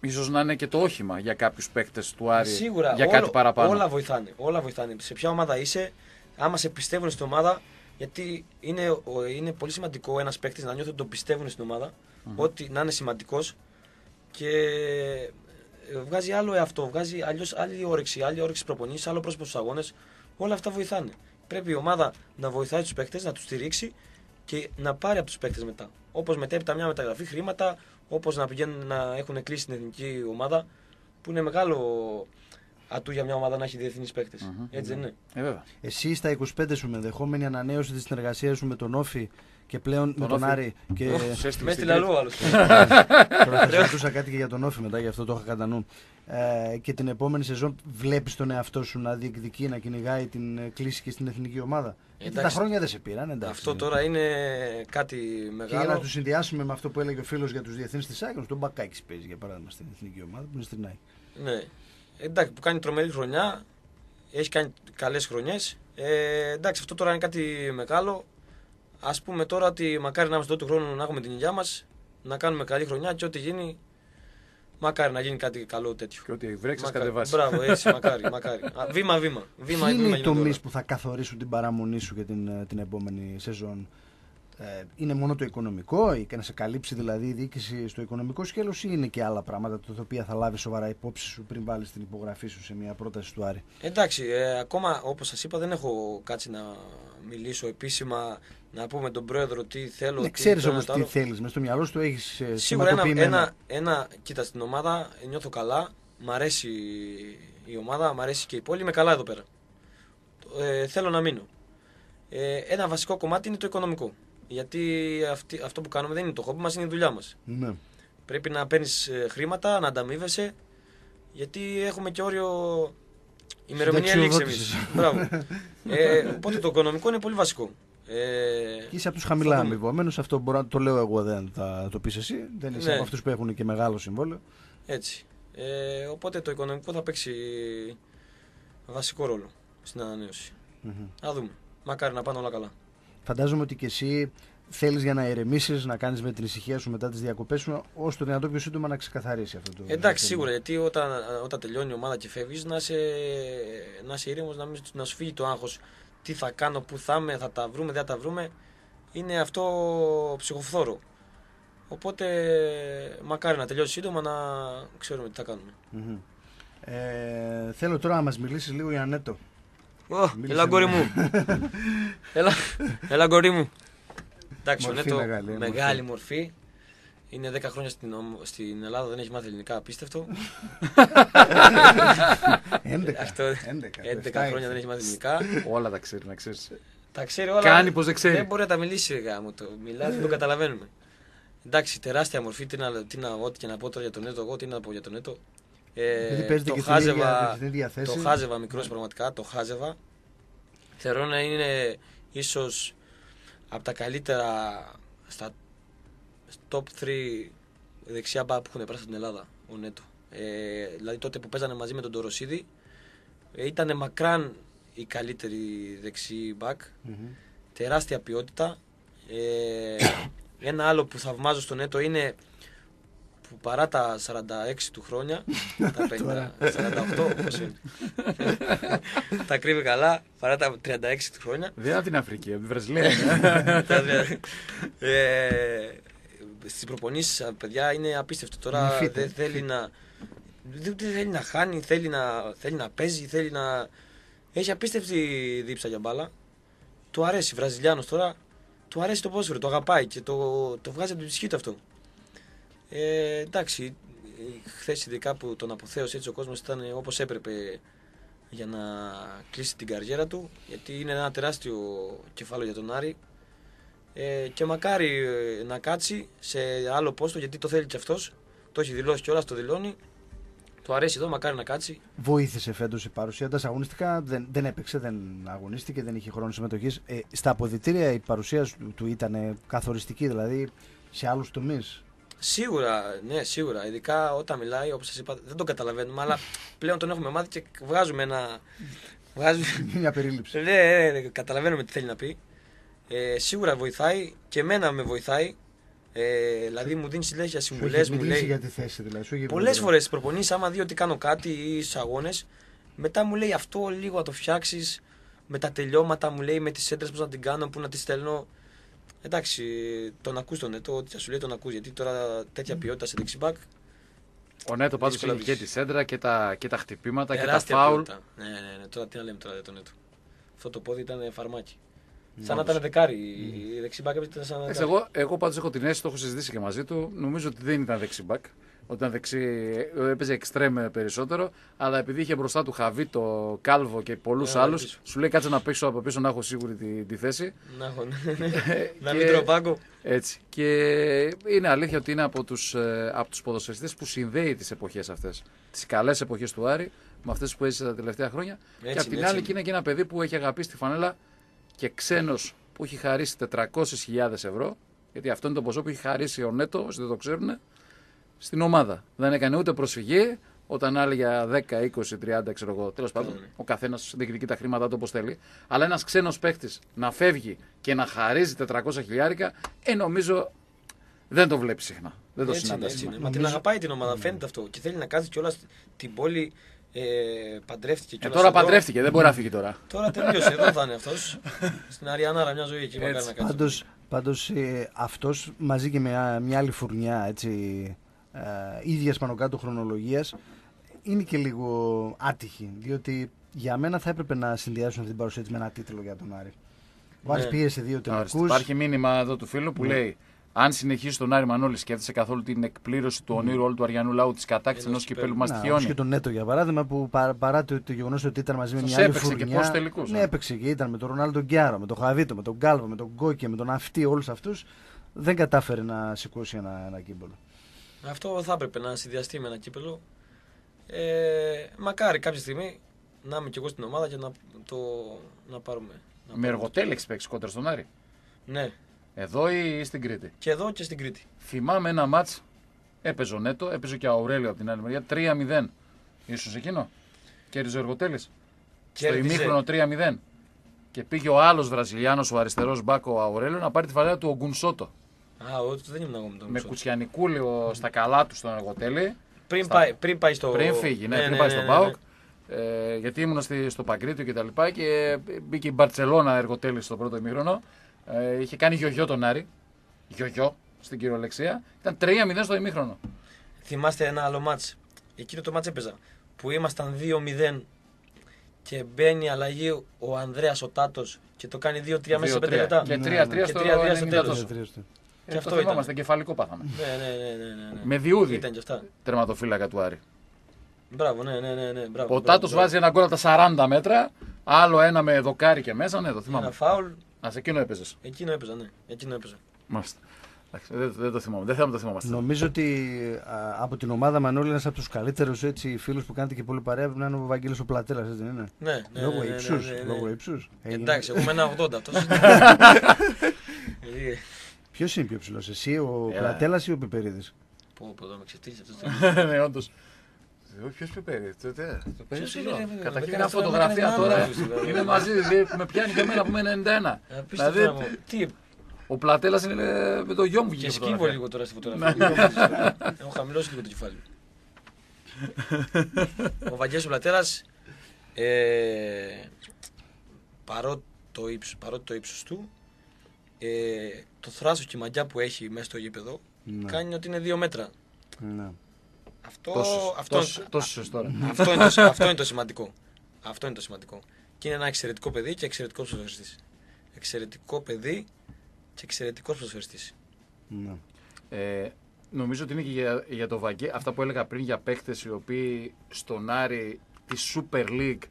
Speaker 3: ίσως να είναι και το όχημα για κάποιους παίκτες του Άρη
Speaker 2: Σίγουρα
Speaker 3: για
Speaker 2: όλο-
Speaker 3: κάτι παραπάνω.
Speaker 2: Όλα βοηθάνε. Όλα βοηθάνε. Σε ποια ομάδα είσαι, άμα σε πιστεύουν στην ομάδα, γιατί είναι, ο- είναι πολύ σημαντικό ένας παίκτης να νιώθει ότι τον πιστεύουν στην ομάδα, ότι να είναι σημαντικός και ε, βγάζει άλλο εαυτό, βγάζει αλλιώς άλλη όρεξη, άλλη όρεξη προπονήσει, άλλο πρόσωπο στους αγώνες. Όλα αυτά βοηθάνε. Πρέπει η ομάδα να βοηθάει τους παίκτες, να τους στηρίξει και να πάρει από τους παίκτες μετά. Όπως μετέπειτα μια μεταγραφή χρήματα, όπως να πηγαίνουν να έχουν κλείσει την εθνική ομάδα, που είναι μεγάλο ατού για μια ομάδα να έχει διεθνείς παίκτες. Έτσι δεν είναι.
Speaker 3: Ε, βέβαια.
Speaker 1: Εσύ στα 25 σου με ενδεχόμενη ανανέωση της συνεργασίας σου με τον Όφη και πλέον με τον
Speaker 3: Όφη.
Speaker 1: Άρη. Και
Speaker 3: Σε έστειλε
Speaker 2: Μες
Speaker 3: στην
Speaker 2: στη λαλού άλλος.
Speaker 1: τώρα θα <laughs> σου ρωτούσα κάτι και για τον Όφη μετά, γι' αυτό το είχα κατά νου. Ε, και την επόμενη σεζόν βλέπεις τον εαυτό σου να διεκδικεί, να κυνηγάει την ε, κλίση και στην εθνική ομάδα. Γιατί τα
Speaker 2: Εντάξει.
Speaker 1: χρόνια δεν σε πήραν, εντάξει.
Speaker 2: Αυτό τώρα είναι κάτι
Speaker 1: Και για
Speaker 2: μεγάλο.
Speaker 1: να τους συνδυάσουμε με αυτό που έλεγε ο φίλος για τους διεθνείς της Άγγλου, τον Μπακάκης παίζει για παράδειγμα στην εθνική ομάδα που είναι στην ΑΕΚ.
Speaker 2: Ναι. Εντάξει, που κάνει τρομερή χρονιά. Έχει κάνει καλές χρονιές. Ε, εντάξει, αυτό τώρα είναι κάτι μεγάλο. Α πούμε τώρα ότι μακάρι να είμαστε τότε του χρόνου να έχουμε την υγειά μας, να κάνουμε καλή χρονιά και ό,τι γίνει. Μακάρι να γίνει κάτι καλό τέτοιο.
Speaker 3: Και ότι βρέξει,
Speaker 2: Μακάρι.
Speaker 3: κατεβάσει.
Speaker 2: Μπράβο, έτσι, <laughs> μακάρι. μακάρι. Α, Βήμα, βήμα. βήμα,
Speaker 1: Ποιοι είναι
Speaker 2: βήμα
Speaker 1: οι
Speaker 2: γίνονται
Speaker 1: τομείς
Speaker 2: όλα.
Speaker 1: που θα καθορίσουν την παραμονή σου για την, ε, την επόμενη σεζόν, ε, Είναι μόνο το οικονομικό, ή και να σε καλύψει δηλαδή η διοίκηση στο οικονομικό σκέλος, ή είναι και άλλα πράγματα τα οποία θα λάβεις σοβαρά υπόψη σου πριν βάλεις την υπογραφή σου σε μια πρόταση του Άρη;
Speaker 2: Εντάξει, ε, ακόμα όπως σας είπα, δεν έχω κάτσει να μιλήσω επίσημα, να πούμε τον πρόεδρο τι θέλω.
Speaker 1: Ναι,
Speaker 2: τι
Speaker 1: ξέρεις
Speaker 2: το ένα,
Speaker 1: όμως
Speaker 2: το
Speaker 1: τι
Speaker 2: άλλο.
Speaker 1: θέλεις. Μες στο μυαλό σου το έχεις
Speaker 2: Σίγουρα ένα, ένα, ένα, κοίτα στην ομάδα, νιώθω καλά, μ' αρέσει η ομάδα, μ' αρέσει και η πόλη, είμαι καλά εδώ πέρα. Ε, θέλω να μείνω. Ε, ένα βασικό κομμάτι είναι το οικονομικό. Γιατί αυτή, αυτό που κάνουμε δεν είναι το χόμπι μας, είναι η δουλειά μας.
Speaker 1: Ναι.
Speaker 2: Πρέπει να παίρνεις χρήματα, να ανταμείβεσαι, γιατί έχουμε και όριο ημερομηνία λήξη εμείς.
Speaker 1: Συνταξιοδότησης.
Speaker 2: Μπράβο. <laughs> Ε, οπότε το οικονομικό είναι πολύ βασικό. Ε,
Speaker 1: Και είσαι από τους χαμηλά
Speaker 2: θα δούμε.
Speaker 1: αμοιβόμενους. Αυτό μπορώ να το λέω εγώ, δεν θα το πεις εσύ. Δεν είσαι
Speaker 2: Ναι.
Speaker 1: από αυτούς που έχουν και μεγάλο συμβόλαιο.
Speaker 2: Έτσι. Ε, οπότε το οικονομικό θα παίξει βασικό ρόλο στην ανανέωση.
Speaker 1: Μμμ.
Speaker 2: Να δούμε. Μακάρι να πάνε όλα καλά.
Speaker 1: Φαντάζομαι ότι και εσύ θέλεις για να ηρεμήσεις, να κάνεις με την ησυχία σου μετά τις διακοπές σου, όσο το δυνατό πιο σύντομα να ξεκαθαρίσει αυτό το.
Speaker 2: Εντάξει, σίγουρα γιατί όταν, όταν τελειώνει η ομάδα και φεύγεις, να είσαι, να είσαι ήρεμος, να, μην- να σου φύγει το άγχος. Τι θα κάνω, πού θα είμαι, θα τα βρούμε, δεν θα τα βρούμε. Είναι αυτό ψυχοφθόρο. Οπότε μακάρι να τελειώσει σύντομα να ξέρουμε τι θα κάνουμε.
Speaker 1: Μμμ. Ε, θέλω τώρα να μας μιλήσεις λίγο για Νέτο.
Speaker 2: Ω,
Speaker 1: Μίλησε
Speaker 2: έλα γκόρι
Speaker 1: με-
Speaker 2: μου. έλα, έλα γκόρι μου. <laughs> Εντάξει, ο
Speaker 1: Μορφή
Speaker 2: Νέτο,
Speaker 1: μεγάλη, ε,
Speaker 2: μεγάλη μορφή. Είναι 10 χρόνια στην, ομ- στην Ελλάδα, δεν έχει μάθει ελληνικά, απίστευτο.
Speaker 1: 11.
Speaker 2: Αυτό,
Speaker 1: 11,
Speaker 2: 11 χρόνια δεν έχει μάθει ελληνικά.
Speaker 3: Όλα τα ξέρει, να ξέρεις.
Speaker 2: Τα ξέρει όλα.
Speaker 3: Κάνει πως δεν ξέρει.
Speaker 2: Δεν μπορεί να τα μιλήσει, ρε γάμο το. Μιλάει, δεν το καταλαβαίνουμε. Εντάξει, τεράστια μορφή. Τι να, τι να, ό,τι και να πω τώρα για τον Έτο, εγώ τι να πω για τον Έτο.
Speaker 1: Γιατί
Speaker 2: Ε,
Speaker 1: παίζετε
Speaker 2: το
Speaker 1: και στην ίδια-
Speaker 2: χάζευα,
Speaker 1: στην ίδια θέση.
Speaker 2: το χάζευα μικρός πραγματικά, το χάζευα. Θεωρώ να είναι ίσως από τα καλύτερα στα top 3 δεξιά μπα που έχουν περάσει στην Ελλάδα ο Νέτο. Ε, δηλαδή τότε που παίζανε μαζί με τον Τωροσίδη ε, ήταν μακράν η καλύτερη δεξί μπακ.
Speaker 1: Μμμ.
Speaker 2: Τεράστια ποιότητα. Ε, <coughs> ένα άλλο που θαυμάζω στον Νέτο είναι που παρά τα 46 του χρόνια, <laughs> τα 50, 48 όπως είναι, <laughs> τα κρύβει καλά, παρά τα 36 του χρόνια,
Speaker 3: Δεν είναι από την Αφρική, από τη Βραζιλία. <laughs>
Speaker 2: τα δια- ε, στις προπονήσεις, α, παιδιά, είναι απίστευτο. Τώρα
Speaker 1: Νυφίτε.
Speaker 2: δεν θέλει να, δεν δεν θέλει να χάνει, θέλει να, θέλει να παίζει, θέλει να... Έχει απίστευτη δίψα για μπάλα. Του αρέσει, Βραζιλιάνος τώρα, του αρέσει το πόσφαιρο, το αγαπάει και το, το βγάζει από την ψυχή του αυτό. Ε, εντάξει, χθες ειδικά που τον αποθέωσε έτσι ο κόσμος ήταν όπως έπρεπε για να κλείσει την καριέρα του γιατί είναι ένα τεράστιο κεφάλαιο για τον Άρη ε, και μακάρι ε, να κάτσει σε άλλο πόστο γιατί το θέλει και αυτός το έχει δηλώσει κιόλας, το δηλώνει του αρέσει εδώ, μακάρι να κάτσει
Speaker 1: Βοήθησε φέτος η παρουσία του αγωνιστικά. Δεν, δεν έπαιξε, δεν αγωνίστηκε, δεν είχε χρόνο συμμετοχής. Ε, στα αποδητήρια η παρουσία του, του ήταν καθοριστική, δηλαδή σε άλλους τομείς;
Speaker 2: Σίγουρα, ναι, σίγουρα. Ειδικά όταν μιλάει, όπως σας είπα, δεν τον καταλαβαίνουμε, αλλά πλέον τον έχουμε μάθει και βγάζουμε ένα. <laughs> Βγάζουμε...
Speaker 1: Μια περίληψη.
Speaker 2: ναι, ναι, ναι, καταλαβαίνουμε τι θέλει να πει. Ε, σίγουρα βοηθάει και εμένα με βοηθάει. Ε, δηλαδή μου δίνει συνέχεια
Speaker 1: Σου
Speaker 2: συμβουλές,
Speaker 1: έχει
Speaker 2: μου
Speaker 1: μιλήσει
Speaker 2: λέει.
Speaker 1: για τη θέση δηλαδή. Σου έχει
Speaker 2: Πολλές
Speaker 1: πει,
Speaker 2: φορές στι προπονήσει, άμα δει ότι κάνω κάτι ή στους αγώνες, μετά μου λέει αυτό λίγο να το φτιάξεις. Με τα τελειώματα μου λέει με τις έντρες πώς να την κάνω, πού να τη στέλνω. Εντάξει, τον ακούς τον Νέτο, ό,τι θα σου λέει τον ακούς, γιατί τώρα τέτοια ποιότητα σε δεξιμπάκ,
Speaker 3: Ο Νέτο πάντως
Speaker 2: Δύσκολα
Speaker 3: έχει και
Speaker 2: βρεις.
Speaker 3: τη σέντρα και τα, και τα χτυπήματα και τα
Speaker 2: τεράστια
Speaker 3: φάουλ.
Speaker 2: ποιότητα. Ναι, ναι, ναι, τώρα τι να λέμε τώρα για τον Νέτο. Αυτό το πόδι ήταν φαρμάκι. Σαν να ήταν δεκάρι. Η δεξιμπάκ ήταν σαν να
Speaker 3: Εντάξει,
Speaker 2: δεκάρι.
Speaker 3: εγώ, εγώ πάντως έχω την αίσθηση, το έχω συζητήσει και μαζί του. Νομίζω ότι δεν ήταν δεξιμπάκ. Όταν δεξί, ε, έπαιζε εξτρέμ περισσότερο, αλλά επειδή είχε μπροστά του Χαβί, το Κάλβο και πολλούς
Speaker 2: Ε,
Speaker 3: άλλους,
Speaker 2: πίσω.
Speaker 3: σου λέει κάτσε να παίξω από πίσω να έχω σίγουρη τη, τη θέση.
Speaker 2: Να έχω, ναι. Να
Speaker 3: Και-
Speaker 2: μην τρώω πάγκο.
Speaker 3: Έτσι. Και είναι αλήθεια ότι είναι από τους, ε, από τους ποδοσφαιριστές που συνδέει τις εποχές αυτές. Τις καλές εποχές του Άρη με αυτές που έζησε τα τελευταία χρόνια. και
Speaker 2: Έτσι
Speaker 3: απ' την
Speaker 2: είναι,
Speaker 3: άλλη
Speaker 2: έτσι
Speaker 3: και είναι και ένα παιδί που έχει αγαπήσει τη φανέλα και ξένος που έχει χαρίσει 400.000 ευρώ. Γιατί αυτό είναι το ποσό που έχει χαρίσει ο Νέτο, όσοι δεν το ξέρουν, στην ομάδα. Δεν έκανε ούτε προσφυγή, όταν άλλοι για 10, 20, 30, ξέρω εγώ. Τέλος πάντων,
Speaker 2: ναι.
Speaker 3: ο καθένας διεκδικεί τα χρήματά του όπως θέλει. Αλλά ένας ξένος παίχτη να φεύγει και να χαρίζει 400 χιλιάρικα, ε, νομίζω δεν το βλέπει συχνά. Δεν το
Speaker 2: Έτσι είναι,
Speaker 3: συναντάς
Speaker 2: έτσι
Speaker 3: συχνά.
Speaker 2: είναι. Μα την αγαπάει την ομάδα, φαίνεται αυτό. Και θέλει να κάθει κιόλας την πόλη. Ε, παντρεύτηκε
Speaker 3: Ε,
Speaker 2: κιόλας.
Speaker 3: τώρα παντρεύτηκε, δεν μπορεί να φύγει τώρα.
Speaker 2: Τώρα τελείωσε, εδώ θα είναι αυτός. <laughs> Στην Αριανάρα, μια ζωή εκεί μακάρι να κάτσει.
Speaker 1: Πάντως, πάντως ε, αυτός μαζί και με α- μια άλλη φουρνιά έτσι, ε, ίδιας πάνω κάτω χρονολογίας είναι και λίγο άτυχη διότι για μένα θα έπρεπε να συνδυάσουν αυτή την παρουσία της με ένα τίτλο για τον Άρη. Ο Άρης
Speaker 2: Ναι.
Speaker 1: πήγε σε δύο
Speaker 3: Ορίστε.
Speaker 1: τελικούς.
Speaker 3: Υπάρχει μήνυμα εδώ του φίλου που λέει αν συνεχίσει τον Άρη Μανώλη, σκέφτεσαι καθόλου την εκπλήρωση του ονείρου όλου του Αριανού λαού της κατάκτηση ενός
Speaker 2: Ενός
Speaker 3: κυπέλου
Speaker 2: κυπέλλου.
Speaker 1: Να,
Speaker 3: μαστιώνει.
Speaker 1: όπως και τον Νέτο για παράδειγμα που πα- παρά το, το γεγονός ότι ήταν μαζί με
Speaker 3: Τους
Speaker 1: μια άλλη
Speaker 3: έπαιξε και
Speaker 1: φουρνιά.
Speaker 3: πόσους τελικούς,
Speaker 1: ναι,
Speaker 3: ε.
Speaker 1: έπαιξε και ήταν με τον Ρονάλντο Γκιάρο, με τον Χαβίτο, με τον Γκάλβο, με τον Γκόκε, με τον Αυτή, όλους αυτούς. Δεν κατάφερε να σηκώσει ένα, ένα κύπελο.
Speaker 2: Αυτό θα έπρεπε να συνδυαστεί με ένα κύπελο. Ε, μακάρι κάποια στιγμή να είμαι κι εγώ στην ομάδα και να, το, να πάρουμε. Να
Speaker 3: Με
Speaker 2: πάρουμε.
Speaker 3: εργοτέλη έχεις παίξει κόντρα στον Άρη.
Speaker 2: Ναι,
Speaker 3: Εδώ ή στην Κρήτη;
Speaker 2: και εδώ και στην Κρήτη.
Speaker 3: Θυμάμαι ένα μάτς. Έπαιζε ο Νέτο, έπαιζε και ο Αουρέλιο από την άλλη μεριά. 3-0. Ίσως εκείνο. Κέρδιζε ο Εργοτέλης. Στο
Speaker 2: Κέρδιζε.
Speaker 3: ημίχρονο 3-0. και πήγε ο άλλος Βραζιλιάνος, ο αριστερός μπάκο Αουρέλιο, να πάρει τη φανέλα του Ογκουνσότο.
Speaker 2: Α, ό, δεν ήμουν εγώ με τον
Speaker 3: Με
Speaker 2: Μισό.
Speaker 3: κουτσιανικούλιο στα καλά του στον εργοτέλη.
Speaker 2: Πριν,
Speaker 3: στα-
Speaker 2: πάει, πριν πάει στο.
Speaker 3: Πριν φύγει, ναι, πριν πάει στον ΠΑΟΚ. Ε, γιατί ήμουν στη, στο Παγκρίτιο και τα λοιπά και μπήκε η Μπαρτσελώνα εργοτέλης στο πρώτο ημίχρονο. Ε, είχε κάνει γιογιό τον Άρη. Γιογιό στην κυριολεξία. Ήταν 3-0 στο ημίχρονο.
Speaker 2: Θυμάστε ένα άλλο μάτς. Εκείνο το μάτς έπαιζα. Που ήμασταν 2-0 και μπαίνει αλλαγή ο Ανδρέας ο Τάτος και το κάνει 2-3 μέσα σε 5
Speaker 3: 2-3.
Speaker 2: λεπτά.
Speaker 3: Και
Speaker 1: Ναι,
Speaker 3: 3-3
Speaker 2: ναι.
Speaker 3: στο
Speaker 2: Και 3-3 στο
Speaker 3: 90
Speaker 2: τέλος.
Speaker 3: τόσο.
Speaker 1: Τρία του.
Speaker 3: Ε,
Speaker 2: Και αυτό
Speaker 3: το
Speaker 2: ήταν.
Speaker 3: θυμόμαστε, κεφαλικό πάθαμε.
Speaker 2: Ναι, ναι, ναι, ναι, ναι, ναι.
Speaker 3: Με διούδη
Speaker 2: Ήταν και αυτά.
Speaker 3: τερματοφύλακα του Άρη.
Speaker 2: Μπράβο, ναι, ναι, ναι. ναι. Μπράβο,
Speaker 3: Ο
Speaker 2: μπράβο,
Speaker 3: Τάτος
Speaker 2: μπράβο.
Speaker 3: βάζει ένα γκολ από τα 40 μέτρα. Άλλο ένα με δοκάρι και μέσα. Ναι, το
Speaker 2: Ένα
Speaker 3: θυμάμαι.
Speaker 2: φάουλ,
Speaker 3: Α, σε εκείνο έπαιζες.
Speaker 2: εκείνο έπαιζα, ναι. Εκείνο έπαιζα.
Speaker 3: Μάλιστα. Εντάξει, Δεν, δεν το θυμάμαι. Δεν θέλαμε να το θυμόμαστε.
Speaker 1: Νομίζω ότι α, από την ομάδα Μανώλη ένας από τους καλύτερους φίλους που κάνετε και πολύ παρέα πρέπει να είναι ο Βαγγέλης ο Πλατέλας, έτσι δεν είναι;
Speaker 2: Ναι, ναι,
Speaker 1: Λόγω
Speaker 2: ναι, ναι,
Speaker 1: ύψους.
Speaker 2: ναι, ναι, ναι.
Speaker 1: Λόγω ύψους. Έγινε.
Speaker 2: Εντάξει, εγώ με ένα 80 αυτός. Ε, <laughs>
Speaker 1: Ποιος είναι πιο ψηλός, εσύ, ο
Speaker 3: Έλα.
Speaker 1: Πλατέλας ή ο Πιπερίδης;
Speaker 2: Πω, πω, εδώ με ξεφτύλισε αυτός. <laughs>
Speaker 3: ναι, όντως. Ποιος πιο παίρνει, το
Speaker 2: Ποιος είναι, ρε, με
Speaker 3: Καταρχήν
Speaker 2: έκανε
Speaker 3: μια
Speaker 2: αυτό, με
Speaker 3: φωτογραφία
Speaker 2: έκανε
Speaker 3: τώρα.
Speaker 2: μάνα σου, δηλαδή.
Speaker 3: Είναι μαζί, δηλαδή, με πιάνει και εμένα που είμαι 91.
Speaker 2: Απίστευτο
Speaker 3: Δηλαδή,
Speaker 2: πράγμα. Τι,
Speaker 3: ο Πλατέλας είναι με το γιο μου
Speaker 2: και
Speaker 3: βγήκε
Speaker 2: σκύβω
Speaker 3: φωτογραφία.
Speaker 2: λίγο τώρα στη φωτογραφία. <laughs> Έχω χαμηλώσει λίγο το κεφάλι. Ο Βαγγέλης ο Πλατέρας, ε, παρότι το ύψος, παρότι το ύψος του, ε, το θράσος και η μαγιά που έχει μέσα στο γήπεδο
Speaker 1: Ναι.
Speaker 2: κάνει ότι είναι δύο μέτρα.
Speaker 1: Ναι.
Speaker 2: Αυτό,
Speaker 3: Τόσους-
Speaker 2: αυτό,
Speaker 3: τόσους- τόσους τώρα. <laughs>
Speaker 2: αυτό, είναι το, αυτό είναι το σημαντικό. Αυτό είναι το σημαντικό. Και είναι ένα εξαιρετικό παιδί και εξαιρετικός ποδοσφαιριστής. Εξαιρετικό παιδί και εξαιρετικός ποδοσφαιριστής.
Speaker 1: Ναι.
Speaker 3: Ε, νομίζω ότι είναι και για, για το Βαγγέ. Αυτά που έλεγα πριν για παίκτες οι οποίοι στον Άρη τη Super League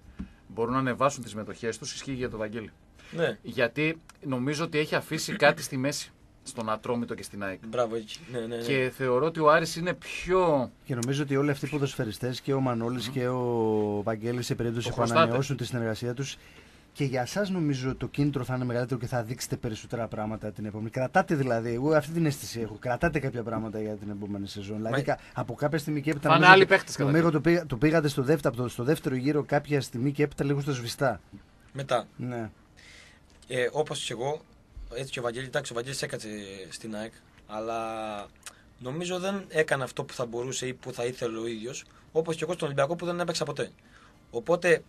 Speaker 3: μπορούν να ανεβάσουν τις μετοχές τους, ισχύει για το Βαγγέλη.
Speaker 2: Ναι,
Speaker 3: Γιατί νομίζω ότι έχει αφήσει κάτι στη μέση στον Ατρόμητο και στην ΑΕΚ.
Speaker 2: μπράβο εκεί. Ναι, ναι, ναι.
Speaker 3: Και θεωρώ ότι ο Άρης είναι πιο.
Speaker 1: Και νομίζω ότι όλοι αυτοί οι ποδοσφαιριστές και ο Μανώλης και ο Βαγγέλης σε περίπτωση
Speaker 3: Το
Speaker 1: που
Speaker 3: χρωστάτε.
Speaker 1: ανανεώσουν τη συνεργασία τους. Και για εσά νομίζω το κίνητρο θα είναι μεγαλύτερο και θα δείξετε περισσότερα πράγματα την επόμενη. Κρατάτε δηλαδή, εγώ αυτή την αίσθηση έχω. Κρατάτε κάποια πράγματα για την επόμενη σεζόν. Δηλαδή κα- από κάποια στιγμή και έπειτα.
Speaker 3: Θα είναι
Speaker 1: νομίζω
Speaker 3: άλλοι
Speaker 1: ότι-
Speaker 3: παίχτες κατά
Speaker 1: Νομίζω το, πήγα- το πήγατε στο δεύτερο, από το- στο δεύτερο γύρο κάποια στιγμή και έπειτα λίγο στο σβηστά.
Speaker 2: Μετά,
Speaker 1: Ναι.
Speaker 2: ε, όπως και εγώ, έτσι και ο Βαγγέλης, εντάξει, ο Βαγγέλης έκατσε στην ΑΕΚ, αλλά νομίζω δεν έκανε αυτό που θα μπορούσε ή που θα ήθελε ο ίδιος, όπως και εγώ στον Ολυμπιακό που δεν έπαιξα ποτέ. Οπότε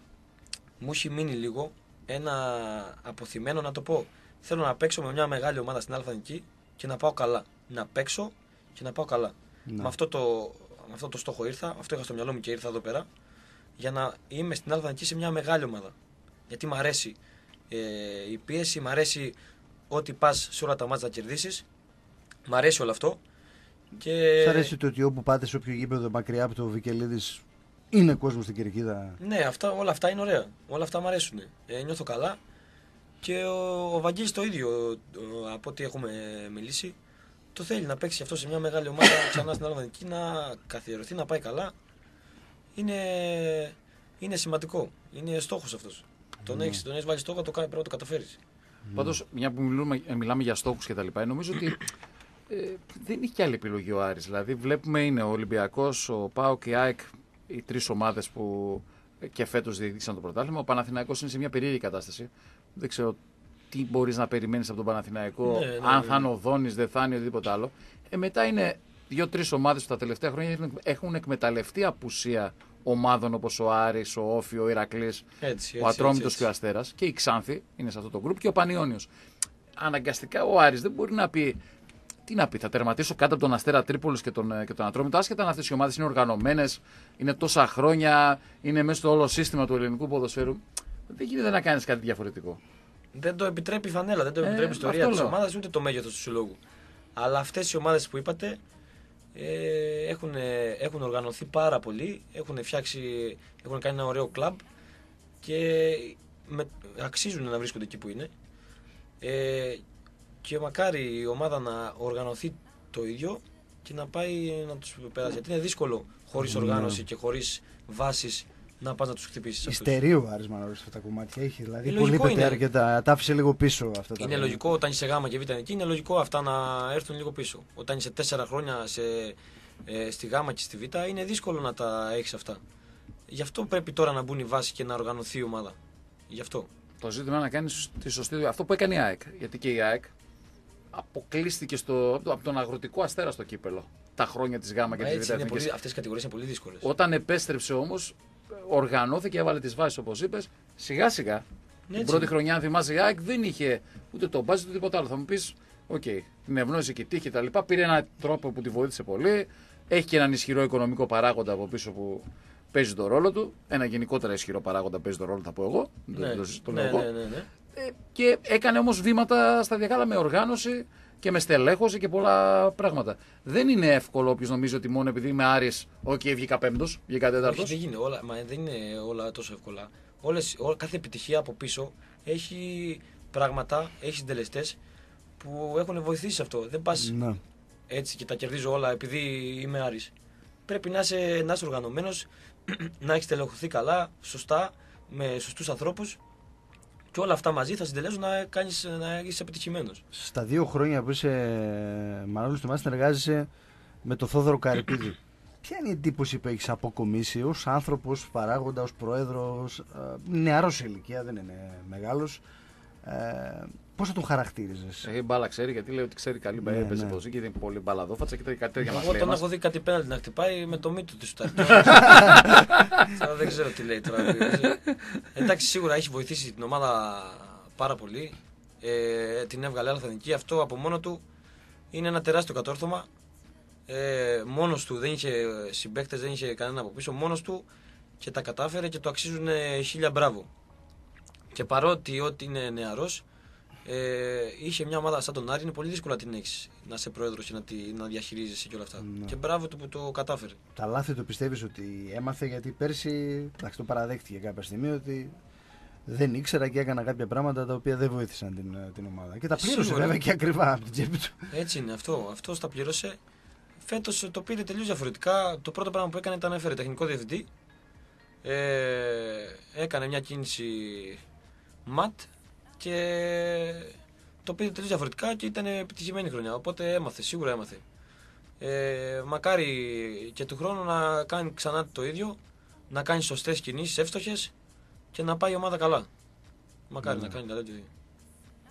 Speaker 2: μου έχει μείνει λίγο ένα αποθυμένο να το πω. Θέλω να παίξω με μια μεγάλη ομάδα στην Αλφανική και να πάω καλά. Να παίξω και να πάω καλά.
Speaker 1: Ναι.
Speaker 2: Με, αυτό το, με αυτό το στόχο ήρθα, αυτό είχα στο μυαλό μου και ήρθα εδώ πέρα, για να είμαι στην Αλφανική σε μια μεγάλη ομάδα. Γιατί μου αρέσει ε, η πίεση, μου αρέσει ότι πας σε όλα τα μάτια να κερδίσεις. Μ' αρέσει όλο αυτό. Και...
Speaker 1: Σ' αρέσει το ότι όπου πάτε σε όποιο γήπεδο μακριά από το Βικελίδης είναι κόσμος στην κερκίδα.
Speaker 2: Ναι, αυτά, όλα αυτά είναι ωραία. Όλα αυτά μου αρέσουν. Ε, νιώθω καλά. Και ο, ο Βαγγέλης το ίδιο, ο- από ό,τι έχουμε μιλήσει, το θέλει να παίξει αυτό σε μια μεγάλη ομάδα <coughs> ξανά στην Αλβανική, να καθιερωθεί, να πάει καλά. Είναι, είναι σημαντικό. Είναι στόχος αυτός. Τον έχεις, τον έχεις βάλει στόχο, το, κα- πρέπει να το καταφέρεις.
Speaker 3: Πάντως, μια που μιλούμε, ε, μιλάμε για στόχους και τα λοιπά, νομίζω ότι ε, δεν έχει και άλλη επιλογή ο Άρης. Δηλαδή, βλέπουμε είναι ο Ολυμπιακός, ο ΠΑΟΚ και η ΑΕΚ, οι τρεις ομάδες που ε, και φέτος διεκδίκησαν το πρωτάθλημα. Ο Παναθηναϊκός είναι σε μια περίεργη κατάσταση. Δεν ξέρω τι μπορείς να περιμένεις από τον Παναθηναϊκό,
Speaker 2: Ναι, ναι,
Speaker 3: αν
Speaker 2: ναι.
Speaker 3: θα είναι ο Δόνης, δεν θα είναι οτιδήποτε άλλο. Ε, μετά είναι δύο-τρεις ομάδες που τα τελευταία χρόνια έχουν- έχουν εκμεταλλευτεί απουσία ομάδων όπως ο Άρης, ο Όφη, ο Ηρακλής,
Speaker 2: Έτσι, έτσι,
Speaker 3: ο Ατρόμητος
Speaker 2: έτσι,
Speaker 3: και ο
Speaker 2: έτσι.
Speaker 3: Αστέρας και η Ξάνθη είναι σε αυτό το γκρουπ και ο Πανιόνιος. Αναγκαστικά ο Άρης δεν μπορεί να πει τι να πει, θα τερματίσω κάτω από τον Αστέρα Τρίπολης και τον, και τον Ατρόμητο, άσχετα αν αυτές οι ομάδες είναι οργανωμένες, είναι τόσα χρόνια, είναι μέσα στο όλο σύστημα του ελληνικού ποδοσφαίρου. Δεν γίνεται να κάνεις κάτι διαφορετικό.
Speaker 2: Δεν το επιτρέπει η φανέλα, δεν το
Speaker 3: Ε,
Speaker 2: επιτρέπει η ιστορία
Speaker 3: αυτό
Speaker 2: της
Speaker 3: λέω.
Speaker 2: ομάδας ούτε το μέγεθος του συλλόγου. Αλλά αυτές οι ομάδες που είπατε ε, έχουν, έχουν οργανωθεί πάρα πολύ, έχουν φτιάξει, έχουν κάνει ένα ωραίο κλαμπ και με, αξίζουν να βρίσκονται εκεί που είναι. Ε, και μακάρι η ομάδα να οργανωθεί το ίδιο και να πάει να τους περάσει. Γιατί είναι δύσκολο χωρίς
Speaker 1: Ναι.
Speaker 2: οργάνωση και χωρίς βάσεις να πας να τους χτυπήσεις. αυτούς.
Speaker 1: Ιστερεί ο Άρης Μανώλης αυτά τα κομμάτια. Έχει δηλαδή
Speaker 2: Ε,
Speaker 1: πολύ
Speaker 2: λογικό
Speaker 1: πετέ
Speaker 2: είναι.
Speaker 1: αρκετά. Τα άφησε λίγο πίσω αυτά τα
Speaker 2: Είναι
Speaker 1: πράγματα.
Speaker 2: λογικό όταν είσαι γάμα και β' εκεί, είναι λογικό αυτά να έρθουν λίγο πίσω. Όταν είσαι τέσσερα χρόνια σε, ε, στη γάμα και στη β, είναι δύσκολο να τα έχεις αυτά. Γι' αυτό πρέπει τώρα να μπουν οι βάσεις και να οργανωθεί η ομάδα. Γι' αυτό.
Speaker 3: Το ζήτημα είναι να κάνεις τη σωστή Αυτό που έκανε η ΑΕΚ. Γιατί και η ΑΕΚ αποκλείστηκε στο, από τον αγροτικό αστέρα στο κύπελο. Τα χρόνια της ΓΑΜΑ και της ΒΕΤΑ.
Speaker 2: Αυτές οι κατηγορίες είναι πολύ δύσκολες.
Speaker 3: Όταν επέστρεψε όμως, οργανώθηκε, έβαλε τις βάσεις όπως είπες. Σιγά σιγά. Ναι, την πρώτη χρονιά, αν θυμάσαι, η ΑΕΚ δεν είχε ούτε το μπάζι ούτε τίποτα άλλο. Θα μου πεις, OK, okay, την ευνόησε και τύχη κτλ. Πήρε έναν τρόπο που τη βοήθησε πολύ. Έχει και έναν ισχυρό οικονομικό παράγοντα από πίσω που παίζει τον ρόλο του. Ένα γενικότερα ισχυρό παράγοντα παίζει τον ρόλο, θα πω εγώ.
Speaker 2: Ναι, το, το, ναι, ναι, ναι, ναι.
Speaker 3: Ε, και έκανε όμως βήματα σταδιακά με οργάνωση και με στελέχωση και πολλά πράγματα. Δεν είναι εύκολο όποιος νομίζει ότι μόνο επειδή είμαι Άρης, ok, okay, βγήκα πέμπτος, βγήκα τέταρτος.
Speaker 2: Δεν, είναι όλα, μα δεν είναι όλα τόσο εύκολα. Όλες, ό, κάθε επιτυχία από πίσω έχει πράγματα, έχει συντελεστές που έχουν βοηθήσει αυτό. Δεν πας ναι. έτσι και τα κερδίζω όλα επειδή είμαι Άρης. Πρέπει να είσαι, να είσαι οργανωμένος, <clears throat> να έχεις στελεχωθεί καλά, σωστά, με σωστούς ανθρώπους και όλα αυτά μαζί θα συντελέσουν να, κάνεις, να είσαι επιτυχημένος.
Speaker 1: Στα δύο χρόνια που είσαι Μανώλης του συνεργάζεσαι με τον Θόδωρο Καρυπίδη. <coughs> Ποια είναι η εντύπωση που έχεις αποκομίσει ως άνθρωπος, παράγοντας, ω πρόεδρος, ε, νεαρός σε ηλικία, δεν είναι μεγάλος. Ε, Πώς θα τον χαρακτήριζες;
Speaker 3: Έχει μπάλα, ξέρει γιατί λέει ότι ξέρει καλή μπαλά. Ναι, έπαιζε ναι. και είναι πολύ μπαλαδόφατσα και κάτι τέτοια
Speaker 2: μας Εγώ τον έχω δει κάτι πέναλτι να χτυπάει με το μύτο του <laughs> Τώρα δεν ξέρω τι λέει τώρα. Εντάξει, σίγουρα έχει βοηθήσει την ομάδα πάρα πολύ. Ε, την έβγαλε άλλη εθνική. Αυτό από μόνο του είναι ένα τεράστιο κατόρθωμα. Ε, μόνος του δεν είχε συμπαίκτες, δεν είχε κανένα από πίσω. Μόνος του και τα κατάφερε και το αξίζουν χίλια μπράβο. Και παρότι ότι είναι νεαρός, ε, είχε μια ομάδα σαν τον Άρη, είναι πολύ δύσκολο να την έχεις να είσαι πρόεδρος και να, τη, να διαχειρίζεσαι και όλα αυτά. Ναι. Και μπράβο του που το κατάφερε.
Speaker 1: Τα λάθη του πιστεύεις ότι έμαθε γιατί πέρσι εντάξει, το παραδέχτηκε κάποια στιγμή ότι δεν ήξερα και έκανα κάποια πράγματα τα οποία δεν βοήθησαν την, την ομάδα. Και τα πλήρωσε βέβαια και ακριβά από την τσέπη του.
Speaker 2: Έτσι είναι αυτό. Αυτός τα πλήρωσε. Φέτος το πήρε τελείως διαφορετικά. Το πρώτο πράγμα που έκανε ήταν να έφερε τεχνικό διευθυντή. Ε, έκανε μια κίνηση ματ και το πήρε τελείω διαφορετικά και ήταν επιτυχημένη χρονιά. Οπότε έμαθε, σίγουρα έμαθε. Ε, μακάρι και του χρόνου να κάνει ξανά το ίδιο, να κάνει σωστές κινήσεις, εύστοχες και να πάει η ομάδα καλά. Μακάρι ναι. να κάνει καλά το ίδιο.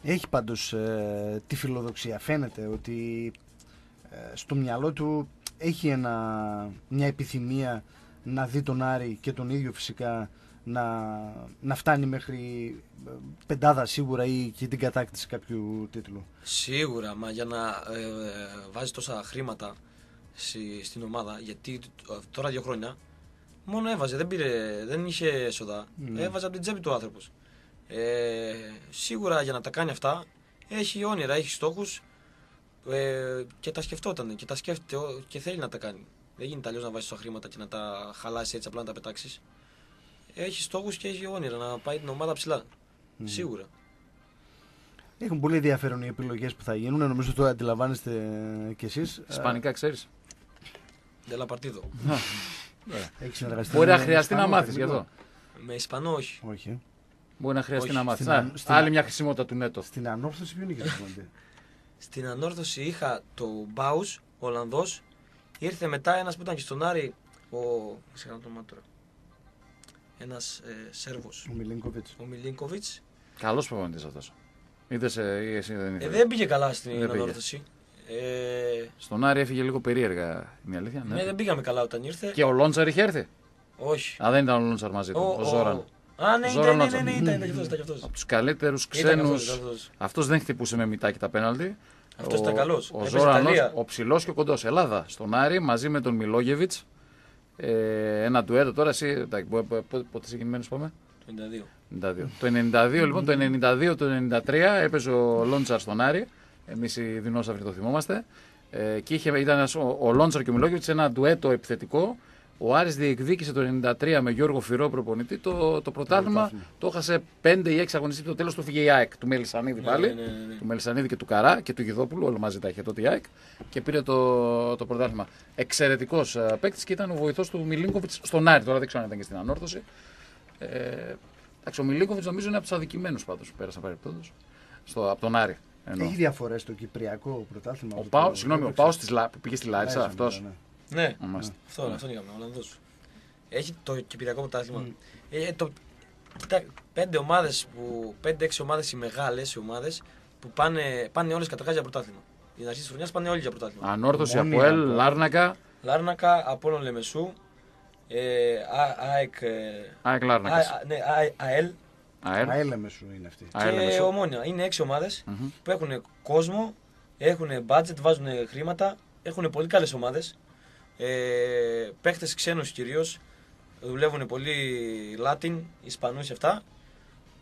Speaker 1: Έχει πάντως ε, τη φιλοδοξία. Φαίνεται ότι ε, στο μυαλό του έχει ένα, μια επιθυμία να δει τον Άρη και τον ίδιο φυσικά να, να φτάνει μέχρι ε, πεντάδα σίγουρα ή και την κατάκτηση κάποιου τίτλου.
Speaker 2: Σίγουρα, μα για να ε, ε βάζεις τόσα χρήματα στην ομάδα, γιατί τώρα δύο χρόνια μόνο έβαζε, δεν, πήρε, δεν είχε έσοδα, ναι. έβαζε από την τσέπη του άνθρωπος. Ε, σίγουρα για να τα κάνει αυτά έχει όνειρα, έχει στόχους ε, και τα σκεφτόταν και τα σκέφτεται και θέλει να τα κάνει. Δεν γίνεται αλλιώς να βάζεις τόσα χρήματα και να τα χαλάσεις έτσι απλά να τα πετάξεις έχει στόχους και έχει όνειρα να πάει την ομάδα ψηλά. Σίγουρα.
Speaker 1: Έχουν πολύ ενδιαφέρον οι επιλογές που θα γίνουν. Νομίζω το αντιλαμβάνεστε κι εσείς.
Speaker 3: Ισπανικά ξέρεις.
Speaker 2: Δελα παρτίδο.
Speaker 1: Έχει συνεργαστεί.
Speaker 3: Μπορεί να χρειαστεί να μάθεις γι' αυτό.
Speaker 2: Με Ισπανό όχι.
Speaker 1: όχι.
Speaker 3: Μπορεί να χρειαστεί να μάθεις. Άλλη μια χρησιμότητα του Νέτο.
Speaker 1: Στην ανόρθωση ποιον είχες
Speaker 2: Στην ανόρθωση είχα το Μπάους, Ολλανδός. Ήρθε μετά ένας που ήταν και στον Άρη. Ο. Συγγνώμη το μάτωρα ένας ε, Σέρβος.
Speaker 1: Ο Μιλίνκοβιτς.
Speaker 2: Ο Μιλίνκοβιτς.
Speaker 3: Καλός προπονητής αυτός. Είδες ε, εσύ δεν
Speaker 2: είδες. Ε, δεν πήγε καλά στην ανόρθωση.
Speaker 3: Ε... Στον Άρη έφυγε λίγο περίεργα η αλήθεια.
Speaker 2: Ναι. ναι, δεν πήγαμε καλά όταν ήρθε.
Speaker 3: Και ο Λόντσαρ είχε έρθει;
Speaker 2: Όχι.
Speaker 3: Α, δεν ήταν ο Λόντσαρ μαζί του. Ο, ο, Ζόραν.
Speaker 2: Α, ναι, ναι, ναι, ναι, ήταν, ήταν
Speaker 3: αυτός. Από τους καλύτερους ξένους. Αυτός δεν χτυπούσε με μητάκι τα πέναλτι.
Speaker 2: Αυτός ήταν καλός.
Speaker 3: Ο Ζόραν, ο ψηλός και ο κοντός. Ελλάδα στον Άρη μαζί με τον Μιλόγεβιτς ε, ένα ντουέτο τώρα, εσύ, πότε είσαι γεννημένο πάμε.
Speaker 2: Το 92.
Speaker 3: 92. Το 92, λοιπόν, το 92, το 93 έπαιζε ο Λόντσαρ στον Άρη. Εμείς οι δεινόσαυροι το θυμόμαστε. Ε, και είχε, ήταν ο, ο Λόντσαρ και ο Μιλόγεβιτς ένα ντουέτο επιθετικό ο Άρης διεκδίκησε το 1993 με Γιώργο Φυρό προπονητή το, το πρωτάθλημα. Το έχασε 5 ή 6 αγωνιστές. Το τέλος του φύγε η ΑΕΚ του Μελισανίδη ναι, πάλι. Ναι, ναι, ναι, του Μελισανίδη και του Καρά και του Γιδόπουλου. Όλο μαζί τα είχε τότε η ΑΕΚ. Και πήρε το, το πρωτάθλημα. Εξαιρετικός ε, παίκτης και ήταν ο βοηθός του Μιλίνκοβιτς στον Άρη. Τώρα δεν ξέρω αν ήταν και στην ανόρθωση. Ε, εντάξει, ο Μιλίνκοβιτς νομίζω είναι από τους αδικημένους πάντως που πέρασαν παρεπτόντω από τον Άρη.
Speaker 1: Εννοώ. Έχει διαφορές στο Κυπριακό πρωτάθλημα.
Speaker 3: Ο Πάο, συγγνώμη, ο Πάος που πήγε στη Λάρισα αυτός.
Speaker 2: Ναι, αυτό, αυτό είχαμε, ο Ολλανδός. Έχει το Κυπριακό πρωτάθλημα. Mm. Ε, το, Κοίτα, πέντε ομάδες που. 5-6 ομάδες οι μεγάλες ομάδες που πάνε, πάνε όλες καταρχάς για πρωτάθλημα. Οι αρχές της χρονιάς πάνε όλοι για πρωτάθλημα.
Speaker 3: Ανόρθωση,
Speaker 1: Μόνη
Speaker 3: Αποέλ,
Speaker 1: από-
Speaker 3: Λάρνακα.
Speaker 2: Λάρνακα, Απόλλων Λεμεσού, ε, Α- ΑΕΚ. ε,
Speaker 3: ΑΕΚ
Speaker 2: Α-
Speaker 3: Λάρνακας.
Speaker 2: α- ναι, Α- ΑΕΛ
Speaker 3: ΑΕΛ.
Speaker 1: Αέλεμε σου είναι αυτή.
Speaker 3: ΑΕΛ
Speaker 2: και
Speaker 3: Λεμεσό.
Speaker 2: Ομόνια. Είναι έξι ομάδες
Speaker 3: Μμμ.
Speaker 2: που έχουν κόσμο, έχουν budget, βάζουν χρήματα, έχουν πολύ καλές ομάδες. Ε, Παίχτες ξένους κυρίως. Δουλεύουν πολύ Latin, Ισπανούς και αυτά.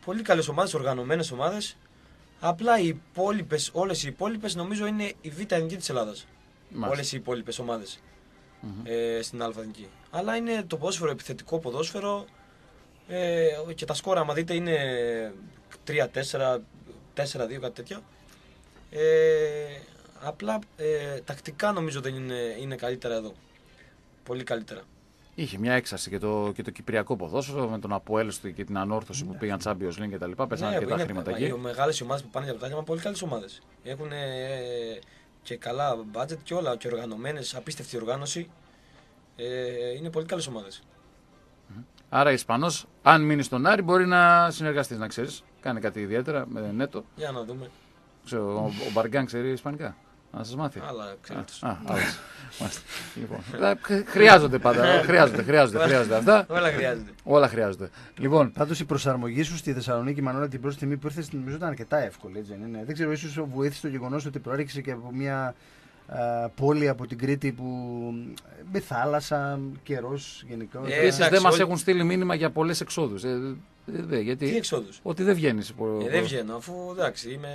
Speaker 2: Πολύ καλές ομάδες, οργανωμένες ομάδες. Απλά οι υπόλοιπες, όλες οι υπόλοιπες νομίζω είναι η β' εθνική της Ελλάδας.
Speaker 3: Μάλιστα.
Speaker 2: Όλες οι υπόλοιπες ε, στην Α εθνική. Αλλά είναι το ποδόσφαιρο, επιθετικό ποδόσφαιρο. Ε, και τα σκόρα, άμα δείτε, είναι 3-4, 4-2, κάτι τέτοιο. Ε, απλά ε, τακτικά νομίζω δεν είναι, είναι καλύτερα εδώ. Πολύ καλύτερα.
Speaker 3: Είχε μια έξαρση και το, και το κυπριακό ποδόσφαιρο με τον Αποέλ στο- και την ανόρθωση που πήγαν Champions League κτλ. Πέσανε
Speaker 2: Ναι,
Speaker 3: αρκετά
Speaker 2: είναι-
Speaker 3: χρήματα
Speaker 2: οι
Speaker 3: εκεί.
Speaker 2: μεγάλες ομάδες που πάνε για πρωτάθλημα είναι πολύ καλές ομάδες. Έχουν ε, και καλά budget και όλα και οργανωμένες, απίστευτη οργάνωση. Ε, είναι πολύ καλές ομάδες.
Speaker 3: Άρα Ισπανός, αν μείνει στον Άρη, μπορεί να συνεργαστείς, να ξέρεις. Κάνει κάτι ιδιαίτερα με Νέτο.
Speaker 2: Για να δούμε.
Speaker 3: Ξέρω, ο, ο Μπαργκάν ξέρει Ισπανικά. Να σας μάθει.
Speaker 2: Αλλά ξέρετε.
Speaker 3: Α, άλλες. Μάλιστα. λοιπόν, <laughs> ε, χρ- χρειάζονται πάντα. χρειάζονται, χρειάζονται, χρειάζονται αυτά.
Speaker 2: Όλα χρειάζεται.
Speaker 3: Όλα χρειάζονται. Λοιπόν,
Speaker 1: Πάντως η προσαρμογή σου στη Θεσσαλονίκη, Μανώλα, την πρώτη στιγμή που ήρθες, νομίζω ήταν αρκετά εύκολη. Έτσι, δεν, είναι. δεν ξέρω, ίσως βοήθησε το γεγονός ότι προέρχεσαι και από μια α, πόλη από την Κρήτη που με θάλασσα, καιρός γενικά.
Speaker 2: Ε,
Speaker 3: επίσης
Speaker 2: εντάξει,
Speaker 3: δεν μας
Speaker 2: όλοι-
Speaker 3: έχουν στείλει μήνυμα για πολλές εξόδους. Ε, ε, δε,
Speaker 2: Τι
Speaker 3: γιατί.
Speaker 2: εξόδους;
Speaker 3: Ότι δεν βγαίνεις.
Speaker 2: Ε, δεν βγαίνω, αφού εντάξει είμαι.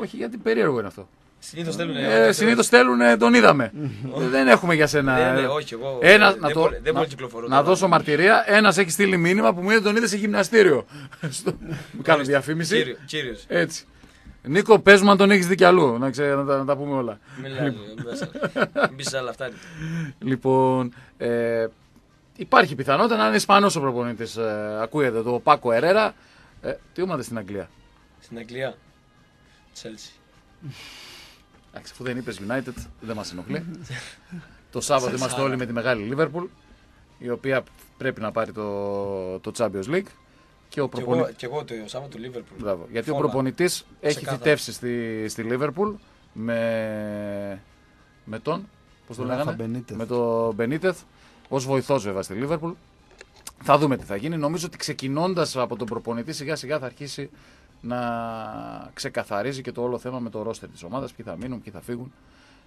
Speaker 3: Όχι, γιατί περίεργο είναι αυτό.
Speaker 2: Συνήθως θέλουν.
Speaker 3: Ε, Συνήθως στέλνουν, ε, τον είδαμε. Ε, δεν έχουμε για σένα.
Speaker 2: Ναι, ναι,
Speaker 3: ε,
Speaker 2: όχι, εγώ.
Speaker 3: Ένα,
Speaker 2: δεν,
Speaker 3: να, το,
Speaker 2: πολύ- δεν
Speaker 3: να,
Speaker 2: πολύ κυκλοφορώ.
Speaker 3: να
Speaker 2: τώρα.
Speaker 3: δώσω μαρτυρία. Ένας έχει στείλει μήνυμα που μου είδε τον είδες σε γυμναστήριο. <laughs> Στο... Κάνω διαφήμιση.
Speaker 2: Κύριο- Κύριος.
Speaker 3: Έτσι. Νίκο, πες μου αν τον έχεις δει κι αλλού. Να, ξέ, να, τα, να τα πούμε όλα.
Speaker 2: Μιλάει, μέσα. Μην πεις άλλα αυτά.
Speaker 3: Λοιπόν, ε, υπάρχει πιθανότητα να είναι Ισπανός ο προπονητής. Ε, ακούγεται το Πάκο Ερέρα. Ε, τι ομάδα στην Αγγλία;
Speaker 2: Στην Αγγλία. Chelsea.
Speaker 3: Εντάξει, αφού δεν είπες United, δεν μας ενοχλεί. το Σάββατο είμαστε όλοι με τη μεγάλη Liverpool, η οποία πρέπει να πάρει το, το Champions League. Και ο
Speaker 2: Κι εγώ,
Speaker 3: προπονητής.
Speaker 2: κι εγώ το Σάββατο του Liverpool.
Speaker 3: Μπράβο. Γιατί ο
Speaker 2: Φόλα.
Speaker 3: προπονητής έχει
Speaker 2: Ξεκάθαρα.
Speaker 3: θητεύσει στη, στη Liverpool με, με τον. Πώς το
Speaker 1: Ράφα
Speaker 3: λέγανε,
Speaker 1: Μπενίτεθ.
Speaker 3: με τον Μπενίτεθ ως βοηθός βέβαια στη Liverpool. Θα δούμε τι θα γίνει. Νομίζω ότι ξεκινώντας από τον προπονητή σιγά σιγά θα αρχίσει να ξεκαθαρίζει και το όλο θέμα με το ρόστερ της ομάδας. Ποιοι θα μείνουν, ποιοι θα φύγουν.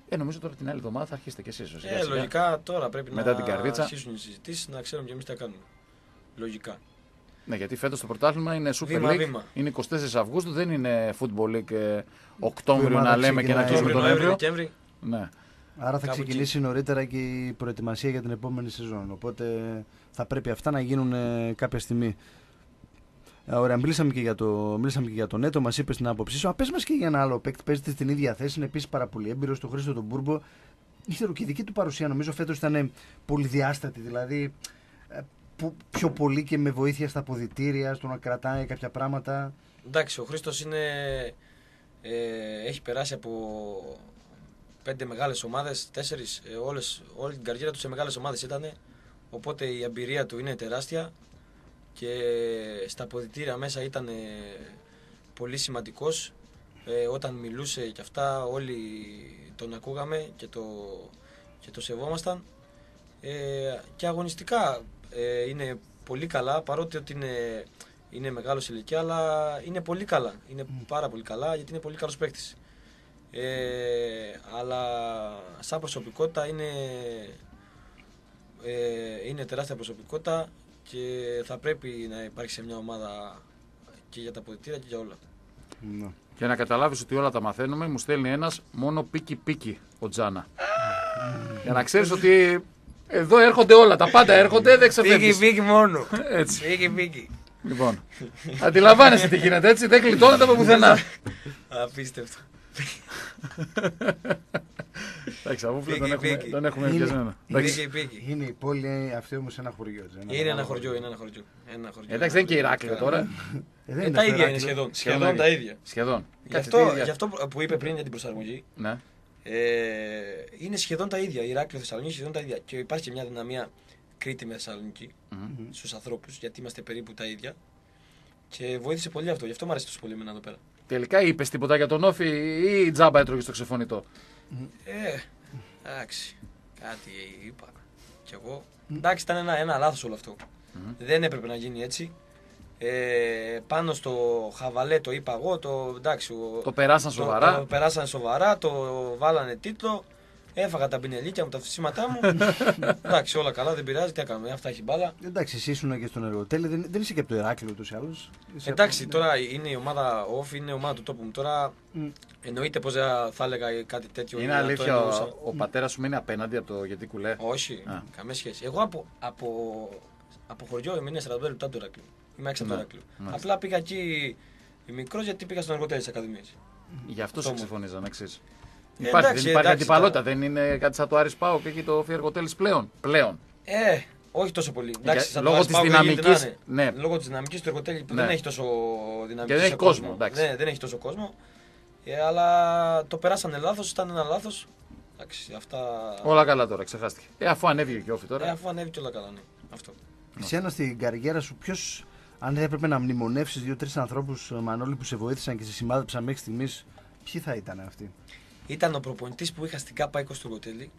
Speaker 3: Ε, νομίζω τώρα την άλλη εβδομάδα θα αρχίσετε κι εσείς.
Speaker 2: Ε, λογικά τώρα πρέπει
Speaker 3: Μετά
Speaker 2: να
Speaker 3: την καρδίτσα.
Speaker 2: αρχίσουν οι συζητήσεις να ξέρουμε και εμείς τι θα κάνουμε. Λογικά.
Speaker 3: Ναι, γιατί φέτος το πρωτάθλημα είναι Super
Speaker 2: Βήμα,
Speaker 3: League.
Speaker 2: βήμα.
Speaker 3: Είναι 24 Αυγούστου, δεν είναι Football League ε, Οκτώβριο
Speaker 1: ομάδα
Speaker 3: να λέμε και να
Speaker 1: ξεκινάει.
Speaker 3: κλείσουμε τον
Speaker 2: Οκτώβριο,
Speaker 3: Νοέμβριο.
Speaker 2: Δεκέμβρη.
Speaker 3: Ναι.
Speaker 1: Άρα θα
Speaker 2: Κάπου
Speaker 1: ξεκινήσει νωρίτερα και η προετοιμασία για την επόμενη σεζόν. Οπότε θα πρέπει αυτά να γίνουν ε, κάποια στιγμή. Ε, Ωραία, μιλήσαμε και για το, μιλήσαμε και για τον Νέτο, μας είπες την άποψή σου. Α, πες μας και για ένα άλλο παίκτη. Παίζεται στην ίδια θέση, είναι επίσης πάρα πολύ έμπειρος, τον Χρήστο τον Μπούρμπο. Ήξερα και η δική του παρουσία νομίζω φέτος ήταν πολυδιάστατη. Δηλαδή ε, που- πιο πολύ και με βοήθεια στα αποδητήρια, στο να κρατάει κάποια πράγματα.
Speaker 2: Εντάξει, ο Χρήστος είναι. Ε, έχει περάσει από πέντε μεγάλες ομάδες, τέσσερις. Ε, όλες, όλη την καριέρα του σε μεγάλες ομάδες ήταν. Οπότε η εμπειρία του είναι τεράστια και στα αποδητήρια μέσα ήταν ε, πολύ σημαντικός. Ε, όταν μιλούσε και αυτά όλοι τον ακούγαμε και το, και το σεβόμασταν. Ε, και αγωνιστικά ε, είναι πολύ καλά παρότι ότι είναι, είναι μεγάλος σε ηλικία αλλά είναι πολύ καλά. Είναι πάρα πολύ καλά γιατί είναι πολύ καλός παίκτης. Ε, αλλά σαν προσωπικότητα είναι, ε, είναι τεράστια προσωπικότητα και θα πρέπει να υπάρχει σε μια ομάδα και για τα αποδητήρια και για όλα.
Speaker 1: Ναι.
Speaker 3: Και να καταλάβεις ότι όλα τα μαθαίνουμε, μου στέλνει ένας μόνο πίκι πίκι ο Τζάνα. Για να ξέρεις ότι εδώ έρχονται όλα, τα πάντα έρχονται, δεν ξεφεύγεις.
Speaker 2: πίκι μόνο.
Speaker 3: Έτσι.
Speaker 2: Πίκι πίκι.
Speaker 3: Λοιπόν, αντιλαμβάνεσαι τι γίνεται έτσι, δεν γλιτώνεται από πουθενά.
Speaker 2: Απίστευτο.
Speaker 3: Εντάξει, αφού
Speaker 2: Πίκι,
Speaker 3: τον έχουμε,
Speaker 2: πίκι.
Speaker 3: τον έχουμε
Speaker 1: Είναι-
Speaker 3: πιασμένο. Εντάξει.
Speaker 2: Πίκι πίκι.
Speaker 1: Είναι η πόλη αυτή όμως ένα χωριό. έτσι,
Speaker 2: Είναι
Speaker 1: μεγάλο
Speaker 2: ένα χωριό, είναι ένα χωριό. Ένα χωριό.
Speaker 3: Εντάξει, δεν είναι και Ηράκλειο τώρα.
Speaker 1: Ε, δεν
Speaker 2: Ε,
Speaker 1: είναι
Speaker 2: τα
Speaker 1: στο
Speaker 2: ίδια είναι
Speaker 1: Ηράκλειο.
Speaker 2: σχεδόν.
Speaker 3: Σχεδόν
Speaker 2: Σχεδόν τα
Speaker 3: ίδια.
Speaker 2: ίδια.
Speaker 3: Σχεδόν.
Speaker 2: Γι'
Speaker 3: Κάτσε,
Speaker 2: αυτό,
Speaker 3: τι ίδια.
Speaker 2: γι' αυτό που είπε πριν για την προσαρμογή,
Speaker 3: Ναι.
Speaker 2: ε, είναι σχεδόν τα ίδια. Η Ηράκλειο Θεσσαλονίκη σχεδόν τα ίδια. Και υπάρχει και μια δυναμία Κρήτη με Θεσσαλονίκη
Speaker 3: Μμμ.
Speaker 2: στους ανθρώπους, γιατί είμαστε περίπου τα ίδια. Και βοήθησε πολύ αυτό. Γι' αυτό μου αρέσει τόσο πολύ εμένα εδώ πέρα.
Speaker 3: Τελικά είπες τίποτα για τον Όφη ή τζάμπα έτρωγε στο ξεφωνητό;
Speaker 2: Ε, εντάξει. Κάτι είπα. Κι εγώ. Εντάξει, ήταν ένα, ένα λάθος όλο αυτό. Δεν έπρεπε να γίνει έτσι. Ε, πάνω στο χαβαλέ το είπα εγώ. Το, εντάξει, ο-
Speaker 3: Το περάσαν σοβαρά.
Speaker 2: Το, περάσαν σοβαρά, το βάλανε τίτλο. Έφαγα τα πινελίκια μου, τα φυσίματά μου. <laughs> εντάξει, όλα καλά, δεν πειράζει. Τι έκαμε, αυτά έχει μπάλα.
Speaker 1: Εντάξει, εσύ ήσουν και στον εργοτέλη, δεν, δεν είσαι και από το Ηράκλειο ούτως ή άλλως.
Speaker 2: Εντάξει, τώρα είναι η ομάδα off, είναι η ομάδα του τόπου μου. Τώρα
Speaker 1: Μμ.
Speaker 2: εννοείται πως θα έλεγα κάτι τέτοιο.
Speaker 3: Είναι
Speaker 2: ή να το
Speaker 3: αλήθεια,
Speaker 2: εννοούσα.
Speaker 3: ο, ο πατέρας σου μένει απέναντι από το γιατί κουλέ;
Speaker 2: Όχι,
Speaker 3: Α.
Speaker 2: καμία σχέση. Εγώ από, από, από χωριό ήμουν 45 λεπτά του Ηρακλείου. Είμαι έξω από το
Speaker 3: Ναι,
Speaker 2: Ηρακλείο.
Speaker 3: μάλιστα.
Speaker 2: Απλά πήγα εκεί μικρός γιατί πήγα στον εργοτέλη της Ακαδημίας.
Speaker 3: Γι' αυτό σε
Speaker 2: Αυτό μου.
Speaker 3: ξεφωνίζαν εξή.
Speaker 2: Ε,
Speaker 3: Υπάρχει,
Speaker 2: εντάξει,
Speaker 3: δεν υπάρχει
Speaker 2: εντάξει,
Speaker 3: αντιπαλότητα,
Speaker 2: τώρα.
Speaker 3: δεν είναι κάτι σαν το Άρης Πάο και εκεί το Φιεργοτέλη πλέον. πλέον.
Speaker 2: Ε, όχι τόσο πολύ. Εντάξει, σαν το
Speaker 3: λόγω
Speaker 2: Άρης
Speaker 3: της
Speaker 2: Πάο γίνεται
Speaker 3: δυναμικής,
Speaker 2: να είναι.
Speaker 3: ναι.
Speaker 2: Λόγω της δυναμικής του εργοτέλη που
Speaker 3: Ναι.
Speaker 2: δεν έχει τόσο δυναμική.
Speaker 3: Και δεν
Speaker 2: σε
Speaker 3: έχει κόσμο, εντάξει.
Speaker 2: Ναι, δεν έχει τόσο κόσμο. Ε, αλλά το περάσανε λάθος, ήταν ένα λάθος. Εντάξει, αυτά.
Speaker 3: Όλα καλά τώρα, ξεχάστηκε. Ε, αφού ανέβηκε και όφη τώρα.
Speaker 2: Ε, αφού ανέβηκε όλα καλά, ναι. Αυτό.
Speaker 1: Εσένα στην καριέρα σου, ποιος, αν έπρεπε να μνημονεύσεις δύο-τρεις ανθρώπους, Μανώλη, που σε βοήθησαν και σε σημάδεψαν μέχρι στιγμής, ποιοι θα ήταν αυτοί;
Speaker 2: Ήταν ο προπονητής που είχα στην ΚΑΠΑ 20 του Εργοτέλη,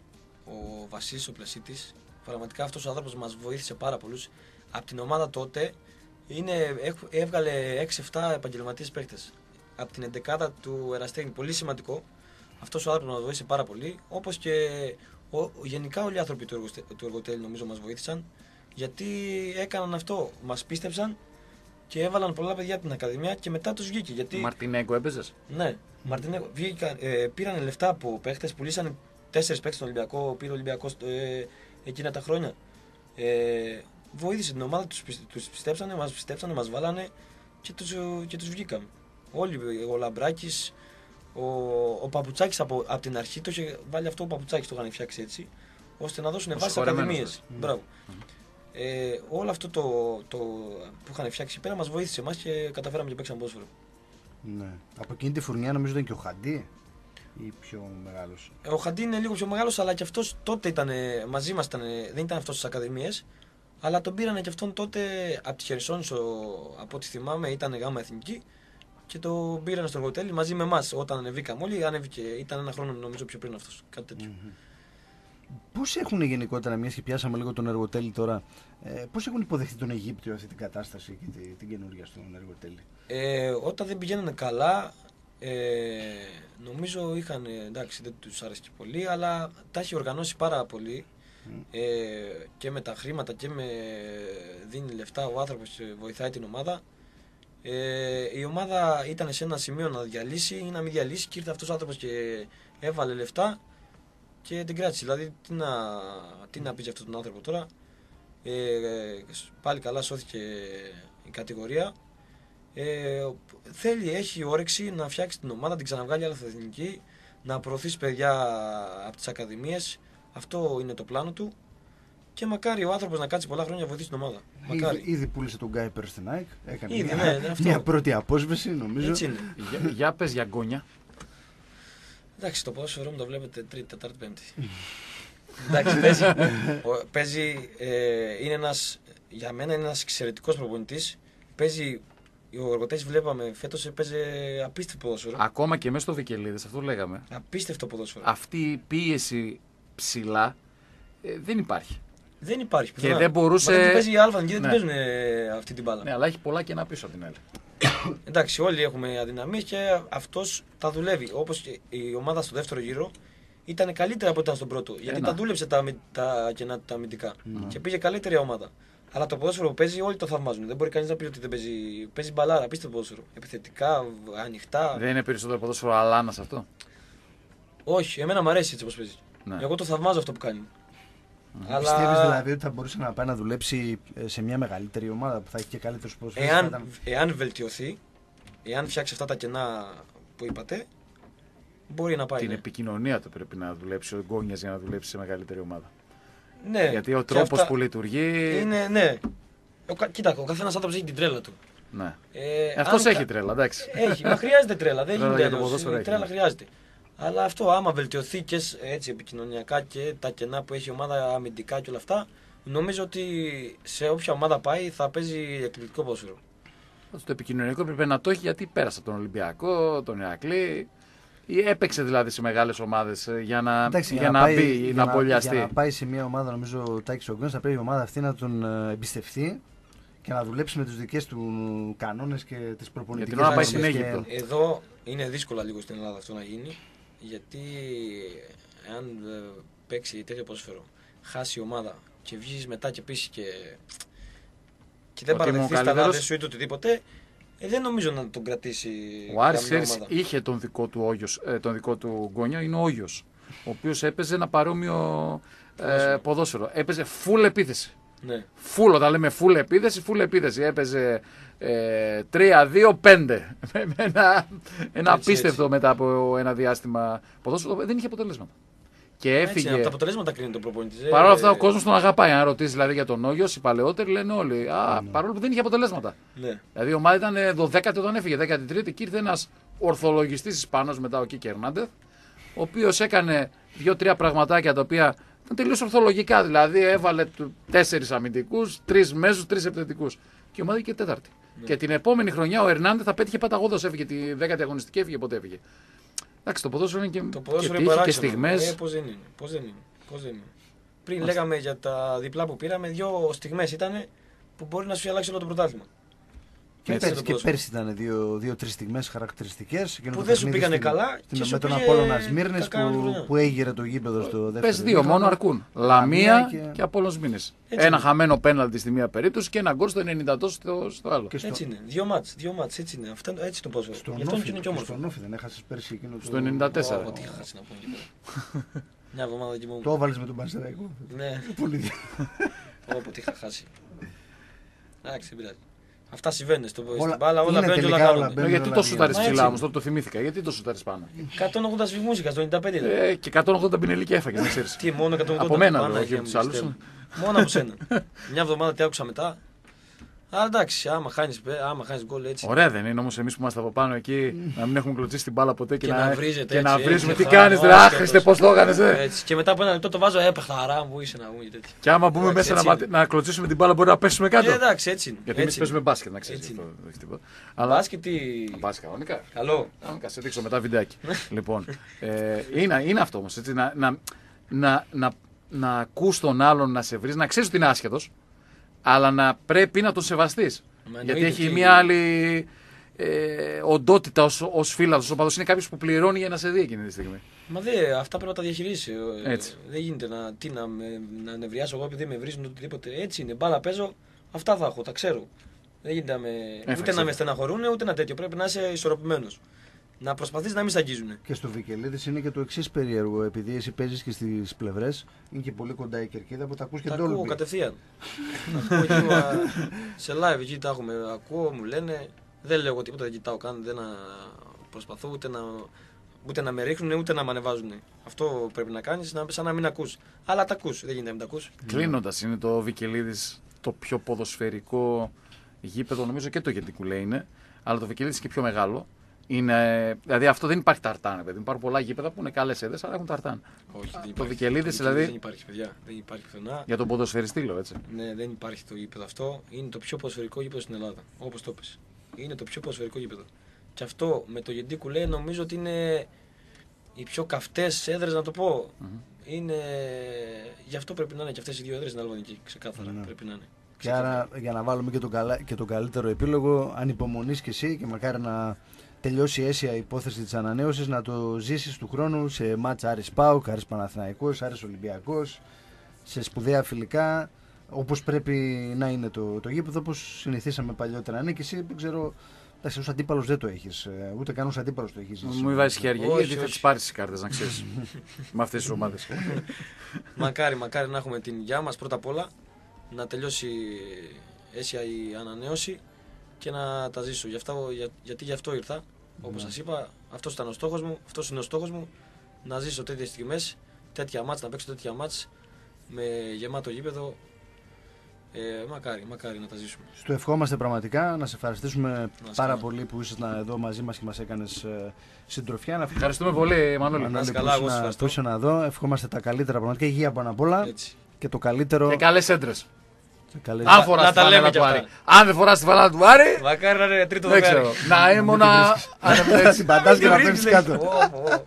Speaker 2: ο Βασίλης ο Πλασίτης. Πραγματικά αυτός ο άνθρωπος μας βοήθησε πάρα πολλούς. Από την ομάδα τότε είναι, έχ- έβγαλε 6-7 επαγγελματίες παίκτες. Από την 11η του Εραστέχνη. Πολύ σημαντικό. Αυτός ο άνθρωπος μας βοήθησε πάρα πολύ. Όπως και ο, γενικά όλοι οι άνθρωποι του, εργοστε- του Εργοτέλη νομίζω μας βοήθησαν. Γιατί έκαναν αυτό. Μας πίστεψαν και έβαλαν πολλά παιδιά από την Ακαδημία και μετά τους βγήκε. Γιατί...
Speaker 3: Μαρτινέγκο έπαιζες;
Speaker 2: Ναι, Μαρτινέ, βγήκαν, ε, πήραν λεφτά από παίχτες, πουλήσαν τέσσερις παίχτε στον Ολυμπιακό, πήρε ο Ολυμπιακός ε, εκείνα τα χρόνια. Ε, βοήθησε την ομάδα, τους τους πιστέψανε, μας πιστέψανε, μας βάλανε και τους και τους βγήκαμε. Όλοι, ο Λαμπράκης, ο, ο Παπουτσάκης από, από την αρχή το είχε βάλει αυτό ο Παπουτσάκης, το είχαν φτιάξει έτσι, ώστε να δώσουν
Speaker 3: Ο
Speaker 2: βάση
Speaker 3: συγχωρεμένος,
Speaker 2: ακαδημίες.
Speaker 3: ναι.
Speaker 2: Μπράβο. Ε, όλο αυτό το, το που είχαν φτιάξει πέρα μας βοήθησε εμάς και καταφέραμε και παίξαμε ποδόσφαιρο.
Speaker 1: Ναι. Από εκείνη τη φουρνιά νομίζω ήταν και ο Χαντί ή πιο μεγάλος.
Speaker 2: Ε, Ο Χαντί είναι λίγο πιο μεγάλος, αλλά και αυτός τότε ήταν μαζί μας. Δεν ήταν αυτός στις ακαδημίες. Αλλά τον πήρανε και αυτόν τότε από τη Χερσόνησο, από ό,τι θυμάμαι, ήταν γάμα εθνική. Και τον πήρανε στο εργοτέλη μαζί με εμάς. Όταν ανεβήκαμε όλοι, ανέβηκε, ήταν ένα χρόνο νομίζω πιο πριν αυτός. Κάτι τέτοιο.
Speaker 1: Πώς έχουν γενικότερα, μιας και πιάσαμε λίγο τον εργοτέλη τώρα, ε, πώς έχουν υποδεχτεί τον Αιγύπτιο αυτή την κατάσταση και τη, την καινούργια στον εργοτέλη;
Speaker 2: Ε, όταν δεν πηγαίνανε καλά, ε, νομίζω είχαν, ε, εντάξει δεν τους άρεσε και πολύ, αλλά τα έχει οργανώσει πάρα πολύ ε, και με τα χρήματα και με δίνει λεφτά ο άνθρωπος ε, βοηθάει την ομάδα. Ε, η ομάδα ήταν σε ένα σημείο να διαλύσει ή να μην διαλύσει και ήρθε αυτός ο άνθρωπος και έβαλε λεφτά και την κράτησε. Δηλαδή τι να, τι να πει για αυτόν τον άνθρωπο τώρα. Ε, ε, πάλι καλά σώθηκε η κατηγορία. Ε, θέλει, έχει όρεξη να φτιάξει την ομάδα, να την ξαναβγάλει άλλη εθνική, να προωθήσει παιδιά από τις ακαδημίες. Αυτό είναι το πλάνο του. Και μακάρι ο άνθρωπος να κάτσει πολλά χρόνια να βοηθήσει την ομάδα. Μακάρι.
Speaker 1: Ήδη, ήδη πούλησε τον Γκάι Πέρ στην ΑΕΚ. Έκανε
Speaker 2: Ήδη,
Speaker 1: μια,
Speaker 2: ναι, ναι, αυτό.
Speaker 1: μια πρώτη απόσβεση νομίζω.
Speaker 2: Έτσι είναι.
Speaker 3: για, για πες για γκόνια.
Speaker 2: Εντάξει, το ποδόσφαιρό μου το βλέπετε Τρίτη, Τετάρτη, Πέμπτη. Εντάξει, <laughs> παίζει. ο- παίζει ε, είναι ένας, για μένα είναι ένας εξαιρετικός προπονητής. Παίζει. Ο εργοτέτη βλέπαμε φέτος έπαιζε απίστευτο ποδόσφαιρο.
Speaker 3: Ακόμα και μέσα στο Βικελίδη, αυτό λέγαμε.
Speaker 2: Απίστευτο ποδόσφαιρο.
Speaker 3: Αυτή η πίεση ψηλά ε, δεν υπάρχει.
Speaker 2: Δεν υπάρχει.
Speaker 3: Και
Speaker 2: πουθενά.
Speaker 3: δεν μπορούσε-
Speaker 2: Μα δεν παίζει η Αλφα, γιατί
Speaker 3: Ναι.
Speaker 2: δεν παίζουν ε, αυτή την μπάλα.
Speaker 3: Ναι, αλλά έχει πολλά κενά πίσω από την άλλη. <clears throat>
Speaker 2: Εντάξει, όλοι έχουμε αδυναμίες και αυτός τα δουλεύει. Όπως και η ομάδα στο δεύτερο γύρο ήταν καλύτερα από ό,τι ήταν στον πρώτο. Γιατί
Speaker 3: Ένα.
Speaker 2: τα δούλεψε τα, αμυ- τα κενά του τα αμυντικά. Και πήγε καλύτερη ομάδα. Αλλά το ποδόσφαιρο που παίζει όλοι το θαυμάζουν. Δεν μπορεί κανείς να πει ότι δεν παίζει. Παίζει μπαλάρα, απίστευτο ποδόσφαιρο. Επιθετικά, ανοιχτά.
Speaker 3: Δεν είναι περισσότερο ποδόσφαιρο αλάνα αυτό.
Speaker 2: Όχι, εμένα μου αρέσει έτσι όπως παίζει.
Speaker 3: Ναι.
Speaker 2: Εγώ το θαυμάζω αυτό που κάνει. Αλλά
Speaker 1: Πιστεύεις δηλαδή ότι θα μπορούσε να πάει να δουλέψει ε, σε μια μεγαλύτερη ομάδα που θα έχει και καλύτερους ποδοσφαιριστές, θα
Speaker 2: εάν,
Speaker 1: ήταν-
Speaker 2: εάν βελτιωθεί, εάν φτιάξει αυτά τα κενά που είπατε, μπορεί να πάει.
Speaker 3: Την
Speaker 2: ναι.
Speaker 3: επικοινωνία του πρέπει να δουλέψει ο Γκόνιας για να δουλέψει σε μεγαλύτερη ομάδα.
Speaker 2: Ναι,
Speaker 3: Γιατί ο
Speaker 2: και
Speaker 3: τρόπος
Speaker 2: αυτά
Speaker 3: που λειτουργεί.
Speaker 2: Είναι, ναι. Ο, κα- κοίτα, ο καθένας άνθρωπος έχει την τρέλα του.
Speaker 3: Ναι.
Speaker 2: Ε,
Speaker 3: Αυτός
Speaker 2: αν
Speaker 3: έχει
Speaker 2: κα-
Speaker 3: τρέλα, εντάξει.
Speaker 2: Έχει, μα χρειάζεται τρέλα. Δεν
Speaker 3: Τρέλα
Speaker 2: γίνεται
Speaker 3: για το
Speaker 2: αλλιώς.
Speaker 3: ποδόσφαιρο
Speaker 2: Η
Speaker 3: έχει,
Speaker 2: τρέλα
Speaker 3: ναι.
Speaker 2: χρειάζεται. Αλλά αυτό, άμα βελτιωθεί και σ- έτσι επικοινωνιακά και τα κενά που έχει η ομάδα αμυντικά και όλα αυτά, νομίζω ότι σε όποια ομάδα πάει θα παίζει εκπληκτικό ποδόσφαιρο.
Speaker 3: Το επικοινωνιακό έπρεπε να το έχει γιατί πέρασε τον Ολυμπιακό, τον Ηρακλή. Ή έπαιξε δηλαδή σε μεγάλες ομάδες για να,
Speaker 1: Εντάξει,
Speaker 3: για να,
Speaker 1: πάει-
Speaker 3: μπει,
Speaker 1: για
Speaker 3: να απολιαστεί.
Speaker 1: Για να πάει σε μια ομάδα, νομίζω ο Τάκης Ογκρόν θα πρέπει η ομάδα αυτή να τον ε, εμπιστευτεί και να δουλέψει με τους δικές του κανόνες και τις προπονητικές
Speaker 3: την ώρα πάει στην Αίγυπτο.
Speaker 2: Εδώ είναι δύσκολο λίγο στην Ελλάδα αυτό να γίνει. Γιατί αν ε, παίξει τέτοιο ποδόσφαιρο, χάσει η ομάδα και βγεις μετά και πεις και, και δεν
Speaker 3: Ότι ήμουν
Speaker 2: παραδεχθείς τα
Speaker 3: καλύτερος.
Speaker 2: λάθη σου ή το οτιδήποτε, ε, δεν νομίζω να τον κρατήσει.
Speaker 3: Ο Άρης
Speaker 2: καμιά
Speaker 3: ξέρεις,
Speaker 2: ομάδα.
Speaker 3: είχε τον δικό του, Όγιος, ε, τον δικό του γκόνια, είναι ο Όγιος, ο οποίος έπαιζε ένα παρόμοιο ε,
Speaker 2: Ποδόσφαιρο.
Speaker 3: ποδόσφαιρο. Έπαιζε full επίθεση.
Speaker 2: Ναι.
Speaker 3: Full, όταν λέμε full επίθεση, full επίθεση. Έπαιζε ε, 3-2-5. Με <laughs> με ένα, ένα
Speaker 2: Έτσι,
Speaker 3: απίστευτο
Speaker 2: έτσι.
Speaker 3: μετά από ένα διάστημα ποδόσφαιρο. Δεν είχε αποτελέσματα. Και
Speaker 2: Έτσι,
Speaker 3: έφυγε.
Speaker 2: από τα αποτελέσματα κρίνει το προπονητής. Ε,
Speaker 3: Παρ' όλα αυτά, ο κόσμος τον αγαπάει. Αν ρωτήσεις δηλαδή για τον Όγιο, οι παλαιότεροι λένε όλοι. Α, παρόλο που δεν είχε αποτελέσματα.
Speaker 2: Ναι.
Speaker 3: Δηλαδή η ομάδα ήταν 12η όταν έφυγε, 13η και ήρθε ένας ορθολογιστής Ισπανό μετά ο Κίκε Ερνάντεθ, ο οποίος έκανε δύο-τρία πραγματάκια τα οποία ήταν τελείως ορθολογικά. Δηλαδή έβαλε τέσσερις αμυντικούς, τρεις μέσους, τρεις επιθετικούς. Και η ομάδα είχε τέταρτη. Και την επόμενη χρονιά ο Ερνάντεθ θα πέτυχε παταγώδο. Έφυγε τη δέκατη αγωνιστική, έφυγε ποτέ έφυγε. Εντάξει, το ποδόσφαιρο είναι και,
Speaker 2: Το
Speaker 3: και
Speaker 2: ποδόσφαιρο
Speaker 3: τύχη
Speaker 2: είναι
Speaker 3: και
Speaker 2: παράξενο.
Speaker 3: στιγμές.
Speaker 2: Ε, πώς δεν είναι. Πώς δεν είναι. Πώς δεν είναι. Πριν λέγαμε για τα διπλά που πήραμε, δύο στιγμές ήταν που μπορεί να σου αλλάξει όλο το πρωτάθλημα.
Speaker 1: Και,
Speaker 2: Έτσι
Speaker 1: πέρσι,
Speaker 2: είναι το
Speaker 1: και
Speaker 2: ποδόσφαιρο.
Speaker 1: πέρσι ήταν δύο- δύο-τρεις στιγμές χαρακτηριστικές.
Speaker 2: Που δεν σου πήγανε καλά και
Speaker 1: με
Speaker 2: σου
Speaker 1: τον
Speaker 2: πήγε
Speaker 1: Απόλλωνα Σμύρνης
Speaker 2: κακά
Speaker 1: που,
Speaker 2: χρονιά.
Speaker 1: που έγειρε το γήπεδο στο δεύτερο.
Speaker 3: Πε δύο,
Speaker 1: ημίχρονο.
Speaker 3: μόνο αρκούν. Λαμία και,
Speaker 1: και-
Speaker 3: και Απόλλωνος Μήνες.
Speaker 2: Έτσι
Speaker 3: Ένα
Speaker 2: είναι.
Speaker 3: χαμένο πέναλτι στη μία περίπτωση και ένα γκολ στο 90 τόσο στο, στο άλλο.
Speaker 1: Και στο,
Speaker 2: Έτσι είναι. Δύο μάτς, δύο μάτς, έτσι είναι. Αυτό, έτσι το ποδόσφαιρο.
Speaker 1: στον
Speaker 2: Γι' αυτό
Speaker 1: Όφη,
Speaker 2: είναι και
Speaker 1: και
Speaker 2: όμορφο.
Speaker 1: στον Όφη δεν έχασες πέρσι εκείνο το.
Speaker 3: Στο 94.
Speaker 2: Ω, τι είχα χάσει να πω εκεί πέρα. <laughs> Μια εβδομάδα εκεί μόνο.
Speaker 1: Το έβαλες με τον Πανσεραϊκό.
Speaker 2: Ναι,
Speaker 1: Πολύ δι-
Speaker 2: όπου τι είχα χάσει. Εντάξει, δεν πειράζει. Αυτά συμβαίνουν στο,
Speaker 1: Όλα-
Speaker 2: στην μπάλα, όλα
Speaker 1: είναι
Speaker 2: μπαίνουν και όλα
Speaker 1: τελικά όλα
Speaker 2: χάνονται.
Speaker 1: μπαίνουν.
Speaker 3: Ε, γιατί
Speaker 1: όλα
Speaker 3: το
Speaker 1: μία.
Speaker 3: σουτάρει
Speaker 2: Μα έτσι
Speaker 3: ψηλά
Speaker 2: είναι.
Speaker 3: όμω, τώρα το θυμήθηκα. Γιατί το σουτάρει πάνω;
Speaker 2: 180 σφιγμούς είχα στο 95 δηλαδή.
Speaker 3: Ε, και 180 πινελίκια έφαγες, να ξέρεις.
Speaker 2: Τι, μόνο 180.
Speaker 3: Από μένα,
Speaker 2: Παναγία
Speaker 3: όχι από
Speaker 2: μου,
Speaker 3: τους άλλους.
Speaker 2: πιστεύω. Μόνο από σένα. Μια εβδομάδα τι άκουσα μετά. Αλλά εντάξει, άμα χάνεις άμα χάνεις γκολ έτσι.
Speaker 3: Ωραία δεν είναι όμως εμείς που είμαστε από πάνω εκεί να μην έχουμε κλωτσίσει την μπάλα ποτέ και,
Speaker 2: Και να βρίζετε
Speaker 3: και να
Speaker 2: έτσι,
Speaker 3: βρίζουμε.
Speaker 2: έτσι,
Speaker 3: Τι
Speaker 2: χάνω,
Speaker 3: κάνεις, ρε
Speaker 2: άσχετος.
Speaker 3: άχρηστε, πώς το έκανε.
Speaker 2: Έτσι. Και μετά από ένα λεπτό το βάζω, ε, παιχταρά μου είσαι να βγουν και τέτοια.
Speaker 3: Και άμα μπούμε
Speaker 2: Εντάξει,
Speaker 3: μέσα
Speaker 2: έτσι
Speaker 3: να,
Speaker 2: είναι.
Speaker 3: ματ- να κλωτσίσουμε την μπάλα, μπορεί να πέσουμε κάτω.
Speaker 2: Και εντάξει, έτσι είναι.
Speaker 3: Γιατί εμείς
Speaker 2: έτσι
Speaker 3: παίζουμε
Speaker 2: είναι.
Speaker 3: μπάσκετ, να ξέρεις.
Speaker 2: Έτσι είναι.
Speaker 3: τίποτα.
Speaker 2: Αλλά μπάσκετ τι.
Speaker 3: Μπάσκετ, κανονικά.
Speaker 2: Καλό.
Speaker 3: Να σε δείξω μετά βιντεάκι. λοιπόν, ε, είναι, είναι αυτό όμως. Να, να, να, να, να ακούς τον άλλον να σε βρει, να ξέρεις ότι είναι άσχετος, αλλά να πρέπει να τον σεβαστείς.
Speaker 2: Μα
Speaker 3: Γιατί
Speaker 2: εννοείται
Speaker 3: έχει
Speaker 2: ότι-
Speaker 3: μια άλλη ε, οντότητα ως φίλαθο. Ο παδός είναι κάποιος που πληρώνει για να σε δει εκείνη τη στιγμή.
Speaker 2: Μα δε, αυτά πρέπει να τα διαχειρίσει.
Speaker 3: Έτσι.
Speaker 2: Δεν γίνεται να, τι, να, με, να νευριάσω εγώ επειδή με βρίζουν οτιδήποτε. Έτσι είναι. Μπάλα παίζω, αυτά θα έχω, τα ξέρω. Δεν γίνεται να με,
Speaker 3: Έφαξε.
Speaker 2: ούτε να με στεναχωρούν ούτε να τέτοιο. Πρέπει να είσαι ισορροπημένος. Να προσπαθείς να μην σε αγγίζουν.
Speaker 1: Και στο Βικελίδης είναι και το εξής περίεργο. Επειδή εσύ παίζεις και στις πλευρές, είναι και πολύ κοντά η κερκίδα που τα ακούς και
Speaker 2: Τα ακούω
Speaker 1: ντόλμπι.
Speaker 2: κατευθείαν. Τα ακούω εκεί, α, σε live εκεί τα έχουμε. Ακούω, μου λένε. Δεν λέω εγώ τίποτα, δεν κοιτάω καν. Δεν να προσπαθώ ούτε να, ούτε να με ρίχνουν ούτε να με ανεβάζουν. Αυτό πρέπει να κάνεις, σαν να μην ακούς. Αλλά τα ακούς. Δεν γίνεται να μην τα ακούς.
Speaker 3: Κλείνοντας, είναι το Βικελίδης το πιο ποδοσφαιρικό γήπεδο, νομίζω και το Γεντικουλέ είναι, αλλά το Βικελίδης και πιο μεγάλο. Είναι, δηλαδή αυτό δεν υπάρχει ταρτάν, παιδί. Υπάρχουν πολλά γήπεδα που είναι καλές έδρες, αλλά έχουν ταρτάν.
Speaker 2: Όχι, δεν
Speaker 3: το
Speaker 2: υπάρχει.
Speaker 3: Βικελίδης,
Speaker 2: Το
Speaker 3: δηλαδή-
Speaker 2: Δεν υπάρχει, παιδιά. Δεν υπάρχει πουθενά.
Speaker 3: Για τον ποδοσφαιριστή, λέω έτσι.
Speaker 2: Ναι, δεν υπάρχει το γήπεδο αυτό. Είναι το πιο ποδοσφαιρικό γήπεδο στην Ελλάδα. Όπως το πες. Είναι το πιο ποδοσφαιρικό γήπεδο. Και αυτό με το Γεντίκου λέει νομίζω ότι είναι οι πιο καυτές έδρες, να το πω. Είναι... Γι' αυτό πρέπει να είναι και αυτές οι δύο έδρες στην Αλβανική. Ξεκάθαρα
Speaker 1: Ναι.
Speaker 2: πρέπει να είναι.
Speaker 1: Και άρα για να βάλουμε και τον, καλά, και τον καλύτερο επίλογο, ανυπομονή και εσύ και μακάρι να τελειώσει αίσια η υπόθεση της ανανέωσης, να το ζήσεις του χρόνου σε μάτσα Άρης Πάουκ, Άρης Παναθηναϊκός, Άρης Ολυμπιακός, σε σπουδαία φιλικά, όπως πρέπει να είναι το, το γήπεδο, όπως συνηθίσαμε παλιότερα. Ναι, και εσύ δεν ξέρω. Εντάξει, ως αντίπαλος δεν το έχεις. Ούτε καν ως αντίπαλος το έχεις ζήσει.
Speaker 3: Μου βάζεις χέρια,
Speaker 2: Όχι,
Speaker 3: γιατί θα
Speaker 2: όχι.
Speaker 3: τις πάρεις τις κάρτες, να ξέρεις. <laughs> με αυτές τις ομάδες.
Speaker 2: μακάρι, μακάρι να έχουμε την υγειά μας πρώτα απ' όλα. Να τελειώσει αίσια η ανανέωση και να τα ζήσω. Γι' αυτό, για, γιατί γι' αυτό ήρθα. Όπως
Speaker 1: Ναι.
Speaker 2: σας είπα, αυτός ήταν ο στόχος μου. Αυτός είναι ο στόχος μου. Να ζήσω τέτοιες στιγμές, τέτοια μάτς, να παίξω τέτοια μάτς με γεμάτο γήπεδο. Ε, μακάρι, μακάρι να τα ζήσουμε.
Speaker 1: Στο ευχόμαστε πραγματικά να σε ευχαριστήσουμε
Speaker 2: σε
Speaker 1: πάρα
Speaker 2: καλά.
Speaker 1: πολύ που ήσασταν εδώ μαζί μας και μας έκανες συντροφιά. Να
Speaker 3: Ευχαριστούμε πολύ, Μανώλη.
Speaker 1: Μανώλη,
Speaker 2: είσαι
Speaker 1: που
Speaker 2: καλά, εγώ
Speaker 1: ήσουν-
Speaker 2: σας ευχαριστώ.
Speaker 1: που ήσουν εδώ. Ευχόμαστε τα καλύτερα πραγματικά. Υγεία πάνω απ' όλα
Speaker 2: Έτσι.
Speaker 1: και το καλύτερο.
Speaker 3: Και καλές έντρες.
Speaker 1: Καλές.
Speaker 3: Αν φοράς
Speaker 2: να
Speaker 3: τη
Speaker 2: τα λέμε
Speaker 3: φανέλα
Speaker 2: κι
Speaker 3: του
Speaker 2: αυτά.
Speaker 3: Άρη. Αν δεν φοράς τη φανέλα του Άρη,
Speaker 2: Μακάρι να είναι τρίτο
Speaker 3: δεν
Speaker 2: δοκάρι.
Speaker 3: ξέρω. Να ήμουν.
Speaker 1: Θα συμπαντάς <laughs> και να παίρνεις κάτω.
Speaker 2: Ω, ω.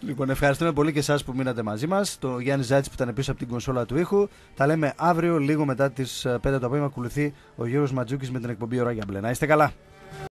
Speaker 1: Λοιπόν, ευχαριστούμε πολύ και εσάς που μείνατε μαζί μας. Το Γιάννη Ζάιτ που ήταν πίσω από την κονσόλα του ήχου. Τα λέμε αύριο, λίγο μετά τις 5 το απόγευμα. Ακολουθεί ο Γιώργος Ματζούκης με την εκπομπή Ωρα για μπλε. Να είστε καλά.